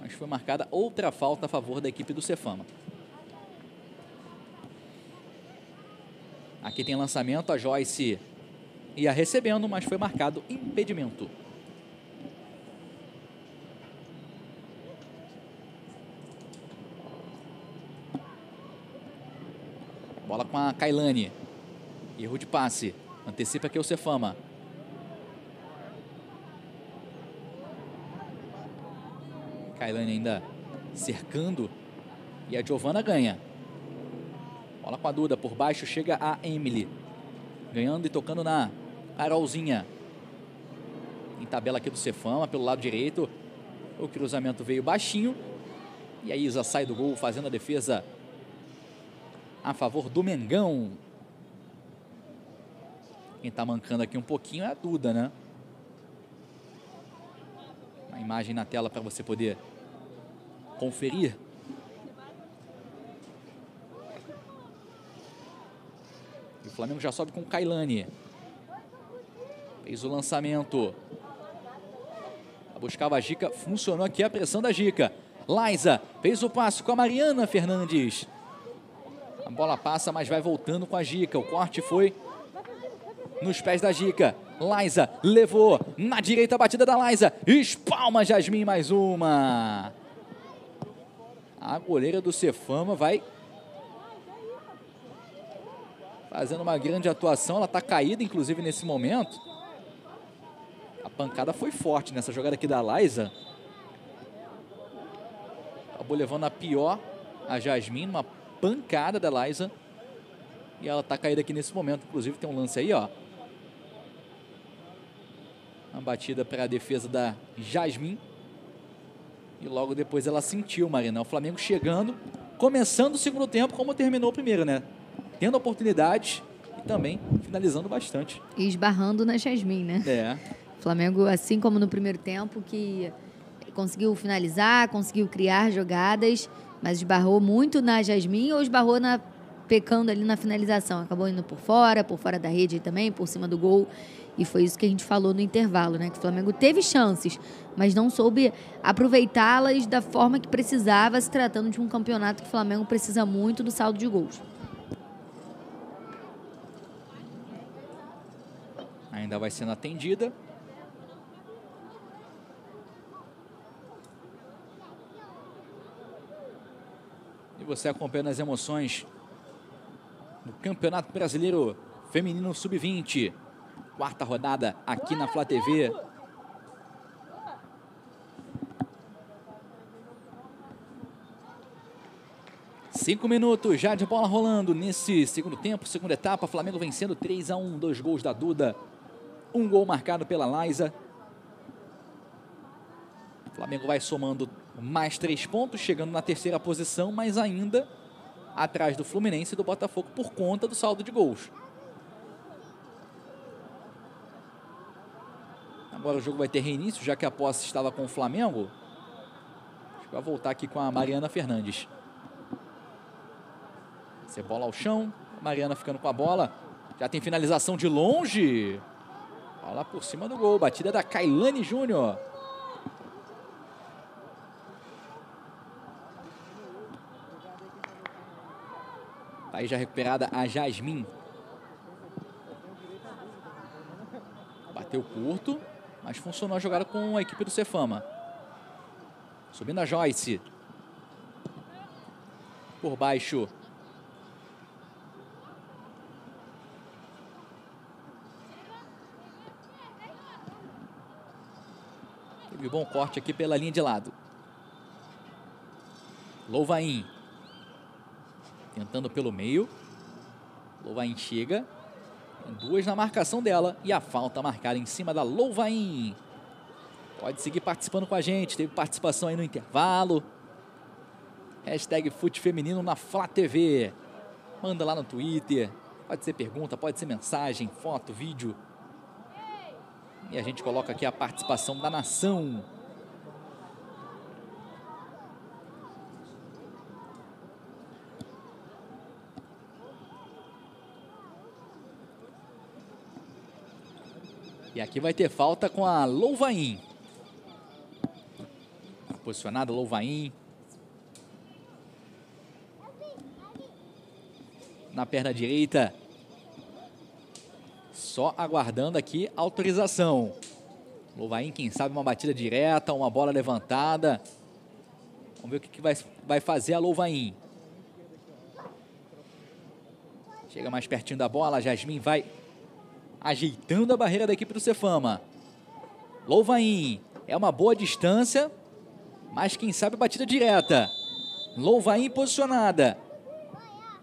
A: Mas foi marcada outra falta a favor da equipe do Cefama. Aqui tem lançamento, a Joyce ia recebendo, mas foi marcado impedimento. Bola com a Kailane. Erro de passe. Antecipa aqui o Cefama. Kailane ainda cercando. E a Giovana ganha. Bola com a Duda. Por baixo chega a Emily. Ganhando e tocando na Carolzinha. Em tabela aqui do Cefama, pelo lado direito. O cruzamento veio baixinho. E a Isa sai do gol fazendo a defesa a favor do Mengão. Quem está mancando aqui um pouquinho é a Duda, né? A imagem na tela para você poder conferir. E o Flamengo já sobe com o Kailane. Fez o lançamento. Buscava a Gica, funcionou aqui a pressão da Gica. Liza fez o passo com a Mariana Fernandes. A bola passa, mas vai voltando com a Gica. O corte foi nos pés da Gica. Liza levou na direita a batida da Liza. Espalma Jasmin mais uma. A goleira do Cefama vai fazendo uma grande atuação. Ela está caída, inclusive, nesse momento. A pancada foi forte nessa jogada aqui da Liza. Acabou levando a pior a Jasmin, uma pancada da Liza. E ela está caída aqui nesse momento. Inclusive tem um lance aí, ó. Uma batida para a defesa da Jasmin. E logo depois ela sentiu, Marina. O Flamengo chegando, começando o segundo tempo como terminou o primeiro, né? Tendo oportunidade e também finalizando bastante.
B: E esbarrando na Jasmin, né?
A: É.
B: Flamengo, assim como no primeiro tempo, que conseguiu finalizar, conseguiu criar jogadas, mas esbarrou muito na Jasmin ou esbarrou na pecando ali na finalização. Acabou indo por fora, por fora da rede também, por cima do gol. E foi isso que a gente falou no intervalo, né? Que o Flamengo teve chances, mas não soube aproveitá-las da forma que precisava, se tratando de um campeonato que o Flamengo precisa muito do saldo de gols.
A: Ainda vai sendo atendida. E você acompanhando as emoções no Campeonato Brasileiro Feminino Sub-20. Quarta rodada aqui na Flá TV. Cinco minutos já de bola rolando nesse segundo tempo, segunda etapa. Flamengo vencendo 3 a 1 dois gols da Duda. Um gol marcado pela Laisa. Flamengo vai somando mais três pontos, chegando na terceira posição, mas ainda atrás do Fluminense e do Botafogo por conta do saldo de gols. Agora o jogo vai ter reinício, já que a posse estava com o Flamengo. Acho que vai voltar aqui com a Mariana Fernandes. Cebola ao chão. Mariana ficando com a bola. Já tem finalização de longe. Bola por cima do gol. Batida da Kailane Júnior. Aí já recuperada a Jasmin. Bateu curto, mas funcionou a jogada com a equipe do Cefama. Subindo a Joyce. Por baixo. Teve bom corte aqui pela linha de lado. Louvain. Tentando pelo meio. Louvain chega. Duas na marcação dela. E a falta marcada em cima da Louvain. Pode seguir participando com a gente. Teve participação aí no intervalo. Hashtag Fute Feminino na Flá TV. Manda lá no Twitter. Pode ser pergunta, pode ser mensagem, foto, vídeo. E a gente coloca aqui a participação da nação. E aqui vai ter falta com a Louvain. Posicionado Louvain. Na perna direita. Só aguardando aqui autorização. Louvain, quem sabe uma batida direta, uma bola levantada. Vamos ver o que, que vai, vai fazer a Louvain. Chega mais pertinho da bola, Jasmin vai ajeitando a barreira da equipe do Cefama. Louvain, é uma boa distância, mas quem sabe batida direta. Louvain posicionada.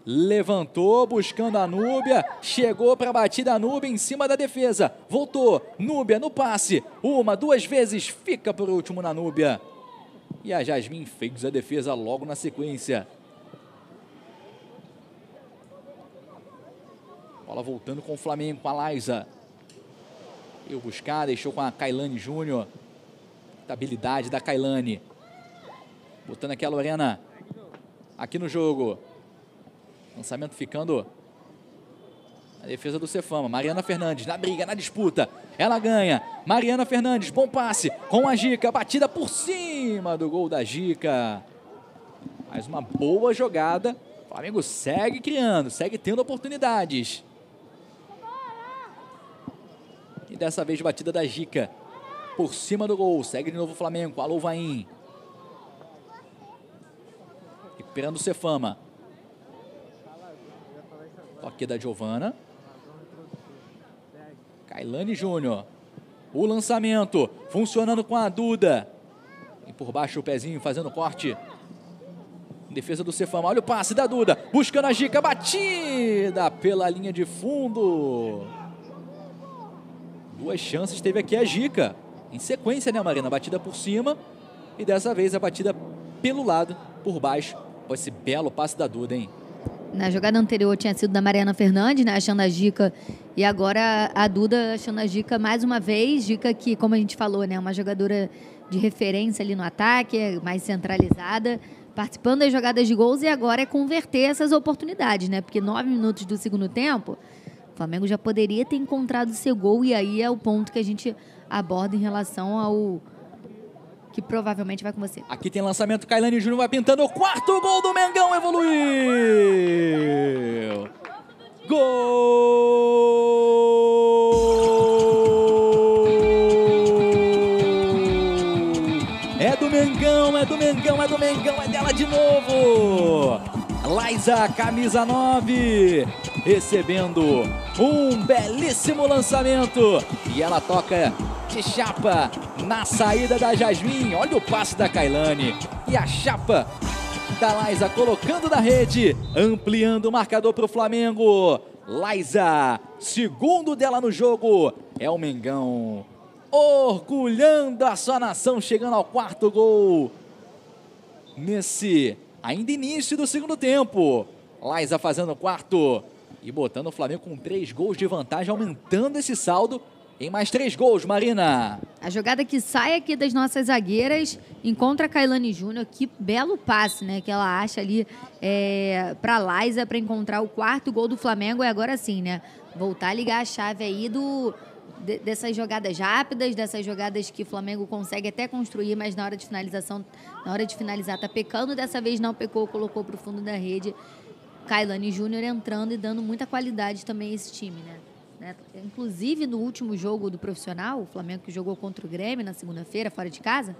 A: Levantou, buscando a Núbia. Chegou para a batida a Núbia em cima da defesa. Voltou. Núbia no passe. Uma, duas vezes. Fica por último na Núbia. E a Jasmin fez a defesa logo na sequência. Bola voltando com o Flamengo, com a Laisa. Eu buscar, deixou com a Kailane Júnior. Habilidade da Kailane. Botando aqui a Lorena. Aqui no jogo. Lançamento ficando a defesa do Cefama. Mariana Fernandes na briga, na disputa. Ela ganha. Mariana Fernandes, bom passe com a Gica. Batida por cima do gol da Gica. Mais uma boa jogada. O Flamengo segue criando, segue tendo oportunidades. E dessa vez batida da Gica. Por cima do gol. Segue de novo o Flamengo. Alô, Vaim. Recuperando o Cefama. Toque da Giovana. Kailane Júnior. O lançamento. Funcionando com a Duda. E por baixo o pezinho fazendo corte. Defesa do Cefama. Olha o passe da Duda. Buscando a Gica. Batida pela linha de fundo. Duas chances teve aqui a Gica. Em sequência, né, Marina? Batida por cima. E dessa vez a batida pelo lado, por baixo. Foi esse belo passe da Duda, hein?
B: Na jogada anterior tinha sido da Mariana Fernandes, né, achando a Gica. E agora a Duda achando a Gica mais uma vez. Gica que, como a gente falou, né, uma jogadora de referência ali no ataque, mais centralizada, participando das jogadas de gols e agora é converter essas oportunidades, né? Porque nove minutos do segundo tempo, o Flamengo já poderia ter encontrado seu gol e aí é o ponto que a gente aborda em relação ao que provavelmente vai com você.
A: Aqui tem lançamento, Kailane Júnior vai pintando o quarto gol do Mengão, evoluiu! Gol! É do Mengão, é do Mengão, é do Mengão, é dela de novo! Laisa, camisa 9, recebendo um belíssimo lançamento. E ela toca de chapa na saída da Jasmin. Olha o passe da Kailane. E a chapa da Liza colocando na rede, ampliando o marcador para o Flamengo. Liza, segundo dela no jogo, é o Mengão. Orgulhando a sua nação, chegando ao quarto gol. Nesse ainda início do segundo tempo. Liza fazendo o quarto e botando o Flamengo com três gols de vantagem, aumentando esse saldo em mais três gols, Marina.
B: A jogada que sai aqui das nossas zagueiras encontra a Kailane Júnior. Que belo passe, né? Que ela acha ali é, para Liza para encontrar o quarto gol do Flamengo. E agora sim, né? Voltar a ligar a chave aí do, de, dessas jogadas rápidas, dessas jogadas que o Flamengo consegue até construir, mas na hora de finalização, na hora de finalizar, tá pecando. Dessa vez não pecou, colocou para o fundo da rede. Kailane Júnior entrando e dando muita qualidade também a esse time, né? Né? Inclusive, no último jogo do profissional, o Flamengo que jogou contra o Grêmio na segunda-feira, fora de casa,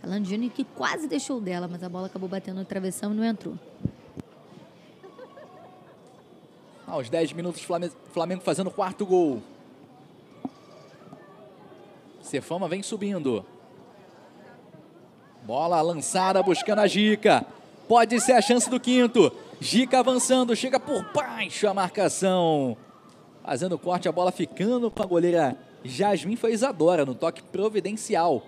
B: Calando Júnior que quase deixou dela, mas a bola acabou batendo no travessão e não entrou.
A: Aos 10 minutos, Flamengo fazendo o quarto gol. Cefama vem subindo. Bola lançada, buscando a Gica. Pode ser a chance do quinto. Gica avançando, chega por baixo a marcação. Fazendo corte, a bola ficando com a goleira Jasmin foi Isadora no toque providencial.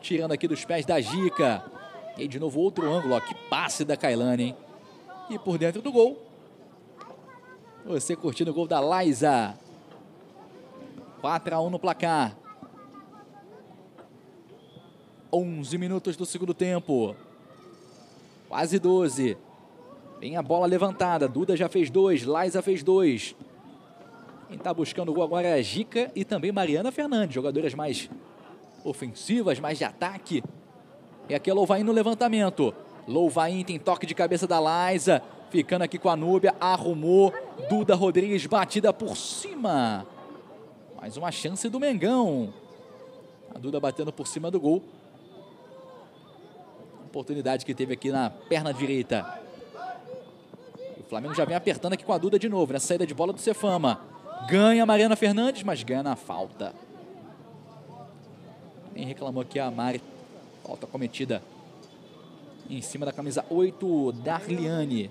A: Tirando aqui dos pés da Gica. E de novo outro ângulo, ó, que passe da Kailane, hein? E por dentro do gol. Você curtindo o gol da Liza. 4 a 1 no placar. 11 minutos do segundo tempo. Quase 12. Vem a bola levantada. Duda já fez dois. Liza fez dois. Quem está buscando o gol agora é a Gica e também Mariana Fernandes, jogadoras mais ofensivas, mais de ataque. E aqui é Louvain no levantamento. Louvain tem toque de cabeça da Liza, ficando aqui com a Núbia, arrumou. Duda Rodrigues batida por cima. Mais uma chance do Mengão. A Duda batendo por cima do gol. Oportunidade que teve aqui na perna direita. Flamengo já vem apertando aqui com a Duda de novo, na saída de bola do Cefama. Ganha a Mariana Fernandes, mas ganha na falta. Nem reclamou aqui a Mari. Falta cometida em cima da camisa 8, Darliane.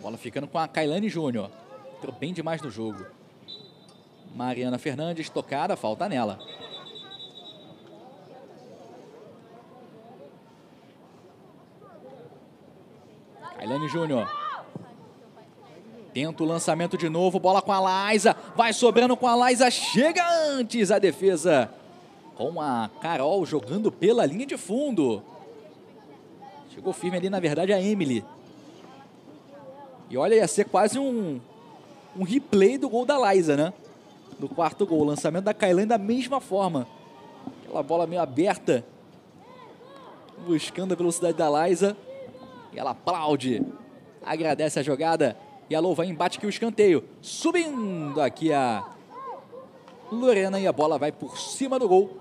A: Bola ficando com a Kailane Júnior. Entrou bem demais no jogo. Mariana Fernandes tocada, falta nela. Kailane Júnior. Tenta o lançamento de novo, bola com a Laisa, vai sobrando com a Laisa, chega antes a defesa com a Carol jogando pela linha de fundo. Chegou firme ali, na verdade, a Emily. E olha, ia ser quase um, um replay do gol da Laisa, né? Do quarto gol, lançamento da Kailane da mesma forma. Aquela bola meio aberta, buscando a velocidade da Laisa. E ela aplaude, agradece a jogada. E a Louvain embate aqui o escanteio. Subindo aqui a Lorena e a bola vai por cima do gol.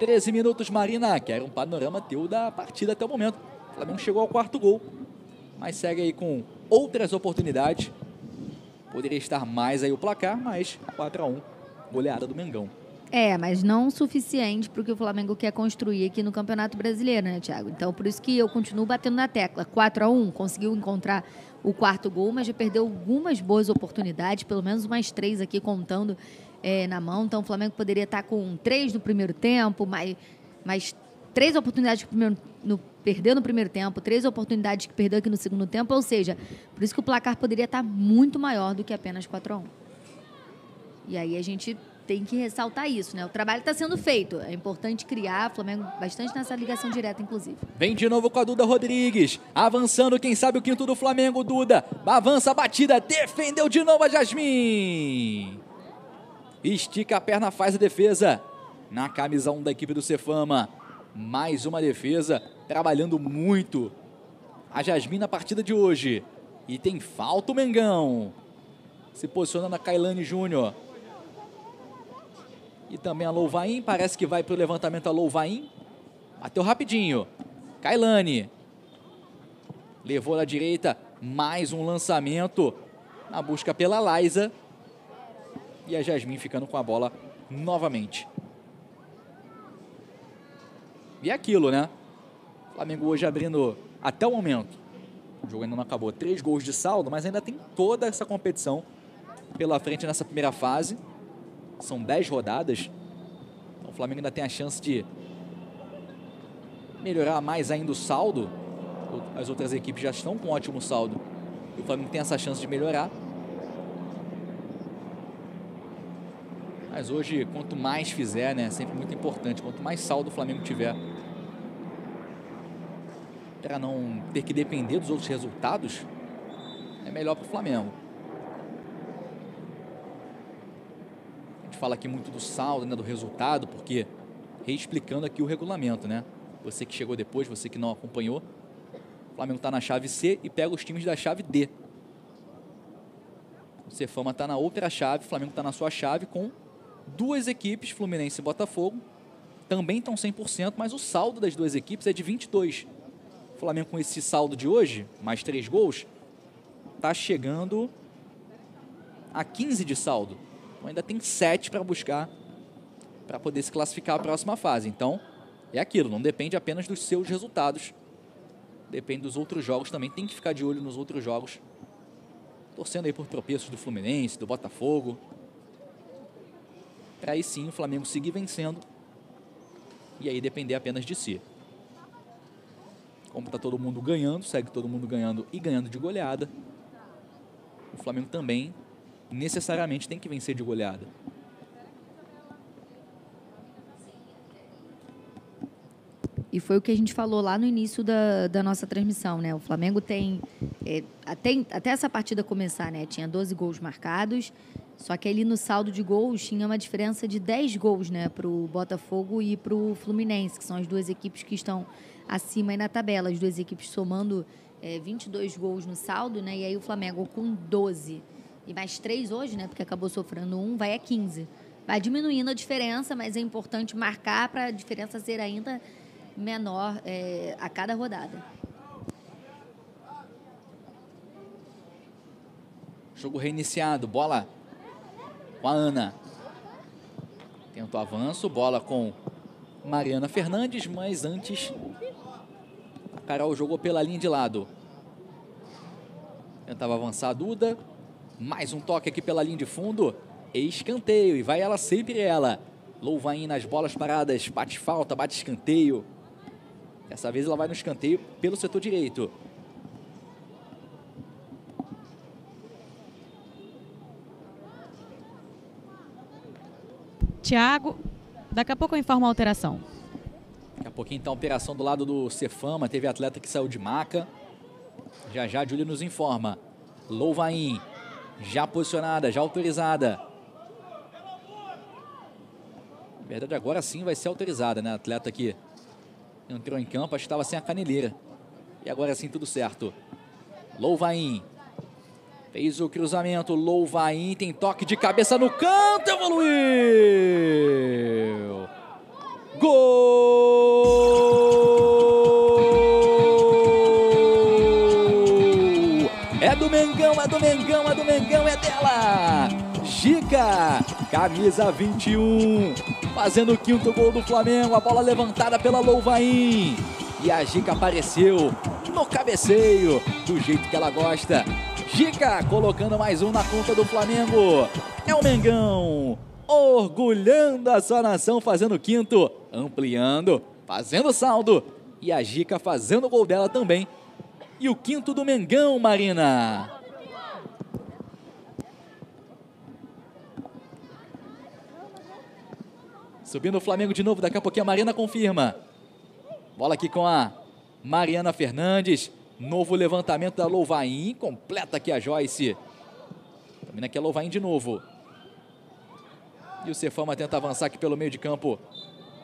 A: 13 minutos, Marina, que era um panorama teu da partida até o momento. O Flamengo chegou ao quarto gol, mas segue aí com outras oportunidades. Poderia estar mais aí o placar, mas 4 a 1 goleada do Mengão.
B: É, mas não o suficiente para o que o Flamengo quer construir aqui no Campeonato Brasileiro, né, Thiago? Então, por isso que eu continuo batendo na tecla. 4 a 1 conseguiu encontrar o quarto gol, mas já perdeu algumas boas oportunidades, pelo menos mais três aqui contando é, na mão. Então, o Flamengo poderia estar com três no primeiro tempo, mais, mais três oportunidades que primeiro, no, perdeu no primeiro tempo, três oportunidades que perdeu aqui no segundo tempo. Ou seja, por isso que o placar poderia estar muito maior do que apenas 4 a 1 E aí a gente tem que ressaltar isso, né? O trabalho está sendo feito. É importante criar, Flamengo bastante nessa ligação direta, inclusive.
A: Vem de novo com a Duda Rodrigues. Avançando, quem sabe o quinto do Flamengo, Duda. Avança a batida, defendeu de novo a Jasmin. Estica a perna, faz a defesa. Na camisa 1 da equipe do Cefama. Mais uma defesa, trabalhando muito. A Jasmin na partida de hoje. E tem falta o Mengão. Se posicionando a Kailane Júnior. E também a Louvain, parece que vai para o levantamento a Louvain. Bateu rapidinho. Kailane. Levou na direita, mais um lançamento. Na busca pela Liza. E a Jasmine ficando com a bola novamente. E é aquilo, né? Flamengo hoje abrindo até o momento. O jogo ainda não acabou. Três gols de saldo, mas ainda tem toda essa competição pela frente nessa primeira fase. São dez rodadas. Então o Flamengo ainda tem a chance de melhorar mais ainda o saldo. As outras equipes já estão com um ótimo saldo. O Flamengo tem essa chance de melhorar. Mas hoje, quanto mais fizer, né, é sempre muito importante. Quanto mais saldo o Flamengo tiver, para não ter que depender dos outros resultados, é melhor para o Flamengo. A gente fala aqui muito do saldo, né, do resultado, porque reexplicando aqui o regulamento, né? Você que chegou depois, você que não acompanhou, o Flamengo está na chave C e pega os times da chave D. O Cefama está na outra chave, o Flamengo está na sua chave com duas equipes, Fluminense e Botafogo, também estão 100%, mas o saldo das duas equipes é de 22. O Flamengo com esse saldo de hoje, mais três gols, está chegando a 15 de saldo. Então ainda tem 7 para buscar para poder se classificar a próxima fase. Então, é aquilo, não depende apenas dos seus resultados. Depende dos outros jogos também, tem que ficar de olho nos outros jogos. Torcendo aí por tropeços do Fluminense, do Botafogo. Para aí sim o Flamengo seguir vencendo e aí depender apenas de si. Como está todo mundo ganhando, segue todo mundo ganhando e ganhando de goleada, o Flamengo também necessariamente tem que vencer de goleada.
B: E foi o que a gente falou lá no início da, da nossa transmissão, né? O Flamengo tem, é, até, até essa partida começar, né? Tinha 12 gols marcados, só que ali no saldo de gols tinha uma diferença de 10 gols, né? Para o Botafogo e para o Fluminense, que são as duas equipes que estão acima aí na tabela. As duas equipes somando é, 22 gols no saldo, né? E aí o Flamengo com 12 e mais 3 hoje, né? Porque acabou sofrendo um, vai a 15. Vai diminuindo a diferença, mas é importante marcar para a diferença ser ainda menor é, a cada rodada.
A: Jogo reiniciado, bola com a Ana. Tenta o avanço, bola com Mariana Fernandes, mas antes a Carol jogou pela linha de lado. Tentava avançar a Duda. Mais um toque aqui pela linha de fundo. Escanteio e vai ela sempre ela. Louvain nas bolas paradas, bate falta, bate escanteio. Dessa vez ela vai no escanteio pelo setor direito.
E: Tiago, daqui a pouco eu informo a alteração.
A: Daqui a pouquinho então a operação do lado do Cefama. Teve atleta que saiu de maca. Já já a Júlia nos informa. Louvain, já posicionada, já autorizada. Na verdade, agora sim vai ser autorizada, né? Atleta que entrou em campo, acho que estava sem a caneleira. E agora sim tudo certo. Louvain. Fez o cruzamento, Louvain tem toque de cabeça no canto, evoluiu! Mengão, do Mengão, é do Mengão, é dela! Gica, camisa 21, fazendo o quinto gol do Flamengo, a bola levantada pela Louvain. E a Gica apareceu no cabeceio, do jeito que ela gosta. Gica colocando mais um na conta do Flamengo. É o Mengão, orgulhando a sua nação, fazendo o quinto, ampliando, fazendo saldo. E a Gica fazendo o gol dela também. E o quinto do Mengão, Marina. Subindo o Flamengo de novo, daqui a pouquinho a Marina confirma. Bola aqui com a Mariana Fernandes. Novo levantamento da Louvain. Completa aqui a Joyce. Termina aqui a Louvain de novo. E o Cefama tenta avançar aqui pelo meio de campo.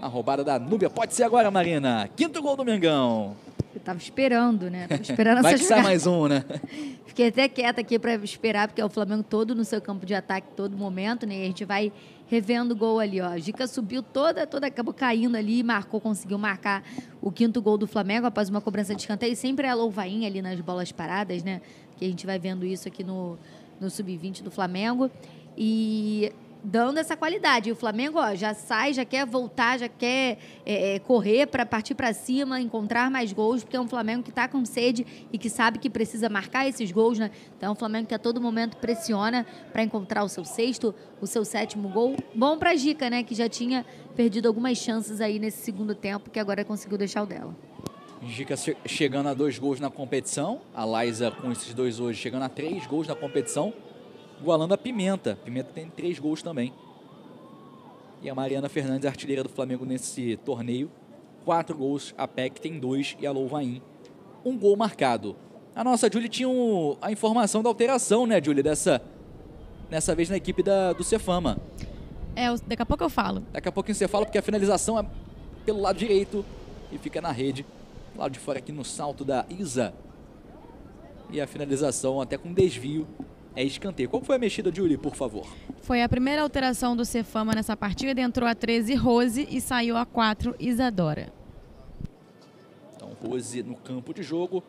A: Na roubada da Núbia. Pode ser agora, Marina. Quinto gol do Mengão.
B: Eu tava esperando, né? Tava esperando
A: Vai
B: essa
A: que sai
B: jogada.
A: mais um, né? <laughs>
B: Fiquei até quieta aqui para esperar, porque é o Flamengo todo no seu campo de ataque, todo momento, né? E a gente vai revendo o gol ali, ó. A Gica subiu toda, toda, acabou caindo ali, marcou, conseguiu marcar o quinto gol do Flamengo após uma cobrança de escanteio. Sempre é a louvainha ali nas bolas paradas, né? Que a gente vai vendo isso aqui no, no Sub-20 do Flamengo. E dando essa qualidade. E o Flamengo ó, já sai, já quer voltar, já quer é, é, correr para partir para cima, encontrar mais gols, porque é um Flamengo que está com sede e que sabe que precisa marcar esses gols. Né? Então, é um Flamengo que a todo momento pressiona para encontrar o seu sexto, o seu sétimo gol. Bom para a Gica, né, que já tinha perdido algumas chances aí nesse segundo tempo, que agora conseguiu deixar o dela.
A: Gica chegando a dois gols na competição. A Laisa com esses dois hoje chegando a três gols na competição igualando a Pimenta. Pimenta tem três gols também. E a Mariana Fernandes, artilheira do Flamengo nesse torneio. Quatro gols, a PEC tem dois e a Louvain um gol marcado. A nossa Julie tinha um, a informação da alteração, né, Julie, dessa, nessa vez na equipe da, do Cefama.
E: É, daqui a pouco eu falo.
A: Daqui a pouquinho você fala, porque a finalização é pelo lado direito e fica na rede. Lado de fora aqui no salto da Isa. E a finalização até com desvio é escanteio. Qual foi a mexida, Julie, por favor?
E: Foi a primeira alteração do Cefama nessa partida. Entrou a 13 Rose e saiu a 4 Isadora.
A: Então, Rose no campo de jogo.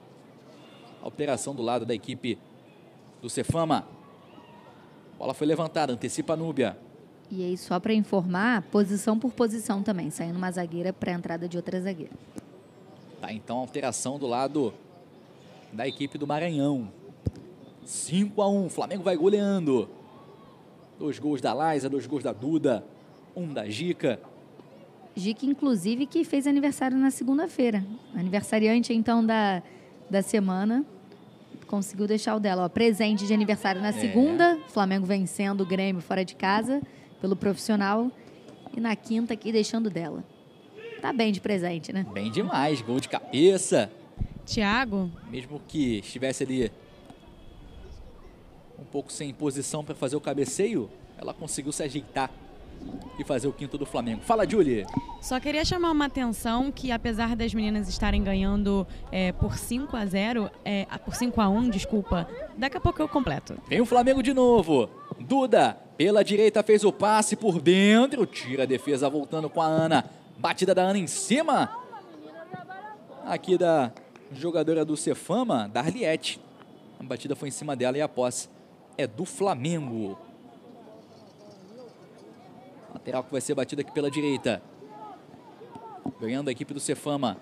A: Alteração do lado da equipe do Cefama. Bola foi levantada, antecipa a Núbia.
B: E aí, só para informar, posição por posição também, saindo uma zagueira para a entrada de outra zagueira.
A: Tá, então alteração do lado da equipe do Maranhão. 5 a 1 Flamengo vai goleando. Dois gols da Laisa, dois gols da Duda, um da Gica.
B: Gica, inclusive, que fez aniversário na segunda-feira. Aniversariante, então, da, da semana. Conseguiu deixar o dela. Ó, presente de aniversário na é. segunda. Flamengo vencendo o Grêmio fora de casa, pelo profissional. E na quinta aqui, deixando dela. Tá bem de presente, né?
A: Bem demais. Gol de cabeça.
E: Tiago?
A: Mesmo que estivesse ali um pouco sem posição para fazer o cabeceio, ela conseguiu se ajeitar e fazer o quinto do Flamengo. Fala, Julie.
E: Só queria chamar uma atenção que, apesar das meninas estarem ganhando é, por 5 a 0 é, por 5 a 1 desculpa, daqui a pouco eu completo.
A: Vem o Flamengo de novo. Duda, pela direita, fez o passe por dentro, tira a defesa voltando com a Ana. Batida da Ana em cima. Aqui da jogadora do Cefama, Darliette. A batida foi em cima dela e a posse é do Flamengo. Lateral que vai ser batida aqui pela direita. Ganhando a equipe do Cefama.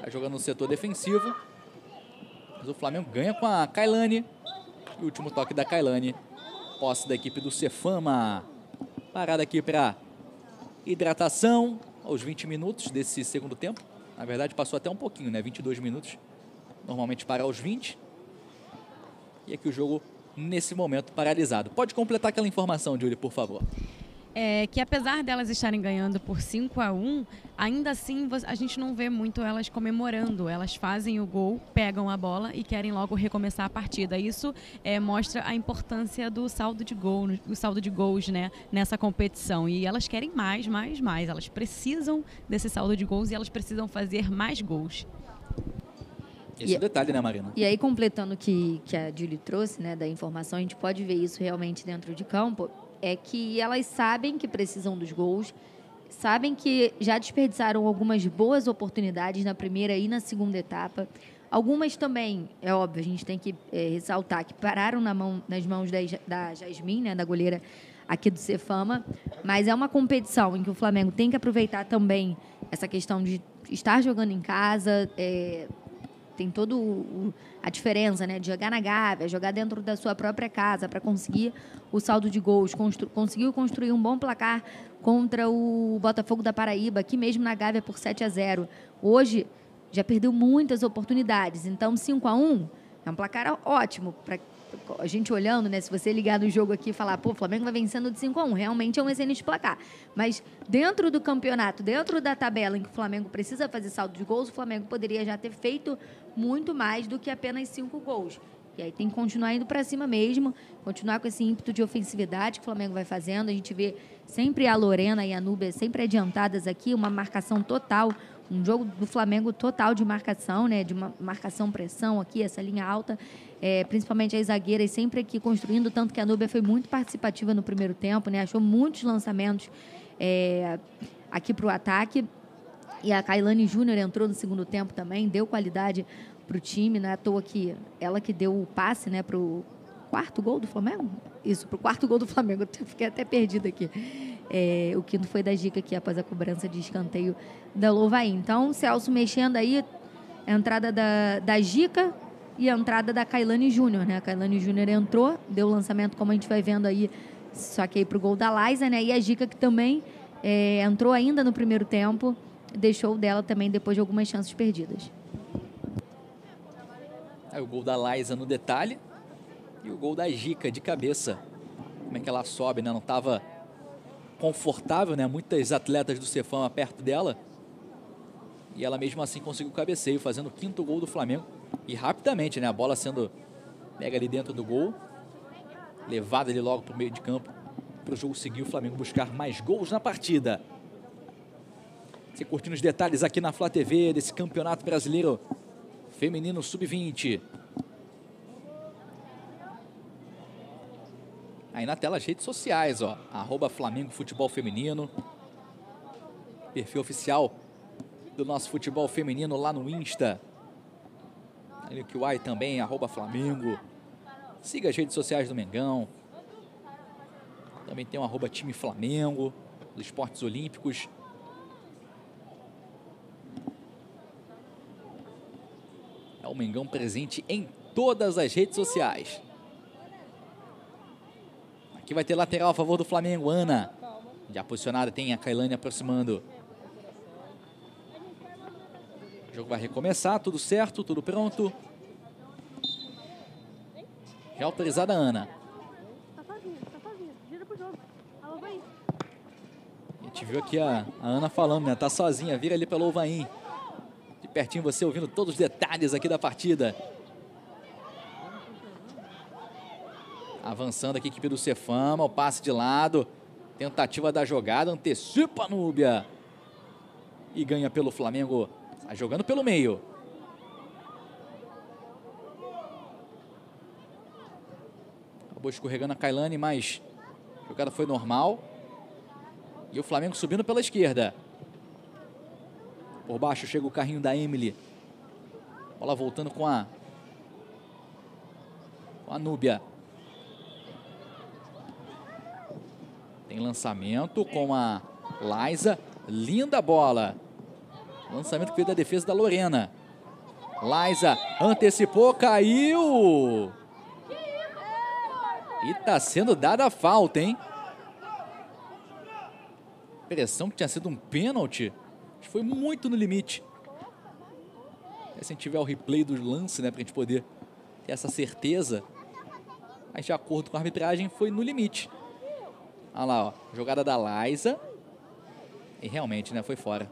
A: Vai jogando no setor defensivo. Mas o Flamengo ganha com a Kailane. E o último toque da Kailane. Posse da equipe do Cefama. Parada aqui para hidratação aos 20 minutos desse segundo tempo. Na verdade, passou até um pouquinho, né? 22 minutos. Normalmente para aos 20. E aqui o jogo nesse momento paralisado. Pode completar aquela informação, Júlia, por favor.
E: É que apesar delas estarem ganhando por 5 a 1 ainda assim a gente não vê muito elas comemorando. Elas fazem o gol, pegam a bola e querem logo recomeçar a partida. Isso é, mostra a importância do saldo de gol, o saldo de gols né, nessa competição. E elas querem mais, mais, mais. Elas precisam desse saldo de gols e elas precisam fazer mais gols.
A: Esse e, é o detalhe, né, Marina?
B: E aí, completando o que, que a Julie trouxe, né, da informação, a gente pode ver isso realmente dentro de campo, é que elas sabem que precisam dos gols, sabem que já desperdiçaram algumas boas oportunidades na primeira e na segunda etapa. Algumas também, é óbvio, a gente tem que é, ressaltar que pararam na mão, nas mãos da, da Jasmine, né, da goleira aqui do Cefama, mas é uma competição em que o Flamengo tem que aproveitar também essa questão de estar jogando em casa, é, tem todo o, a diferença, né? De jogar na Gávea, jogar dentro da sua própria casa para conseguir o saldo de gols, constru, conseguiu construir um bom placar contra o Botafogo da Paraíba, aqui mesmo na Gávea por 7 a 0. Hoje já perdeu muitas oportunidades, então 5 a 1 é um placar ótimo para a gente olhando, né? Se você ligar no jogo aqui e falar, pô, o Flamengo vai vencendo de 5 a 1 realmente é um excelente placar. Mas dentro do campeonato, dentro da tabela em que o Flamengo precisa fazer saldo de gols, o Flamengo poderia já ter feito muito mais do que apenas cinco gols. E aí tem que continuar indo para cima mesmo, continuar com esse ímpeto de ofensividade que o Flamengo vai fazendo. A gente vê sempre a Lorena e a Núbia sempre adiantadas aqui, uma marcação total, um jogo do Flamengo total de marcação, né? De uma marcação-pressão aqui, essa linha alta é, principalmente as zagueiras sempre aqui construindo, tanto que a Núbia foi muito participativa no primeiro tempo, né? achou muitos lançamentos é, aqui para o ataque. E a Kailane Júnior entrou no segundo tempo também, deu qualidade para o time, não é à toa que ela que deu o passe né, para o quarto gol do Flamengo? Isso, pro quarto gol do Flamengo. <laughs> Eu fiquei até perdida aqui. É, o quinto foi da Gica aqui, após a cobrança de escanteio da Louvain. Então, o Celso mexendo aí, entrada da, da Gica e a entrada da Kailane Júnior, né? A Kailane Júnior entrou, deu o lançamento, como a gente vai vendo aí, só que aí pro gol da Liza, né? E a Gica que também é, entrou ainda no primeiro tempo, deixou dela também depois de algumas chances perdidas.
A: Aí o gol da Liza no detalhe e o gol da Gica de cabeça. Como é que ela sobe, né? Não estava confortável, né? Muitas atletas do Cefama perto dela. E ela mesmo assim conseguiu o cabeceio, fazendo o quinto gol do Flamengo. E rapidamente, né? A bola sendo pega ali dentro do gol. Levada ali logo para o meio de campo. Para o jogo seguir, o Flamengo buscar mais gols na partida. Você curtindo os detalhes aqui na Flá TV desse campeonato brasileiro feminino sub-20. Aí na tela as redes sociais, ó. Arroba Flamengo Futebol Feminino. Perfil oficial do nosso futebol feminino lá no Insta. Ali o ai também, arroba Flamengo. Siga as redes sociais do Mengão. Também tem o arroba time Flamengo, dos esportes olímpicos. É o Mengão presente em todas as redes sociais. Aqui vai ter lateral a favor do Flamengo. Ana. Já posicionada, tem a Kailane aproximando. O jogo vai recomeçar, tudo certo, tudo pronto. Já autorizada a Ana. A gente viu aqui a, a, Ana falando, né? Tá sozinha, vira ali pelo Ovaim. Pertinho você ouvindo todos os detalhes aqui da partida. Avançando aqui a equipe do Cefama, o passe de lado. Tentativa da jogada, antecipa a Núbia. E ganha pelo Flamengo, tá jogando pelo meio. Acabou escorregando a Kailane, mas a jogada foi normal. E o Flamengo subindo pela esquerda. Por baixo chega o carrinho da Emily. Bola voltando com a, com a Núbia. Tem lançamento com a Liza. Linda bola. Lançamento que veio da defesa da Lorena. Liza antecipou, caiu. E tá sendo dada a falta, hein? Impressão que tinha sido um pênalti. Foi muito no limite. Se a gente tiver o replay do lance, né, pra gente poder ter essa certeza. Mas de acordo com a arbitragem, foi no limite. Olha lá, ó. Jogada da Liza. E realmente, né? Foi fora.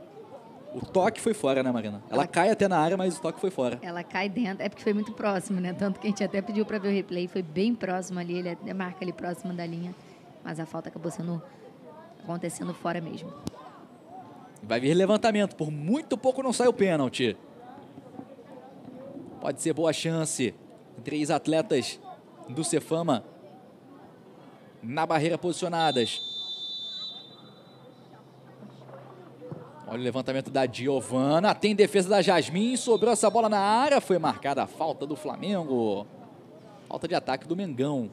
A: O toque foi fora, né, Marina? Ela, ela, cai até na área, mas o toque foi fora.
B: Ela cai dentro. É porque foi muito próximo, né? Tanto que a gente até pediu para ver o replay. Foi bem próximo ali. Ele marca ali próximo da linha. Mas a falta acabou sendo acontecendo fora mesmo.
A: Vai vir levantamento. Por muito pouco não sai o pênalti. Pode ser boa chance. Três atletas do Cefama na barreira posicionadas. Olha o levantamento da Giovana. Tem defesa da Jasmin. Sobrou essa bola na área. Foi marcada a falta do Flamengo. Falta de ataque do Mengão.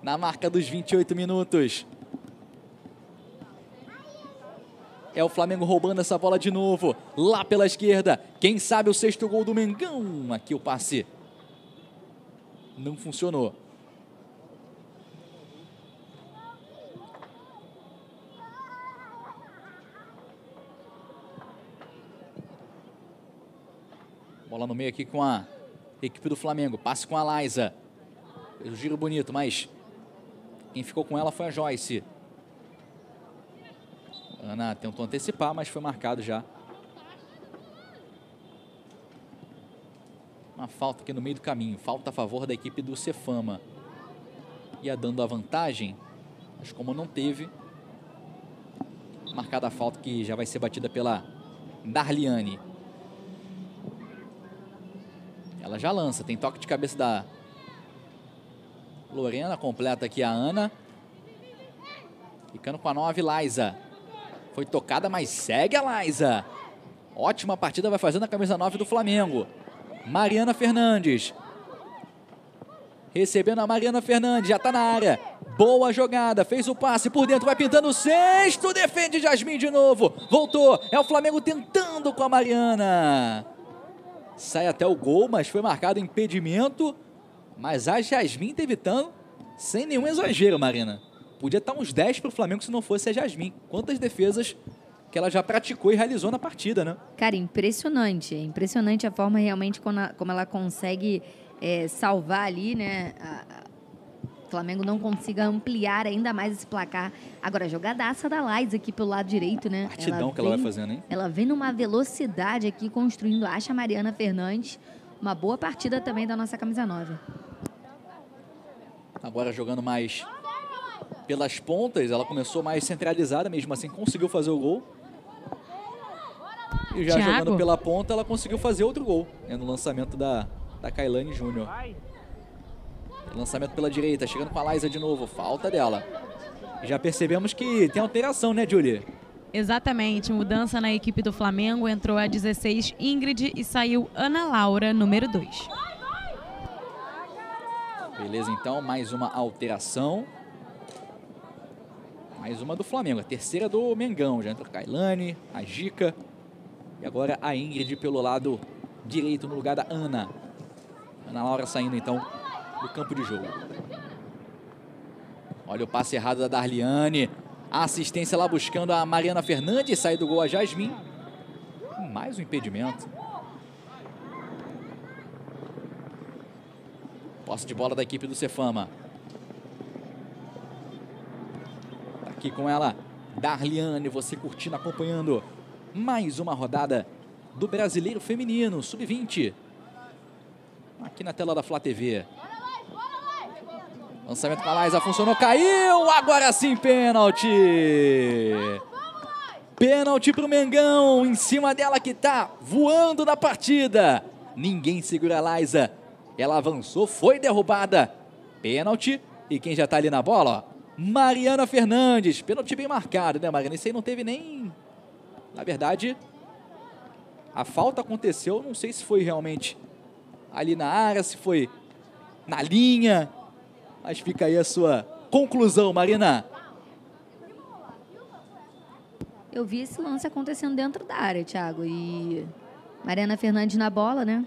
A: Na marca dos 28 minutos. É o Flamengo roubando essa bola de novo. Lá pela esquerda. Quem sabe o sexto gol do Mengão. Aqui o passe não funcionou. Bola no meio aqui com a equipe do Flamengo. Passe com a Liza. O giro bonito, mas quem ficou com ela foi a Joyce. Ana tentou antecipar, mas foi marcado já Uma falta aqui no meio do caminho. Falta a favor da equipe do Cefama. Ia dando a vantagem, mas como não teve, marcada a falta que já vai ser batida pela Darliane. Ela já lança, tem toque de cabeça da Lorena, completa aqui a Ana. Ficando com a 9, Liza. Foi tocada, mas segue a Liza. Ótima partida vai fazendo a camisa 9 do Flamengo. Mariana Fernandes. Recebendo a Mariana Fernandes, já tá na área. Boa jogada, fez o passe por dentro, vai pintando o sexto, defende Jasmin de novo. Voltou, é o Flamengo tentando com a Mariana. Sai até o gol, mas foi marcado impedimento. Mas a Jasmin tá evitando sem nenhum exagero, Marina. Podia estar uns 10 para o Flamengo se não fosse a Jasmin. Quantas defesas que ela já praticou e realizou na partida, né?
B: Cara, impressionante. É impressionante a forma realmente como ela consegue é, salvar ali, né? A, o Flamengo não consiga ampliar ainda mais esse placar. Agora, jogadaça da Lais aqui pelo lado direito, né?
A: Partidão ela que vem, ela vai fazendo, hein?
B: Ela vem numa velocidade aqui construindo, acha Mariana Fernandes. Uma boa partida também da nossa camisa 9.
A: Agora jogando mais pelas pontas, ela começou mais centralizada, mesmo assim conseguiu fazer o gol. E já Thiago. jogando pela ponta, ela conseguiu fazer outro gol né, no lançamento da, da Kailane Júnior. Lançamento pela direita, chegando com a Laisa de novo, falta dela. Já percebemos que tem alteração, né, Julie?
E: Exatamente, mudança na equipe do Flamengo, entrou a 16 Ingrid e saiu Ana Laura, número 2.
A: Beleza, então, mais uma alteração. Mais uma do Flamengo, a terceira do Mengão. Já entra a Kailane, a Gica. E agora a Ingrid pelo lado direito no lugar da Ana. Ana Laura saindo então do campo de jogo. Olha o passe errado da Darliane. A assistência lá buscando a Mariana Fernandes. Sai do gol a Jasmin. Mais um impedimento. Posse de bola da equipe do Cefama. Aqui com ela, Darliane, você curtindo, acompanhando mais uma rodada do Brasileiro Feminino, Sub-20. Aqui na tela da Flá TV. Lançamento com a Laisa, funcionou, caiu, agora sim pênalti. Pênalti para o Mengão, em cima dela que está voando na partida. Ninguém segura a Laisa. Ela avançou, foi derrubada. Pênalti. E quem já está ali na bola, ó, Mariana Fernandes. Pênalti bem marcado, né, Mariana? Isso aí não teve nem... Na verdade, a falta aconteceu, não sei se foi realmente ali na área, se foi na linha. Mas fica aí a sua conclusão, Marina.
B: Eu vi esse lance acontecendo dentro da área, Thiago. E Mariana Fernandes na bola, né?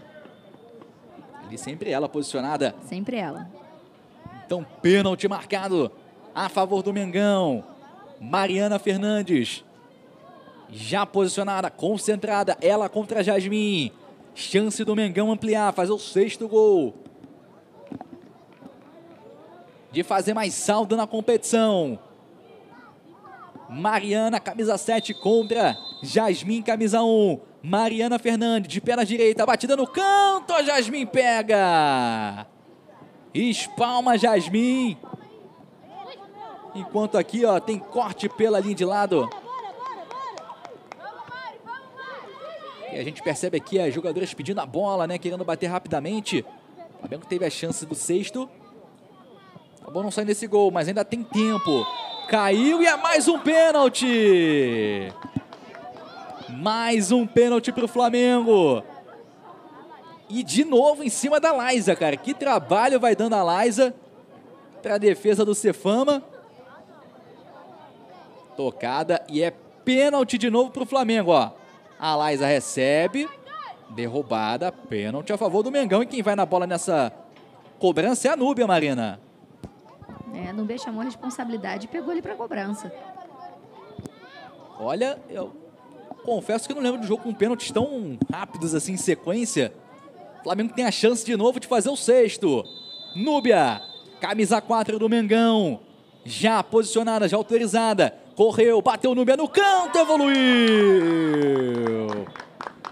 A: Ali sempre ela posicionada.
B: Sempre ela.
A: Então, pênalti marcado a favor do Mengão. Mariana Fernandes. Já posicionada, concentrada, ela contra a Jasmin. Chance do Mengão ampliar, fazer o sexto gol. De fazer mais saldo na competição. Mariana, camisa 7 contra Jasmin, camisa 1. Mariana Fernandes, de pé na direita, batida no canto, Jasmin pega. Espalma Jasmin. Enquanto aqui, ó, tem corte pela linha de lado. E a gente percebe aqui as jogadoras pedindo a bola, né? Querendo bater rapidamente. O Flamengo teve a chance do sexto. Acabou não saindo desse gol, mas ainda tem tempo. Caiu e é mais um pênalti. Mais um pênalti para o Flamengo. E de novo em cima da Laisa, cara. Que trabalho vai dando a Laisa para a defesa do Cefama. Tocada e é pênalti de novo para o Flamengo, ó. A Laisa recebe, derrubada, pênalti a favor do Mengão. E quem vai na bola nessa cobrança é a Núbia, Marina.
B: É, a Núbia chamou a responsabilidade e pegou ele para cobrança.
A: Olha, eu confesso que não lembro de jogo com pênaltis tão rápidos assim em sequência. O Flamengo tem a chance de novo de fazer o sexto. Núbia, camisa 4 do Mengão. Já posicionada, já autorizada. Correu, bateu o Núbia no canto, evoluiu.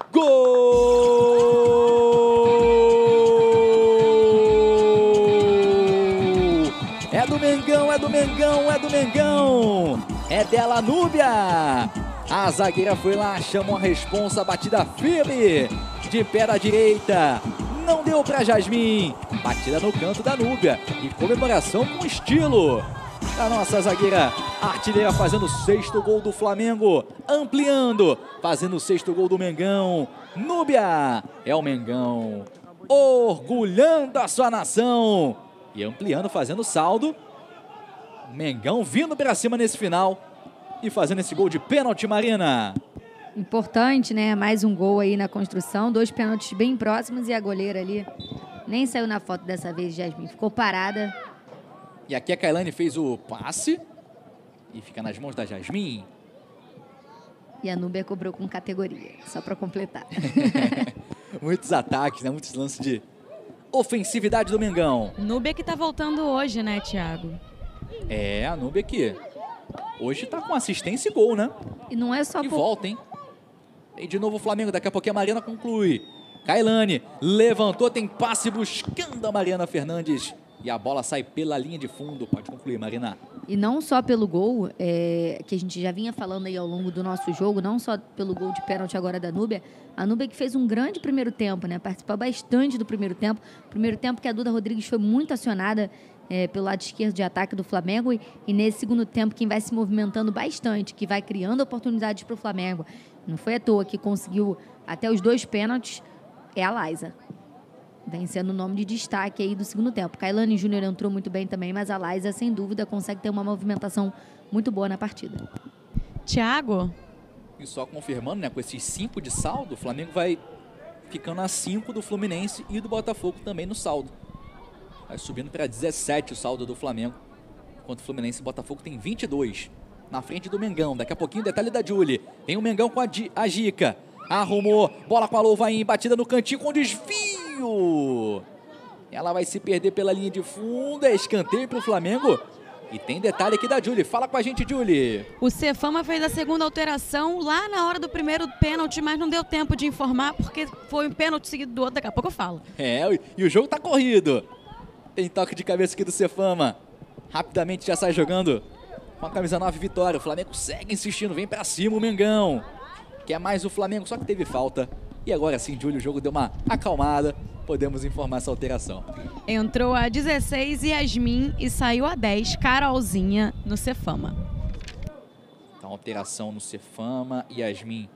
A: Gol! É do Mengão, é do Mengão, é do Mengão. É dela, Núbia. A zagueira foi lá, chamou a responsa, batida firme. De pé da direita. Não deu para Jasmin. Batida no canto da Núbia. E comemoração com estilo da nossa zagueira artilheira fazendo o sexto gol do Flamengo, ampliando, fazendo o sexto gol do Mengão. Núbia é o Mengão, orgulhando a sua nação. E ampliando, fazendo saldo. Mengão vindo para cima nesse final e fazendo esse gol de pênalti, Marina.
B: Importante, né? Mais um gol aí na construção. Dois pênaltis bem próximos e a goleira ali nem saiu na foto dessa vez, Jasmine. Ficou parada.
A: E aqui a Kailane fez o passe e fica nas mãos da Jasmine.
B: E a Núbia cobrou com categoria, só para completar. <laughs>
A: Muitos ataques, né? Muitos lances de ofensividade do Mengão.
E: Núbia que tá voltando hoje, né, Thiago?
A: É, a Núbia que hoje tá com assistência e gol, né?
B: E não é só
A: E
B: por...
A: volta, hein? Tem de novo o Flamengo, daqui a pouquinho a Mariana conclui. Kailane levantou, tem passe buscando a Mariana Fernandes. E a bola sai pela linha de fundo. Pode concluir, Marina.
B: E não só pelo gol, é, que a gente já vinha falando aí ao longo do nosso jogo, não só pelo gol de pênalti agora da Núbia, a Núbia que fez um grande primeiro tempo, né? Participou bastante do primeiro tempo. Primeiro tempo que a Duda Rodrigues foi muito acionada é, pelo lado esquerdo de ataque do Flamengo e, e nesse segundo tempo quem vai se movimentando bastante, que vai criando oportunidades para o Flamengo. Não foi à toa que conseguiu até os dois pênaltis, é a Laisa. Vem sendo o nome de destaque aí do segundo tempo. Kailane Júnior entrou muito bem também, mas a Laisa, sem dúvida, consegue ter uma movimentação muito boa na partida.
E: Thiago,
A: E só confirmando, né? Com esses cinco de saldo, o Flamengo vai ficando a cinco do Fluminense e do Botafogo também no saldo. Vai subindo para 17 o saldo do Flamengo. Enquanto o Fluminense e o Botafogo tem 22. Na frente do Mengão. Daqui a pouquinho, detalhe da Julie. Tem o Mengão com a, a Gica. Arrumou. Bola com a Louvain. Batida no cantinho com desvio. Ela vai se perder pela linha de fundo. É escanteio para o Flamengo. E tem detalhe aqui da Julie. Fala com a gente, Julie.
E: o Cefama fez a segunda alteração lá na hora do primeiro pênalti, mas não deu tempo de informar porque foi um pênalti seguido do outro. Daqui a pouco eu falo.
A: É, e o jogo tá corrido. Tem toque de cabeça aqui do Cefama. Rapidamente já sai jogando com a camisa 9 Vitória. O Flamengo segue insistindo, vem pra cima o Mengão. Quer mais o Flamengo, só que teve falta. E agora sim, Júlio, o jogo deu uma acalmada. Podemos informar essa alteração.
E: Entrou a 16 Yasmin e saiu a 10 Carolzinha no Cefama.
A: Então, alteração no Cefama. Yasmin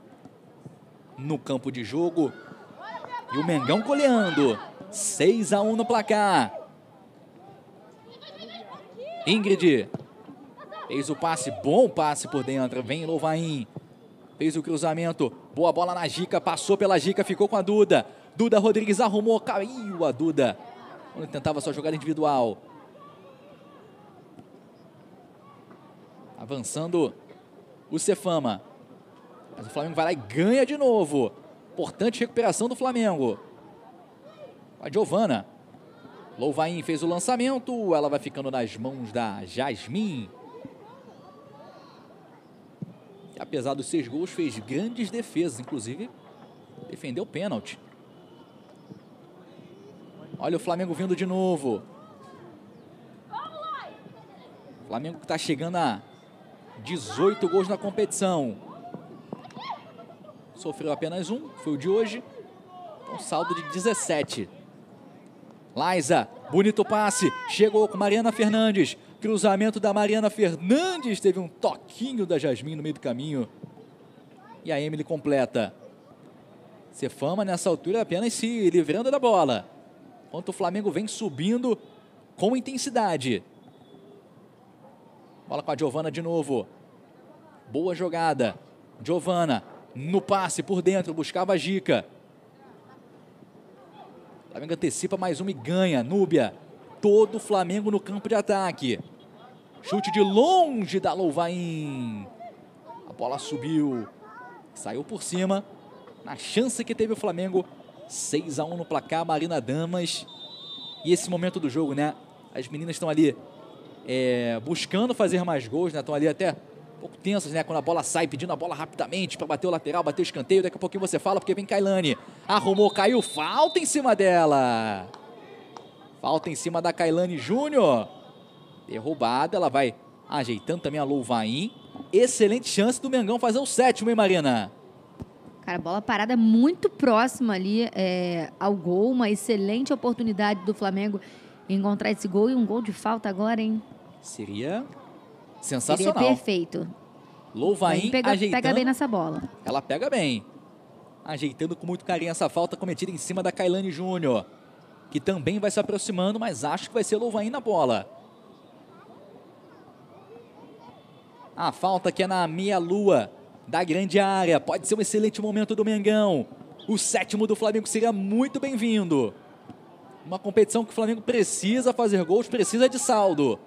A: no campo de jogo. E o Mengão goleando. 6 a 1 no placar. Ingrid fez o passe, bom passe por dentro. Vem Louvain. Fez o cruzamento. Boa bola na Gica. Passou pela Gica, ficou com a Duda. Duda Rodrigues arrumou, caiu a Duda. Quando tentava sua jogada individual. Avançando o Cefama. Mas o Flamengo vai lá e ganha de novo. Importante recuperação do Flamengo. A Giovana. Louvain fez o lançamento. Ela vai ficando nas mãos da Jasmin. Que, apesar dos seis gols, fez grandes defesas. Inclusive, defendeu o pênalti. Olha o Flamengo vindo de novo. Flamengo que está chegando a 18 gols na competição. Sofreu apenas um, foi o de hoje. Então, saldo de 17. Laisa, bonito passe. Chegou com Mariana Fernandes. Cruzamento da Mariana Fernandes. Teve um toquinho da Jasmin no meio do caminho. E a Emily completa. Cefama nessa altura apenas se livrando da bola. Enquanto o Flamengo vem subindo com intensidade. Bola com a Giovana de novo. Boa jogada. Giovana no passe por dentro, buscava a Gica. Flamengo antecipa mais uma e ganha. Núbia. Todo o Flamengo no campo de ataque. Chute de longe da Louvain. A bola subiu. Saiu por cima. Na chance que teve o Flamengo. 6 a 1 no placar, Marina Damas. E esse momento do jogo, né? As meninas estão ali é, buscando fazer mais gols, né? Estão ali até um pouco tensas, né? Quando a bola sai, pedindo a bola rapidamente para bater o lateral, bater o escanteio. Daqui a pouquinho você fala, porque vem Kailane. Arrumou, caiu, falta em cima dela. Falta em cima da Kailane Júnior. Derrubada, ela vai ajeitando também a Louvain. Excelente chance do Mengão fazer o sétimo, hein, Marina?
B: Cara, bola parada muito próxima ali é, ao gol. Uma excelente oportunidade do Flamengo encontrar esse gol. E um gol de falta agora, hein?
A: Seria
B: Seria
A: sensacional.
B: perfeito.
A: Louvain
B: pega,
A: ajeitando.
B: pega bem nessa bola.
A: Ela pega bem. Ajeitando com muito carinho essa falta cometida em cima da Kailane Júnior. Que também vai se aproximando, mas acho que vai ser Louvain na bola. A falta que é na meia-lua da grande área. Pode ser um excelente momento do Mengão. O sétimo do Flamengo seria muito bem-vindo. Uma competição que o Flamengo precisa fazer gols, precisa de saldo.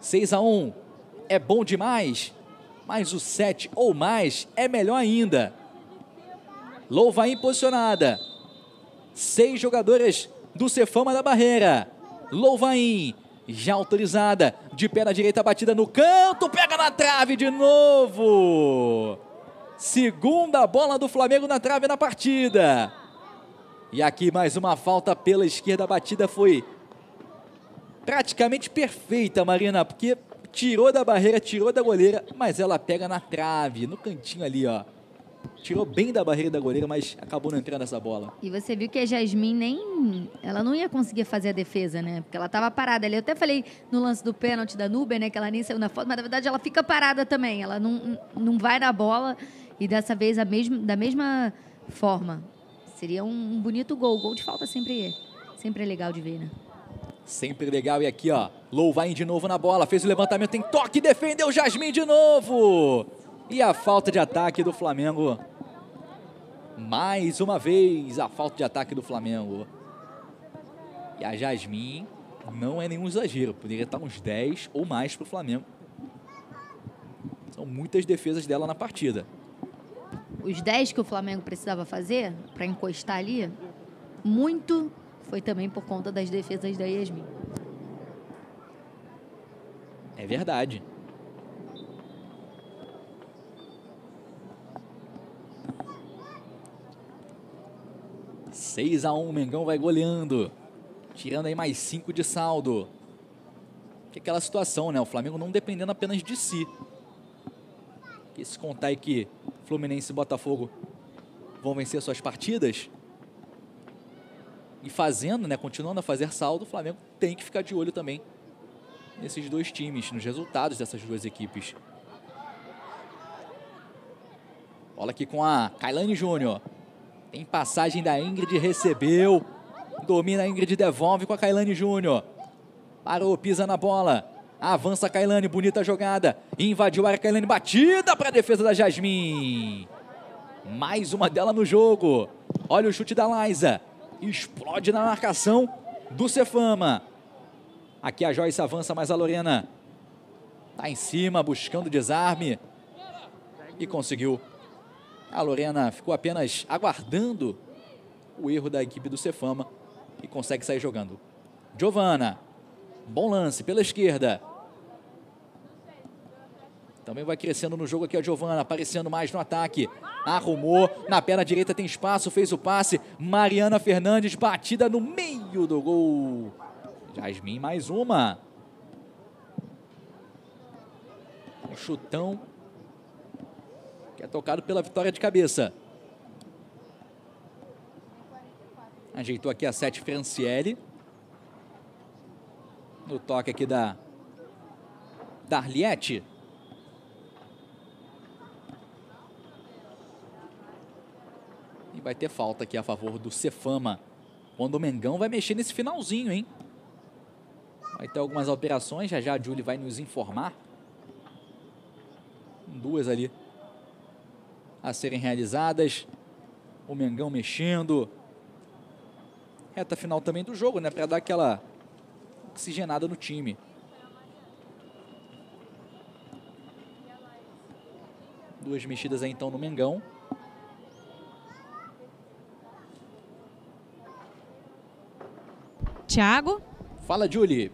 A: 6 a 1 é bom demais, mas o 7 ou mais é melhor ainda. Louvain posicionada. Seis jogadoras do Cefama da barreira. Louvain já autorizada. De pé na direita, batida no canto. Pega na trave de novo. Segunda bola do Flamengo na trave na partida. E aqui mais uma falta pela esquerda. A batida foi praticamente perfeita, Marina, porque tirou da barreira, tirou da goleira, mas ela pega na trave, no cantinho ali, ó. Tirou bem da barreira da goleira, mas acabou não entrando essa bola.
B: E você viu que a Jasmine nem. Ela não ia conseguir fazer a defesa, né? Porque ela estava parada ali. Eu até falei no lance do pênalti da Nubia, né? Que ela nem saiu na foto, mas na verdade ela fica parada também. Ela não, não vai na bola. E dessa vez a mesma, da mesma forma. Seria um, bonito gol. Gol de falta sempre é, sempre é legal de ver, né?
A: Sempre legal. E aqui, ó. Louvain de novo na bola. Fez o levantamento, tem toque, defendeu Jasmine de novo. E a falta de ataque do Flamengo. Mais uma vez a falta de ataque do Flamengo. E a Jasmine não é nenhum exagero. Poderia estar uns 10 ou mais para o Flamengo. São muitas defesas dela na partida.
B: Os 10 que o Flamengo precisava fazer para encostar ali, muito foi também por conta das defesas da Yasmin.
A: É verdade. 6 a 1 Mengão vai goleando. Tirando aí mais 5 de saldo. Que aquela situação, né? O Flamengo não dependendo apenas de si. E se contar aí que Fluminense e Botafogo vão vencer suas partidas, e fazendo, né, continuando a fazer saldo, o Flamengo tem que ficar de olho também nesses dois times, nos resultados dessas duas equipes. Bola aqui com a Kailane Júnior. Tem passagem da Ingrid, recebeu. Domina a Ingrid, devolve com a Kailane Júnior. Parou, pisa na bola. Avança a Kailane, bonita jogada. Invadiu a área, Kailane, batida para a defesa da Jasmine. Mais uma dela no jogo. Olha o chute da Liza. Explode na marcação do Cefama. Aqui a Joyce avança, mas a Lorena tá em cima, buscando desarme. E conseguiu. A Lorena ficou apenas aguardando o erro da equipe do Cefama e consegue sair jogando. Giovana. Bom lance pela esquerda. Também vai crescendo no jogo aqui a Giovana, aparecendo mais no ataque. Arrumou, na perna direita tem espaço, fez o passe. Mariana Fernandes, batida no meio do gol. Jasmin, mais uma. Um chutão. É tocado pela vitória de cabeça. Ajeitou aqui a sete Franciele. No toque aqui da Darliette. E vai ter falta aqui a favor do Cefama. Quando o Mengão vai mexer nesse finalzinho, hein? Vai ter algumas alterações, já já a Julie vai nos informar. Duas ali a serem realizadas. O Mengão mexendo. Reta final também do jogo, né? Para dar aquela oxigenada no time. Duas mexidas aí então no Mengão.
E: Thiago?
A: Fala, Julie.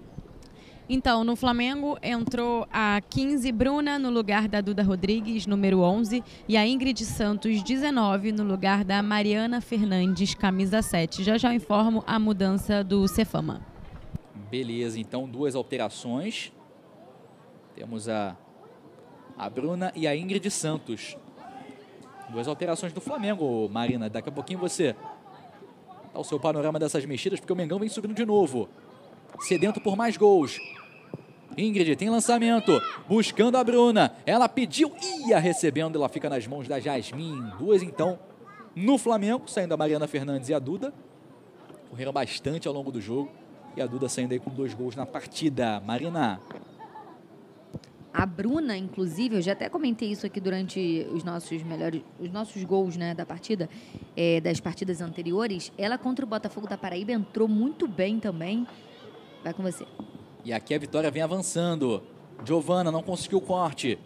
E: Então, no Flamengo entrou a 15 Bruna no lugar da Duda Rodrigues, número 11, e a Ingrid Santos, 19, no lugar da Mariana Fernandes, camisa 7. Já já informo a mudança do Cefama.
A: Beleza, então duas alterações. Temos a, a Bruna e a Ingrid Santos. Duas alterações do Flamengo, Marina. Daqui a pouquinho você dá o seu panorama dessas mexidas, porque o Mengão vem subindo de novo. Sedento por mais gols. Ingrid tem lançamento, buscando a Bruna. Ela pediu, ia recebendo, ela fica nas mãos da Jasmine. Duas então no Flamengo, saindo a Mariana Fernandes e a Duda. correram bastante ao longo do jogo. E a Duda saindo aí com dois gols na partida. Marina.
B: A Bruna, inclusive, eu já até comentei isso aqui durante os nossos melhores, os nossos gols né, da partida, é, das partidas anteriores. Ela contra o Botafogo da Paraíba entrou muito bem também. Vai com você.
A: E aqui a vitória vem avançando. Giovana não conseguiu o corte.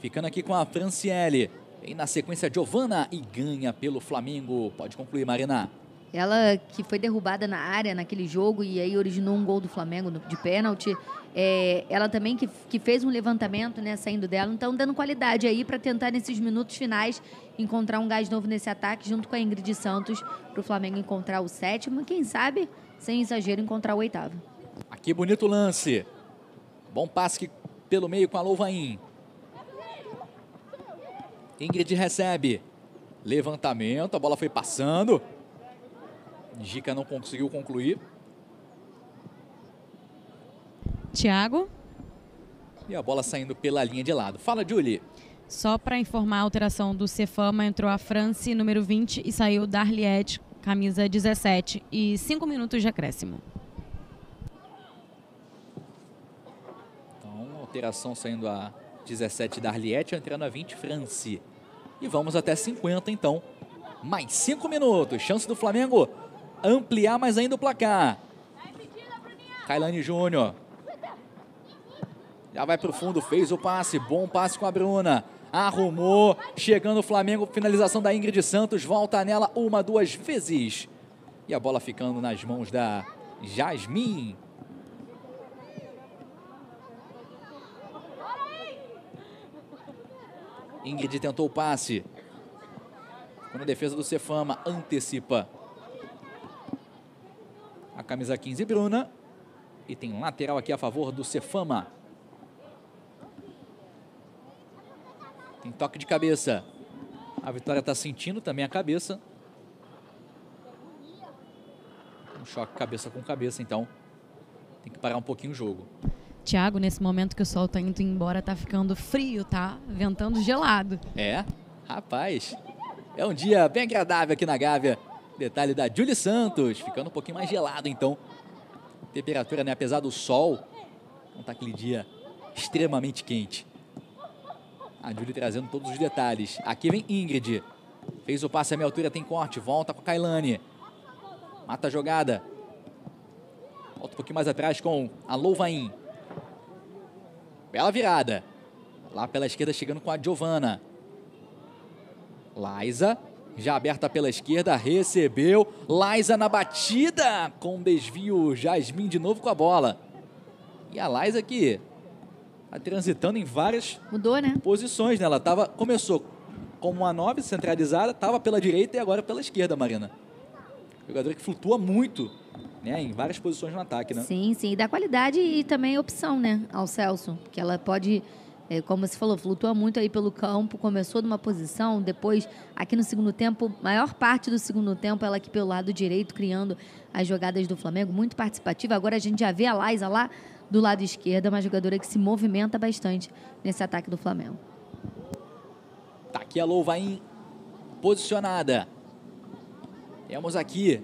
A: Ficando aqui com a Franciele. E na sequência, Giovana e ganha pelo Flamengo. Pode concluir, Marina.
B: Ela que foi derrubada na área naquele jogo e aí originou um gol do Flamengo de pênalti. É, ela também que, que fez um levantamento, né, saindo dela. Então, dando qualidade aí para tentar, nesses minutos finais, encontrar um gás novo nesse ataque, junto com a Ingrid Santos, para o Flamengo encontrar o sétimo quem sabe, sem exagero, encontrar o oitavo.
A: Aqui, bonito lance. Bom passe pelo meio com a Louvain. Ingrid recebe. Levantamento, a bola foi passando. Gica não conseguiu concluir.
E: Thiago.
A: E a bola saindo pela linha de lado. Fala, Julie.
E: Só para informar a alteração do Cefama, entrou a France, número 20, e saiu Darliette, camisa 17, e 5 minutos de acréscimo.
A: Então, alteração saindo a 17 Darliette, entrando a 20 France. E vamos até 50, então. Mais 5 minutos. Chance do Flamengo ampliar mais ainda o placar. Kailane Júnior. Já vai para o fundo, fez o passe. Bom passe com a Bruna. Arrumou. Chegando o Flamengo. Finalização da Ingrid Santos. Volta nela uma, duas vezes. E a bola ficando nas mãos da Jasmin. Ingrid tentou o passe. Quando a defesa do Cefama antecipa a camisa 15 Bruna. E tem lateral aqui a favor do Cefama. Tem toque de cabeça. A Vitória está sentindo também a cabeça. Um choque cabeça com cabeça, então tem que parar um pouquinho o jogo.
E: Tiago, nesse momento que o sol está indo embora, tá ficando frio, tá? Ventando gelado.
A: É, rapaz. É um dia bem agradável aqui na Gávea. Detalhe da Julie Santos, ficando um pouquinho mais gelado então. Temperatura, né? Apesar do sol, não tá aquele dia extremamente quente. A Julie trazendo todos os detalhes. Aqui vem Ingrid. Fez o passe à minha altura, tem corte. Volta com a Kailane. Mata a jogada. Volta um pouquinho mais atrás com a Louvain. Bela virada. Lá pela esquerda chegando com a Giovana. Liza já aberta pela esquerda, recebeu. Liza na batida, com desvio. Jasmin de novo com a bola. E a Liza aqui, tá transitando em várias
B: Mudou, né?
A: posições. Né? Ela tava, começou como uma 9 centralizada, estava pela direita e agora pela esquerda, Marina. Jogadora que flutua muito né? em várias posições no ataque. Né?
B: Sim, sim. E dá qualidade e também opção né? ao Celso, que ela pode é, como você falou, flutua muito aí pelo campo, começou numa posição, depois, aqui no segundo tempo, maior parte do segundo tempo, ela aqui pelo lado direito, criando as jogadas do Flamengo, muito participativa. Agora a gente já vê a Liza lá do lado esquerdo, uma jogadora que se movimenta bastante nesse ataque do Flamengo.
A: Tá aqui a Louvain posicionada. Temos aqui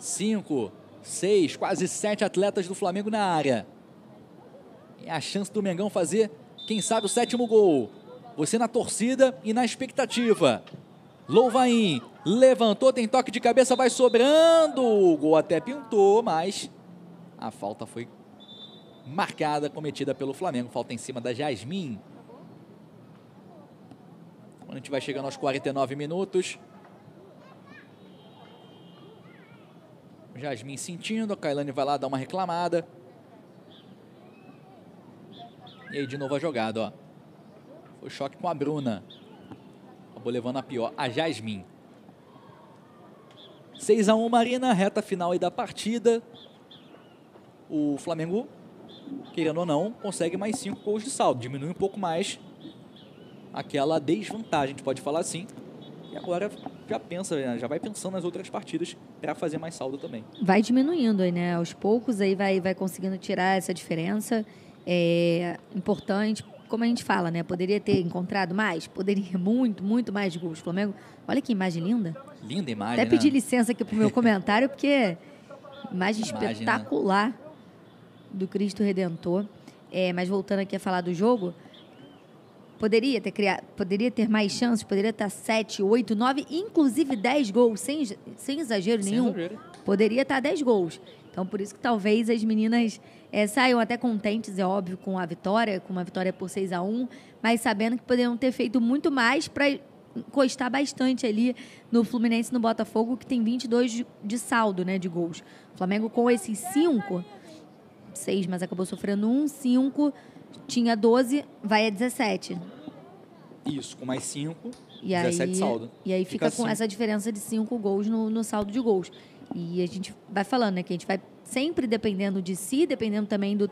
A: cinco, seis, quase sete atletas do Flamengo na área. É a chance do Mengão fazer quem sabe o sétimo gol. Você na torcida e na expectativa. Louvain levantou, tem toque de cabeça, vai sobrando. O gol até pintou, mas a falta foi marcada, cometida pelo Flamengo. Falta em cima da Jasmin. A gente vai chegando aos 49 minutos. Jasmin sentindo, a Kailane vai lá dar uma reclamada. E aí de novo a jogada, ó. Foi choque com a Bruna. Acabou levando a pior, a Jasmin. 6 a 1 Marina, reta final aí da partida. O Flamengo, querendo ou não, consegue mais 5 gols de saldo. Diminui um pouco mais aquela desvantagem, a gente pode falar assim. E agora já pensa, né, já vai pensando nas outras partidas para fazer mais saldo também.
B: Vai diminuindo aí, né? Aos poucos aí vai, vai conseguindo tirar essa diferença é, importante. Como a gente fala, né? Poderia ter encontrado mais? Poderia <laughs> muito, muito mais de gols do Flamengo. Olha que imagem linda.
A: Linda imagem,
B: Até
A: né?
B: pedir licença aqui pro meu <laughs> comentário, porque Imagem
A: Imagem, né?
B: espetacular do Cristo Redentor. É, mas voltando aqui a falar do jogo, poderia ter criado, poderia ter mais chances, poderia estar 7, 8, 9, inclusive 10 gols, sem, sem exagero
A: Sem
B: nenhum.
A: exagero.
B: Poderia estar 10 gols. Então, por isso que talvez as meninas é, saiam até contentes, é óbvio, com a vitória, com uma vitória por 6 a 1 mas sabendo que poderiam ter feito muito mais para encostar bastante ali no Fluminense no Botafogo, que tem 22 de, de saldo né, de gols. O Flamengo com esses 5, 6, mas acabou sofrendo um, 5, tinha 12, vai a 17.
A: Isso, com mais 5,
B: E
A: 17
B: aí,
A: saldo.
B: E aí fica, com
A: cinco.
B: essa diferença de cinco gols no, no saldo de gols. E a gente vai falando, né? Que a gente vai sempre dependendo de si, dependendo também do,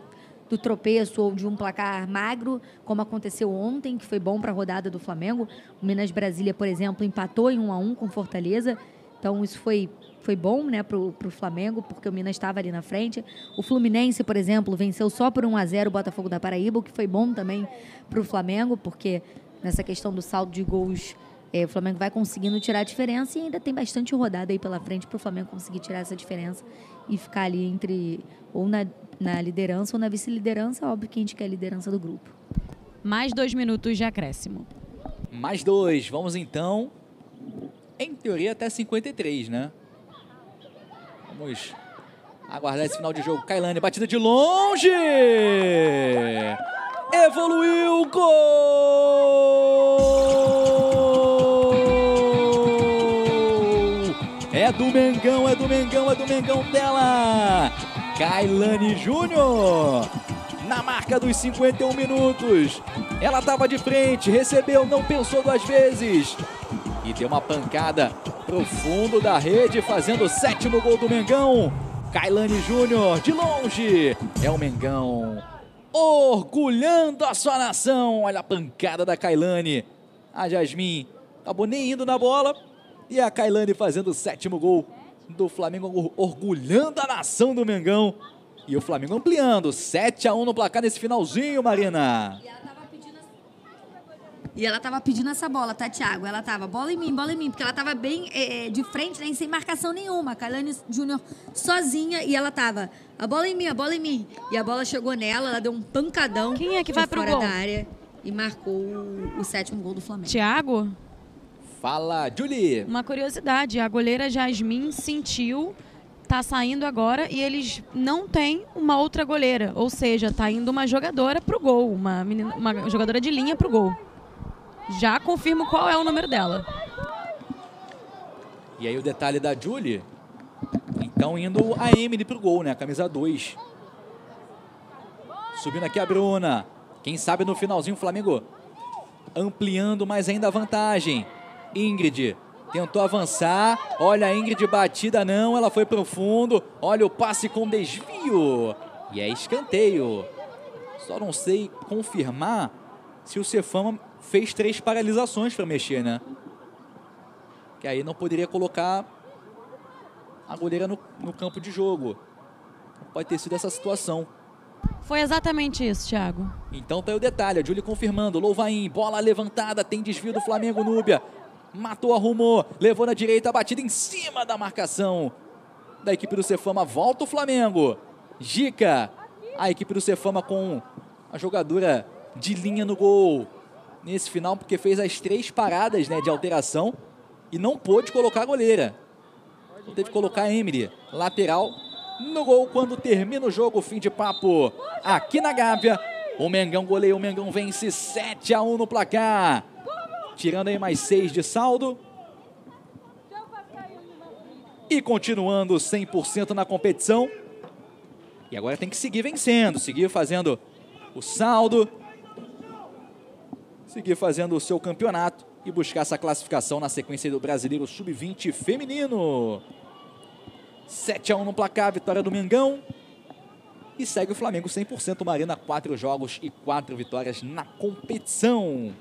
B: do tropeço ou de um placar magro, como aconteceu ontem, que foi bom para a rodada do Flamengo. O Minas Brasília, por exemplo, empatou em 1 a 1 com Fortaleza. Então isso foi, foi bom né, para o Flamengo, porque o Minas estava ali na frente. O Fluminense, por exemplo, venceu só por 1 a 0 o Botafogo da Paraíba, o que foi bom também para o Flamengo, porque nessa questão do saldo de gols, eh, o Flamengo vai conseguindo tirar a diferença e ainda tem bastante rodada aí pela frente para o Flamengo conseguir tirar essa diferença e ficar ali entre ou na, na liderança ou na vice-liderança. Óbvio que a gente quer a liderança do grupo.
E: Mais dois minutos de acréscimo.
A: Mais dois. Vamos então, em teoria, até 53, né? Vamos aguardar esse final de jogo. Kailane, batida de longe! Evoluiu, gol! É do Mengão, é do Mengão, é do Mengão dela! Kailane Júnior! Na marca dos 51 minutos. Ela estava de frente, recebeu, não pensou duas vezes. E deu uma pancada pro fundo da rede, fazendo o sétimo gol do Mengão. Kailane Júnior, de longe. É o Mengão orgulhando a sua nação. Olha a pancada da Kailane. A Jasmin acabou nem indo na bola. E a Kailane fazendo o sétimo gol do Flamengo, or- orgulhando a nação do Mengão. E o Flamengo ampliando, 7 a 1 no placar nesse finalzinho, Marina.
B: E ela tava pedindo essa bola, tá, Thiago? Ela tava bola em mim, bola em mim, porque ela tava bem eh, de frente, né, sem marcação nenhuma. A Kailane Júnior sozinha e ela tava a bola em mim, a bola em mim. E a bola chegou nela, ela deu um pancadão.
E: Quem é que vai pro
B: fora
E: gol?
B: da área e marcou o, o sétimo gol do Flamengo.
E: Tiago,
A: Fala, Julie.
E: uma curiosidade. A goleira Jasmin sentiu, tá saindo agora e eles não têm uma outra goleira. Ou seja, tá indo uma jogadora pro gol, uma, menina- uma jogadora de linha pro gol. Já confirmo qual é o número dela.
A: E aí o detalhe da Julie. Então indo a Emily pro gol, né? Camisa 2. Subindo aqui a Bruna. Quem sabe no finalzinho o Flamengo ampliando mais ainda a vantagem. Ingrid tentou avançar. Olha a Ingrid batida não, ela foi pro fundo. Olha o passe com desvio. E é escanteio. Só não sei confirmar se o Cefama fez três paralisações para mexer, né? Que aí não poderia colocar a goleira no, no campo de jogo. Pode ter sido essa situação.
E: Foi exatamente isso, Thiago.
A: Então tá aí o detalhe, a Júlia confirmando, Louvain, bola levantada, tem desvio do Flamengo, Núbia. Matou, arrumou, levou na direita, batida em cima da marcação da equipe do Cefama. Volta o Flamengo. Gica, a equipe do Cefama com a jogadora de linha no gol. Nesse final, porque fez as três paradas né, de alteração e não pôde colocar a goleira. Então teve que colocar a Emily, lateral, no gol quando termina o jogo. Fim de papo aqui na Gávea. O Mengão goleia, o Mengão vence 7 a 1 no placar. Tirando aí mais 6 de saldo. E continuando 100% na competição. E agora tem que seguir vencendo, seguir fazendo o saldo, seguir fazendo o seu campeonato e buscar essa classificação na sequência do Brasileiro Sub-20 feminino. 7 a 1 no placar, vitória do Mengão. E segue o Flamengo 100% Marina, 4 jogos e 4 vitórias na competição.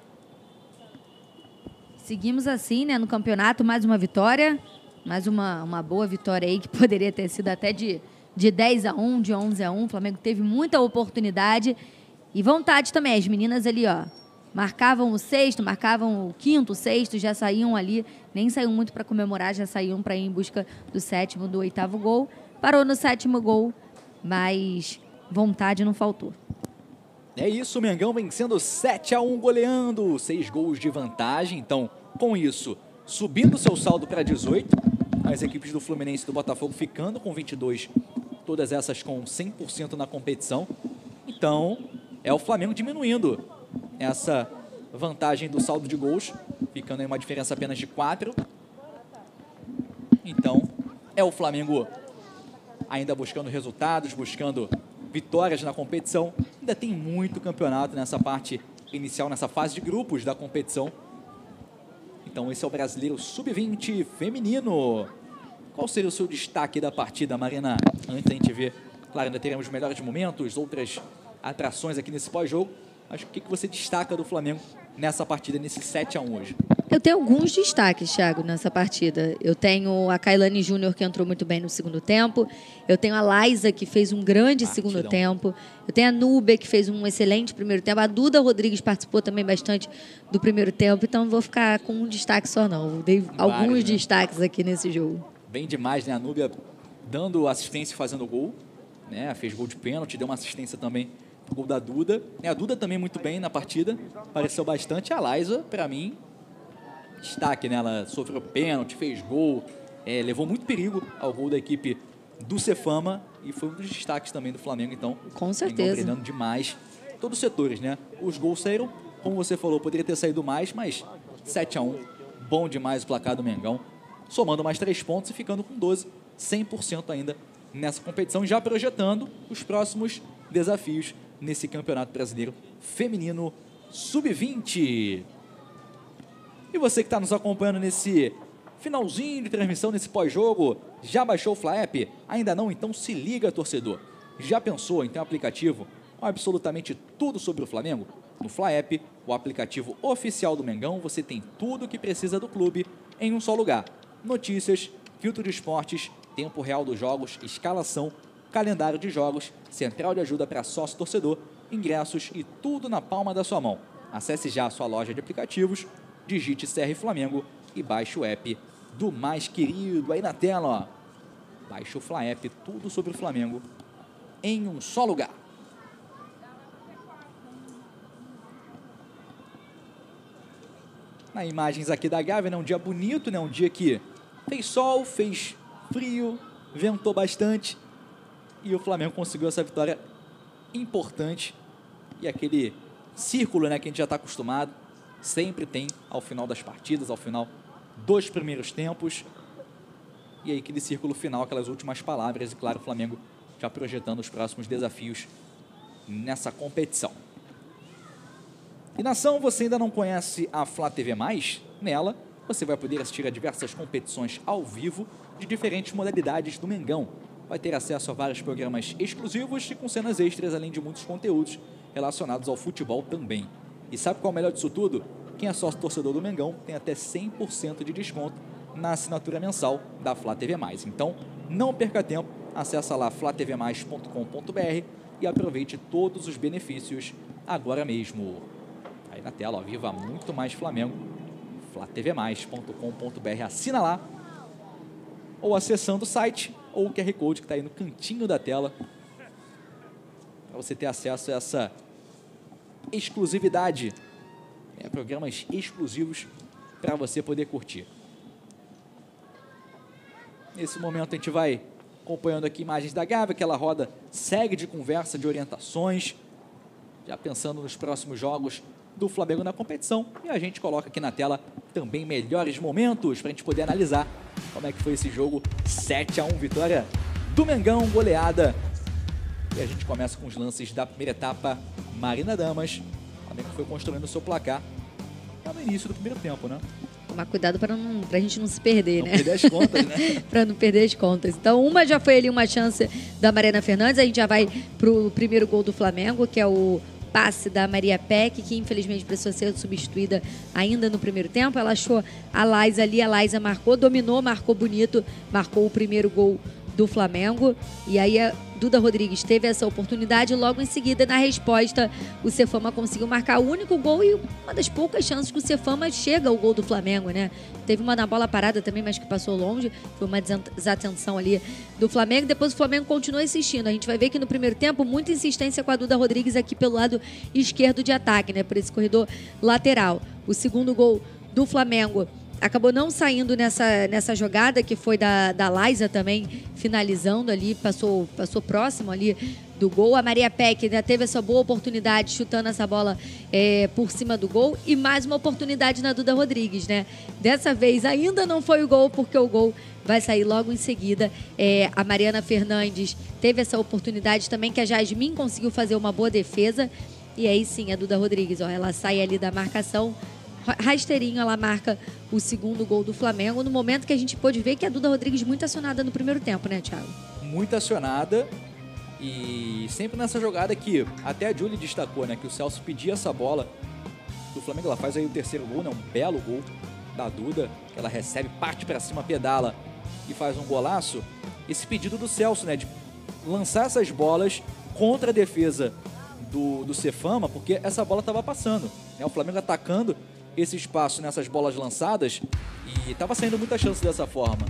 B: Seguimos assim, né, no campeonato, mais uma vitória, mais uma, uma boa vitória aí, que <laughs> poderia ter sido até de, de 10 a 1, de 11 a 1. O Flamengo teve muita oportunidade e vontade também. As meninas ali, ó, marcavam o sexto, marcavam o quinto, o sexto, já saíam ali, nem saíam muito para comemorar, já saíam para ir em busca do sétimo, do oitavo gol. Parou no sétimo gol, mas vontade não faltou.
A: É isso, Mengão vencendo 7 a 1 goleando, 6 gols de vantagem. Então, com isso, subindo seu saldo para 18. As equipes do Fluminense e do Botafogo ficando com 22, todas essas com 100% na competição. Então, é o Flamengo diminuindo essa vantagem do saldo de gols, ficando em uma diferença apenas de 4. Então, é o Flamengo ainda buscando resultados, buscando vitórias na competição. Ainda tem muito campeonato nessa parte inicial, nessa fase de grupos da competição. Então esse é o Brasileiro Sub-20 feminino. Qual seria o seu destaque da partida, Marina? Antes da gente ver, claro, ainda teremos melhores momentos, outras atrações aqui nesse pós-jogo. Mas o que, que você destaca do Flamengo nessa partida, nesse 7 a 1 hoje?
B: Eu tenho alguns destaques, Thiago, nessa partida. Eu tenho a Kailane Júnior, que entrou muito bem no segundo tempo. Eu tenho a Laisa, que fez um grande Partidão. segundo tempo. Eu tenho a Nube, que fez um excelente primeiro tempo. A Duda Rodrigues participou também bastante do primeiro tempo. Então, não vou ficar com um destaque só, não. Eu dei Vários, alguns né? destaques aqui nesse jogo.
A: Bem demais, né? A Nube dando assistência e fazendo gol. Né? Fez gol de pênalti, deu uma assistência também gol da Duda. A Duda também muito bem na partida, apareceu bastante. A Laisa, para mim, destaque, né? Ela sofreu pênalti, fez gol, é, levou muito perigo ao gol da equipe do Cefama e foi um dos destaques também do Flamengo, então.
B: Com certeza.
A: Treinando demais. Todos os setores, né? Os gols saíram, como você falou, poderia ter saído mais, mas 7 a 1 bom demais o placar do Mengão. Somando mais três pontos e ficando com 12, 100% ainda nessa competição, já projetando os próximos desafios nesse Campeonato Brasileiro Feminino Sub-20. E você que está nos acompanhando nesse finalzinho de transmissão, nesse pós-jogo, já baixou o Fla App? Ainda não? Então se liga, torcedor. Já pensou em ter um aplicativo com absolutamente tudo sobre o Flamengo? No Fla App, o aplicativo oficial do Mengão, você tem tudo o que precisa do clube em um só lugar. Notícias, filtro de esportes, tempo real dos jogos, escalação, calendário de jogos, central de ajuda para sócio torcedor, ingressos e tudo na palma da sua mão. Acesse já a sua loja de aplicativos digite CR Flamengo e baixe o app do mais querido aí na tela, ó. Baixe o Fla App, tudo sobre o Flamengo em um só lugar. Na imagens aqui da Gávea, né, um dia bonito, né, um dia que fez sol, fez frio, ventou bastante e o Flamengo conseguiu essa vitória importante e aquele círculo, né, que a gente já está acostumado sempre tem ao final das partidas, ao final dos primeiros tempos. E aí aquele círculo final, aquelas últimas palavras, e claro, o Flamengo já projetando os próximos desafios nessa competição. E nação, você ainda não conhece a Flá TV Mais? Nela, você vai poder assistir a diversas competições ao vivo de diferentes modalidades do Mengão. Vai ter acesso a vários programas exclusivos e com cenas extras, além de muitos conteúdos relacionados ao futebol também. E sabe qual é o melhor disso tudo? Quem é sócio torcedor do Mengão tem até 100% de desconto na assinatura mensal da Flá TV+. Então, não perca tempo, acessa lá flatvmais.com.br e aproveite todos os benefícios agora mesmo. Aí na tela, ó, viva muito mais Flamengo, flatvmais.com.br, assina lá, ou acessando o site, ou o QR Code que está aí no cantinho da tela, para você ter acesso a essa exclusividade. É, programas exclusivos para você poder curtir. Nesse momento a gente vai acompanhando aqui imagens da Gávea, aquela roda segue de conversa, de orientações, já pensando nos próximos jogos do Flamengo na competição. E a gente coloca aqui na tela também melhores momentos para a gente poder analisar como é que foi esse jogo 7 a 1 vitória do Mengão, goleada e a gente começa com os lances da primeira etapa. Marina Damas, também que foi construindo o seu placar tá no início do primeiro tempo, né?
B: Tomar cuidado para não, a gente não se perder,
A: não
B: né?
A: Perder as contas, né? <laughs>
B: para não perder as contas. Então, uma já foi ali uma chance da Mariana Fernandes. A gente já vai pro primeiro gol do Flamengo, que é o passe da Maria Peck, que infelizmente precisou ser substituída ainda no primeiro tempo. Ela achou a Laisa ali, a Laisa marcou, dominou, marcou bonito, marcou o primeiro gol do Flamengo. E aí a Duda Rodrigues teve essa oportunidade. Logo em seguida, na resposta, o Cefama conseguiu marcar o único gol e uma das poucas chances que o Cefama chega ao gol do Flamengo, né? Teve uma na bola parada também, mas que passou longe. Foi uma desatenção ali do Flamengo. Depois o Flamengo continuou insistindo. A gente vai ver que no primeiro tempo, muita insistência com a Duda Rodrigues aqui pelo lado esquerdo de ataque, né? Por esse corredor lateral. O segundo gol do Flamengo acabou não saindo nessa, nessa jogada que foi da, da Liza também finalizando ali, passou, passou próximo ali do gol. A Maria Peck ainda teve essa boa oportunidade chutando essa bola é, por cima do gol e mais uma oportunidade na Duda Rodrigues, né? Dessa vez ainda não foi o gol porque o gol vai sair logo em seguida. É, a Mariana Fernandes teve essa oportunidade também que a Jasmin conseguiu fazer uma boa defesa. E aí sim, a Duda Rodrigues, ó, ela sai ali da marcação, rasteirinho, ela marca o segundo gol do Flamengo, no momento que a gente pôde ver que a Duda Rodrigues muito acionada no primeiro tempo, né, Thiago?
A: Muito acionada e sempre nessa jogada que até a Julie destacou, né, que o Celso pedia essa bola do Flamengo, ela faz aí o terceiro gol, né, um belo gol da Duda, que ela recebe, parte para cima, pedala e faz um golaço. Esse pedido do Celso, né, de lançar essas bolas contra a defesa do, do Cefama, porque essa bola estava passando. Né? O Flamengo atacando esse espaço nessas bolas lançadas e estava saindo muita chance dessa forma.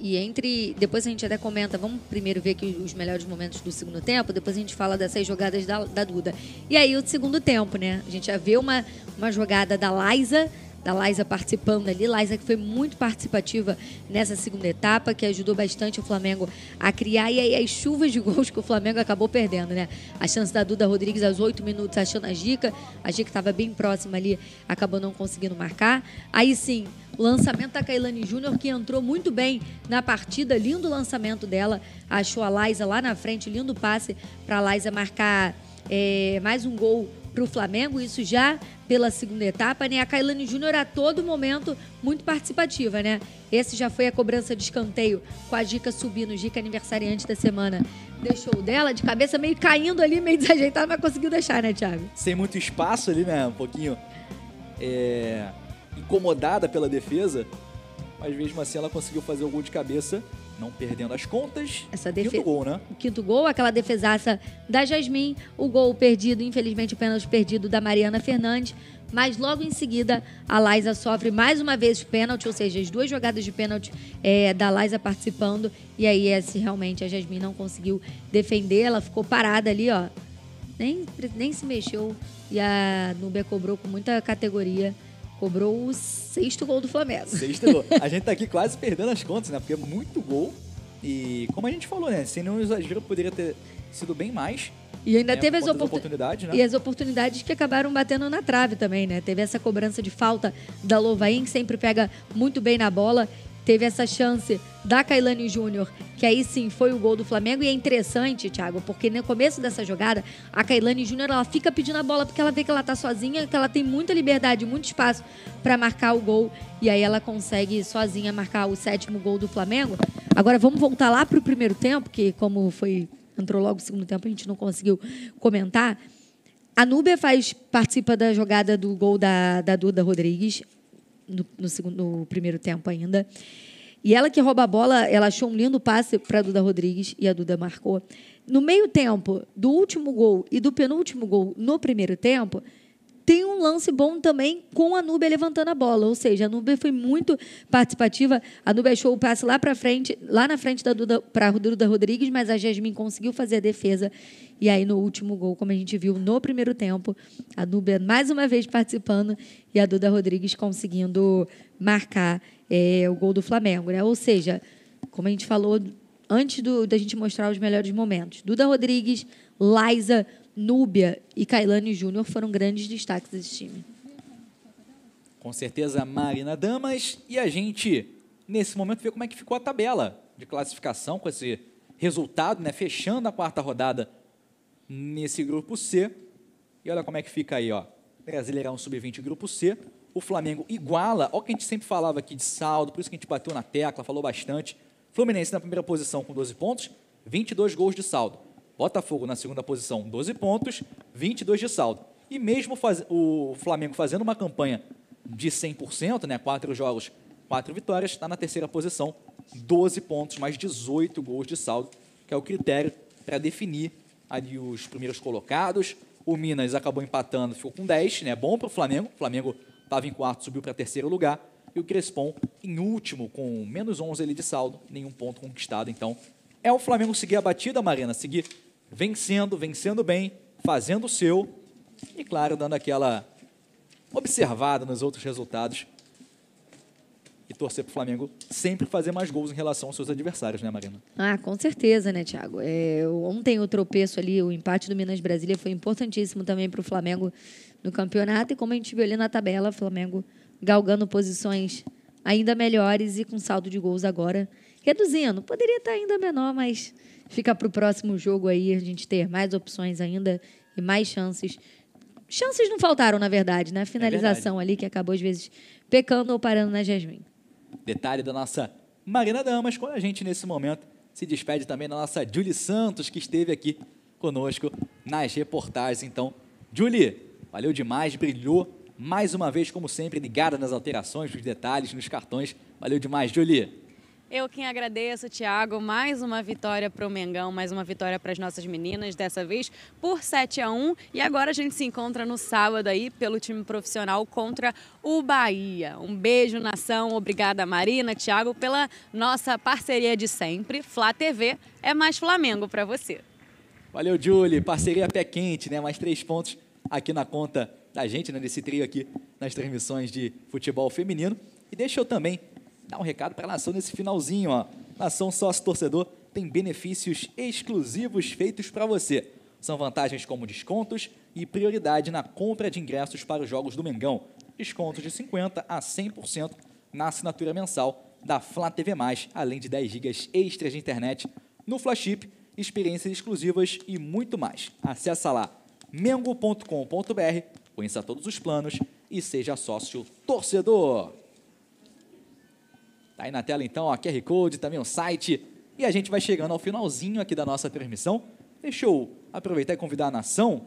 B: E entre. Depois a gente até comenta, vamos primeiro ver aqui os melhores momentos do segundo tempo, depois a gente fala dessas jogadas da, da Duda. E aí o segundo tempo, né? A gente já vê uma, uma jogada da Liza da Laisa participando ali. Laisa que foi muito participativa nessa segunda etapa, que ajudou bastante o Flamengo a criar. E aí as chuvas de <laughs> gols que o Flamengo acabou perdendo, né? A chance da Duda Rodrigues aos oito minutos achando a Gica. A Gica estava bem próxima ali, acabou não conseguindo marcar. Aí sim, o lançamento da Kailane Júnior, que entrou muito bem na partida, lindo lançamento dela. Achou a Laisa lá na frente, lindo passe para a Laisa marcar é, mais um gol para o Flamengo, isso já pela segunda etapa, né? A Kailane Júnior a todo momento muito participativa, né? Esse já foi a cobrança de escanteio com a Dica subindo, Dica aniversariante da semana. Deixou dela de cabeça meio caindo ali, meio desajeitada, mas conseguiu deixar, né, Thiago?
A: Sem muito espaço ali, né? Um pouquinho é, incomodada pela defesa, mas mesmo assim ela conseguiu fazer o gol de cabeça não perdendo as contas.
B: Essa defesa.
A: Quinto gol, né?
B: O quinto gol, aquela defesaça da Jasmin, o gol perdido, infelizmente o pênalti perdido da Mariana Fernandes. Mas logo em seguida, a Laisa sofre mais uma vez o pênalti, ou seja, as duas jogadas de pênalti é, da Laisa participando. E aí, esse, realmente, a Jasmin não conseguiu defender, ela ficou parada ali, ó. Nem, nem se mexeu. E a Núbia cobrou com muita categoria cobrou o sexto gol do Flamengo.
A: Sexto gol. <laughs> A gente tá aqui quase perdendo as contas, né? Porque é muito gol. E como a gente falou, né? Sem nenhum exagero, poderia ter sido bem mais.
B: E ainda né? teve as oportun... oportunidades, né? E as oportunidades que acabaram batendo na trave também, né? Teve essa cobrança de falta da Lovain, que sempre pega muito bem na bola teve essa chance da Kailane Júnior, que aí sim foi o gol do Flamengo. E é interessante, Thiago, porque no começo dessa jogada, a Kailane Júnior ela fica pedindo a bola porque ela vê que ela tá sozinha, que ela tem muita liberdade, muito espaço para marcar o gol. E aí ela consegue sozinha marcar o sétimo gol do Flamengo. Agora vamos voltar lá para o primeiro tempo, que como foi entrou logo o segundo tempo, a gente não conseguiu comentar. A Núbia faz, participa da jogada do gol da, da Duda Rodrigues no, no, segundo, no primeiro tempo ainda. E ela que rouba a bola, ela achou um lindo passe para a Duda Rodrigues e a Duda marcou. No meio tempo do último gol e do penúltimo gol no primeiro tempo, tem um lance bom também com a Nubia levantando a bola, ou seja, a Nubia foi muito participativa. A Nubia achou o passe lá para frente, lá na frente da Duda para a Duda Rodrigues, mas a Jasmine conseguiu fazer a defesa. E aí no último gol, como a gente viu no primeiro tempo, a Nubia mais uma vez participando e a Duda Rodrigues conseguindo marcar é, o gol do Flamengo, né? Ou seja, como a gente falou antes do, da gente mostrar os melhores momentos, Duda Rodrigues, Liza Núbia e Kailane Júnior foram grandes destaques desse time.
A: Com certeza, Marina Damas. E a gente, nesse momento, vê como é que ficou a tabela de classificação com esse resultado, né? Fechando a quarta rodada nesse grupo C. E olha como é que fica aí, ó. Brasileirão Sub-20 Grupo C. O Flamengo iguala, o que a gente sempre falava aqui de saldo, por isso que a gente bateu na tecla, falou bastante. Fluminense na primeira posição com 12 pontos, 22 gols de saldo. Botafogo na segunda posição, 12 pontos, 22 de saldo. E mesmo faz, o Flamengo fazendo uma campanha de 100%, né, quatro jogos quatro vitórias, está na terceira posição, 12 pontos, mais 18 gols de saldo, que é o critério para definir ali os primeiros colocados. O Minas acabou empatando, ficou com 10, né? Bom para o Flamengo. O Flamengo estava em quarto, subiu para terceiro lugar. E o Crespon em último, com menos 11 ali de saldo, nenhum ponto conquistado. Então, é o Flamengo seguir a batida, Marina, seguir vencendo, vencendo bem, fazendo o seu e, claro, dando aquela observada nos outros resultados e torcer para o Flamengo sempre fazer mais gols em relação aos seus adversários, né, Marina?
B: Ah, com certeza, né, Thiago? É, ontem o tropeço ali, o empate do Minas Brasília foi importantíssimo também para o Flamengo no campeonato e como a gente viu ali na tabela, o Flamengo galgando posições ainda melhores e com saldo de gols agora reduzindo. Poderia estar ainda menor, mas fica para o próximo jogo aí a gente ter mais opções ainda e mais chances. Chances não faltaram, na verdade, né? Finalização ali que acabou às vezes pecando ou parando na Jasmine.
A: Detalhe da nossa Marina Damas, quando a gente nesse momento se despede também da nossa Julie Santos, que esteve aqui conosco nas reportagens. Então, Julie, valeu demais, brilhou mais uma vez, como sempre, ligada nas alterações, nos detalhes, nos cartões. Valeu demais, Julie.
C: Eu quem agradeço, Thiago. Mais uma vitória para o Mengão, mais uma vitória para as nossas meninas, dessa vez por 7 a 1 E agora a gente se encontra no sábado aí pelo time profissional contra o Bahia. Um beijo, nação. Obrigada, Marina, Thiago, pela nossa parceria de sempre. Flá TV é mais Flamengo para você.
A: Valeu, Julie. Parceria pé quente, né? Mais três pontos aqui na conta da gente, né? Nesse trio aqui nas transmissões de futebol feminino. E deixa eu também dar um recado para a nação nesse finalzinho, ó. Nação Sócio Torcedor tem benefícios exclusivos feitos para você. São vantagens como descontos e prioridade na compra de ingressos para os jogos do Mengão. Descontos de 50% a 100% na assinatura mensal da Flá TV+, além de 10 GB extras de internet no Flaship, experiências exclusivas e muito mais. Acesse lá mengo.com.br, conheça todos os planos e seja sócio torcedor. Tá aí na tela então, ó, QR Code, também o site. E a gente vai chegando ao finalzinho aqui da nossa transmissão. Deixa eu aproveitar e convidar a nação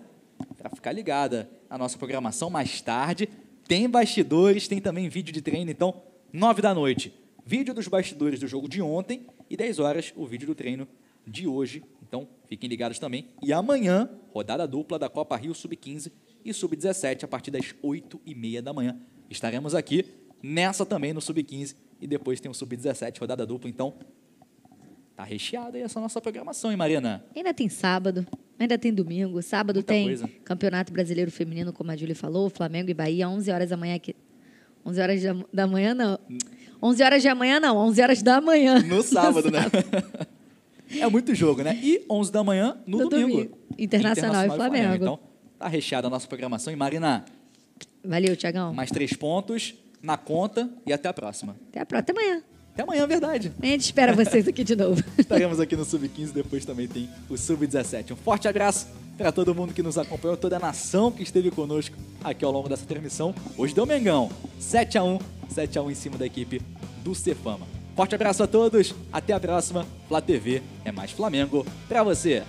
A: para ficar ligada na nossa programação mais tarde. Tem bastidores, tem também vídeo de treino, então, 9 da noite. Vídeo dos bastidores do jogo de ontem e 10 horas o vídeo do treino de hoje. Então, fiquem ligados também. E amanhã, rodada dupla da Copa Rio Sub-15 e Sub-17 a partir das 8 e meia da manhã. Estaremos aqui nessa também no Sub-15 e depois tem o Sub-17, rodada dupla. Então, tá recheada aí essa nossa programação, hein, Marina?
B: Ainda tem sábado, ainda tem domingo. Sábado
A: Muita
B: tem
A: coisa.
B: Campeonato Brasileiro Feminino, como a Júlia falou, Flamengo e Bahia, 11 horas da manhã aqui. 11 horas da- da manhã, não. 11 horas da manhã, não. 11 horas da manhã.
A: No <laughs> sábado, né? é muito jogo, né? E 11 da manhã no,
B: No
A: domingo.
B: domingo. Internacional e Flamengo.
A: Então, tá recheada a nossa programação. E Marina,
B: Valeu, Tiagão.
A: mais três pontos na conta e até a próxima.
B: Até a próxima. Até amanhã.
A: Até amanhã, é verdade.
B: A gente espera vocês aqui de novo. <laughs>
A: Estaremos aqui no Sub-15, depois também tem o Sub-17. Um forte abraço para todo mundo que nos acompanhou, toda a nação que esteve conosco aqui ao longo dessa transmissão. Hoje deu Mengão, 7x1, 7x1 em cima da equipe do Cefama. Forte abraço a todos, até a próxima. Flá TV é mais Flamengo para você.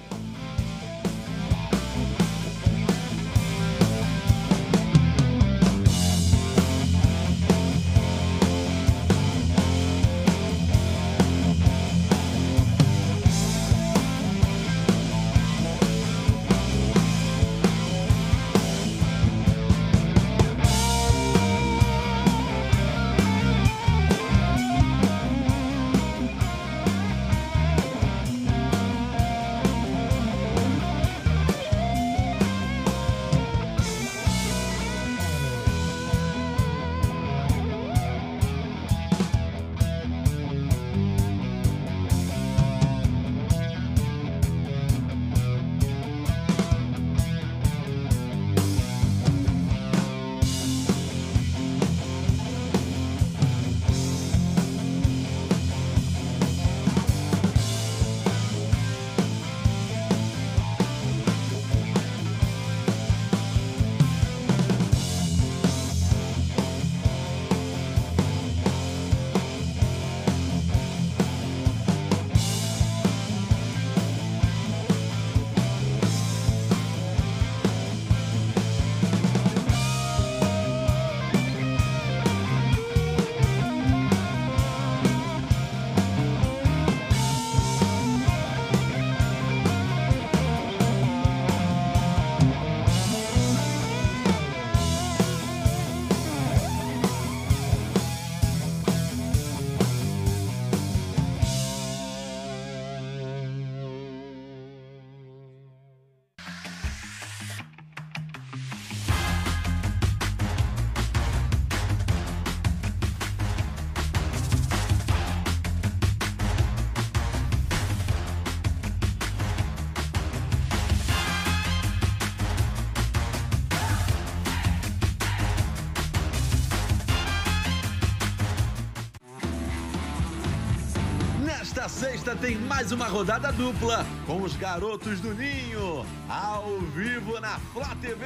F: Mais uma rodada dupla com os garotos do Ninho, ao vivo na Flá TV.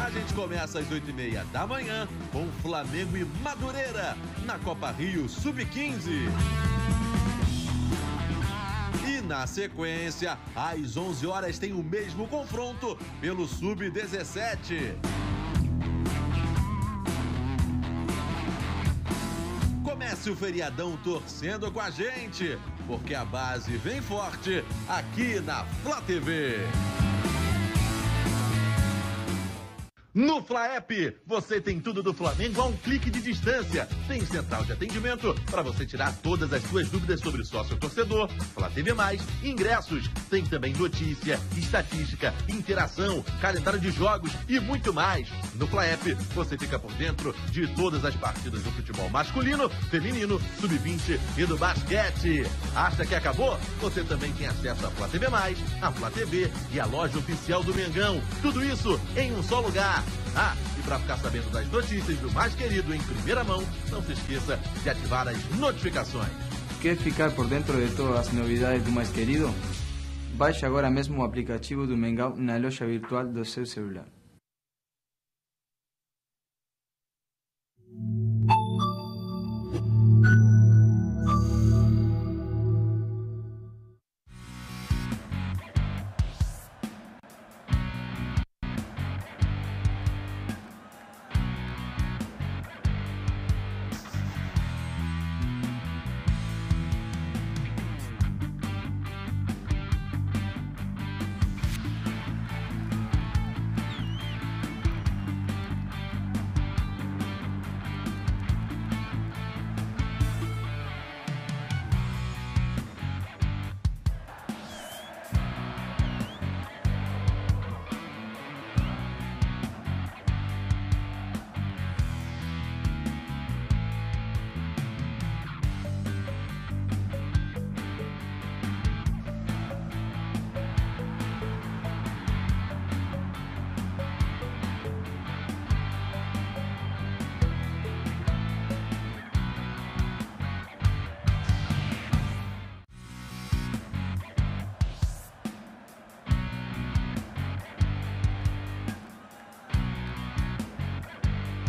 F: A gente começa às 8h30 da manhã com Flamengo e Madureira na Copa Rio Sub-15. E na sequência, às 11 horas tem o mesmo confronto pelo Sub-17. Comece o feriadão torcendo com a gente, porque a base vem forte aqui na Flá TV. No FlaApp, você tem tudo do Flamengo a um clique de distância. Tem central de atendimento para você tirar todas as suas dúvidas sobre sócio torcedor, Flá TV Mais, ingressos. Tem também notícia, estatística, interação, calendário de jogos e muito mais. No FlaApp, você fica por dentro de todas as partidas do futebol masculino, feminino, sub-20 e do basquete. Acha que acabou? Você também tem acesso à Flá TV Mais, a TV e a loja oficial do Mengão. Tudo isso em um só lugar. Ah, e para ficar sabendo das notícias do mais querido em primeira mão, não se esqueça de ativar as notificações.
G: Quer ficar por dentro de todas as novidades do mais querido? Baixe agora mesmo o aplicativo do Mengão na loja virtual do seu celular.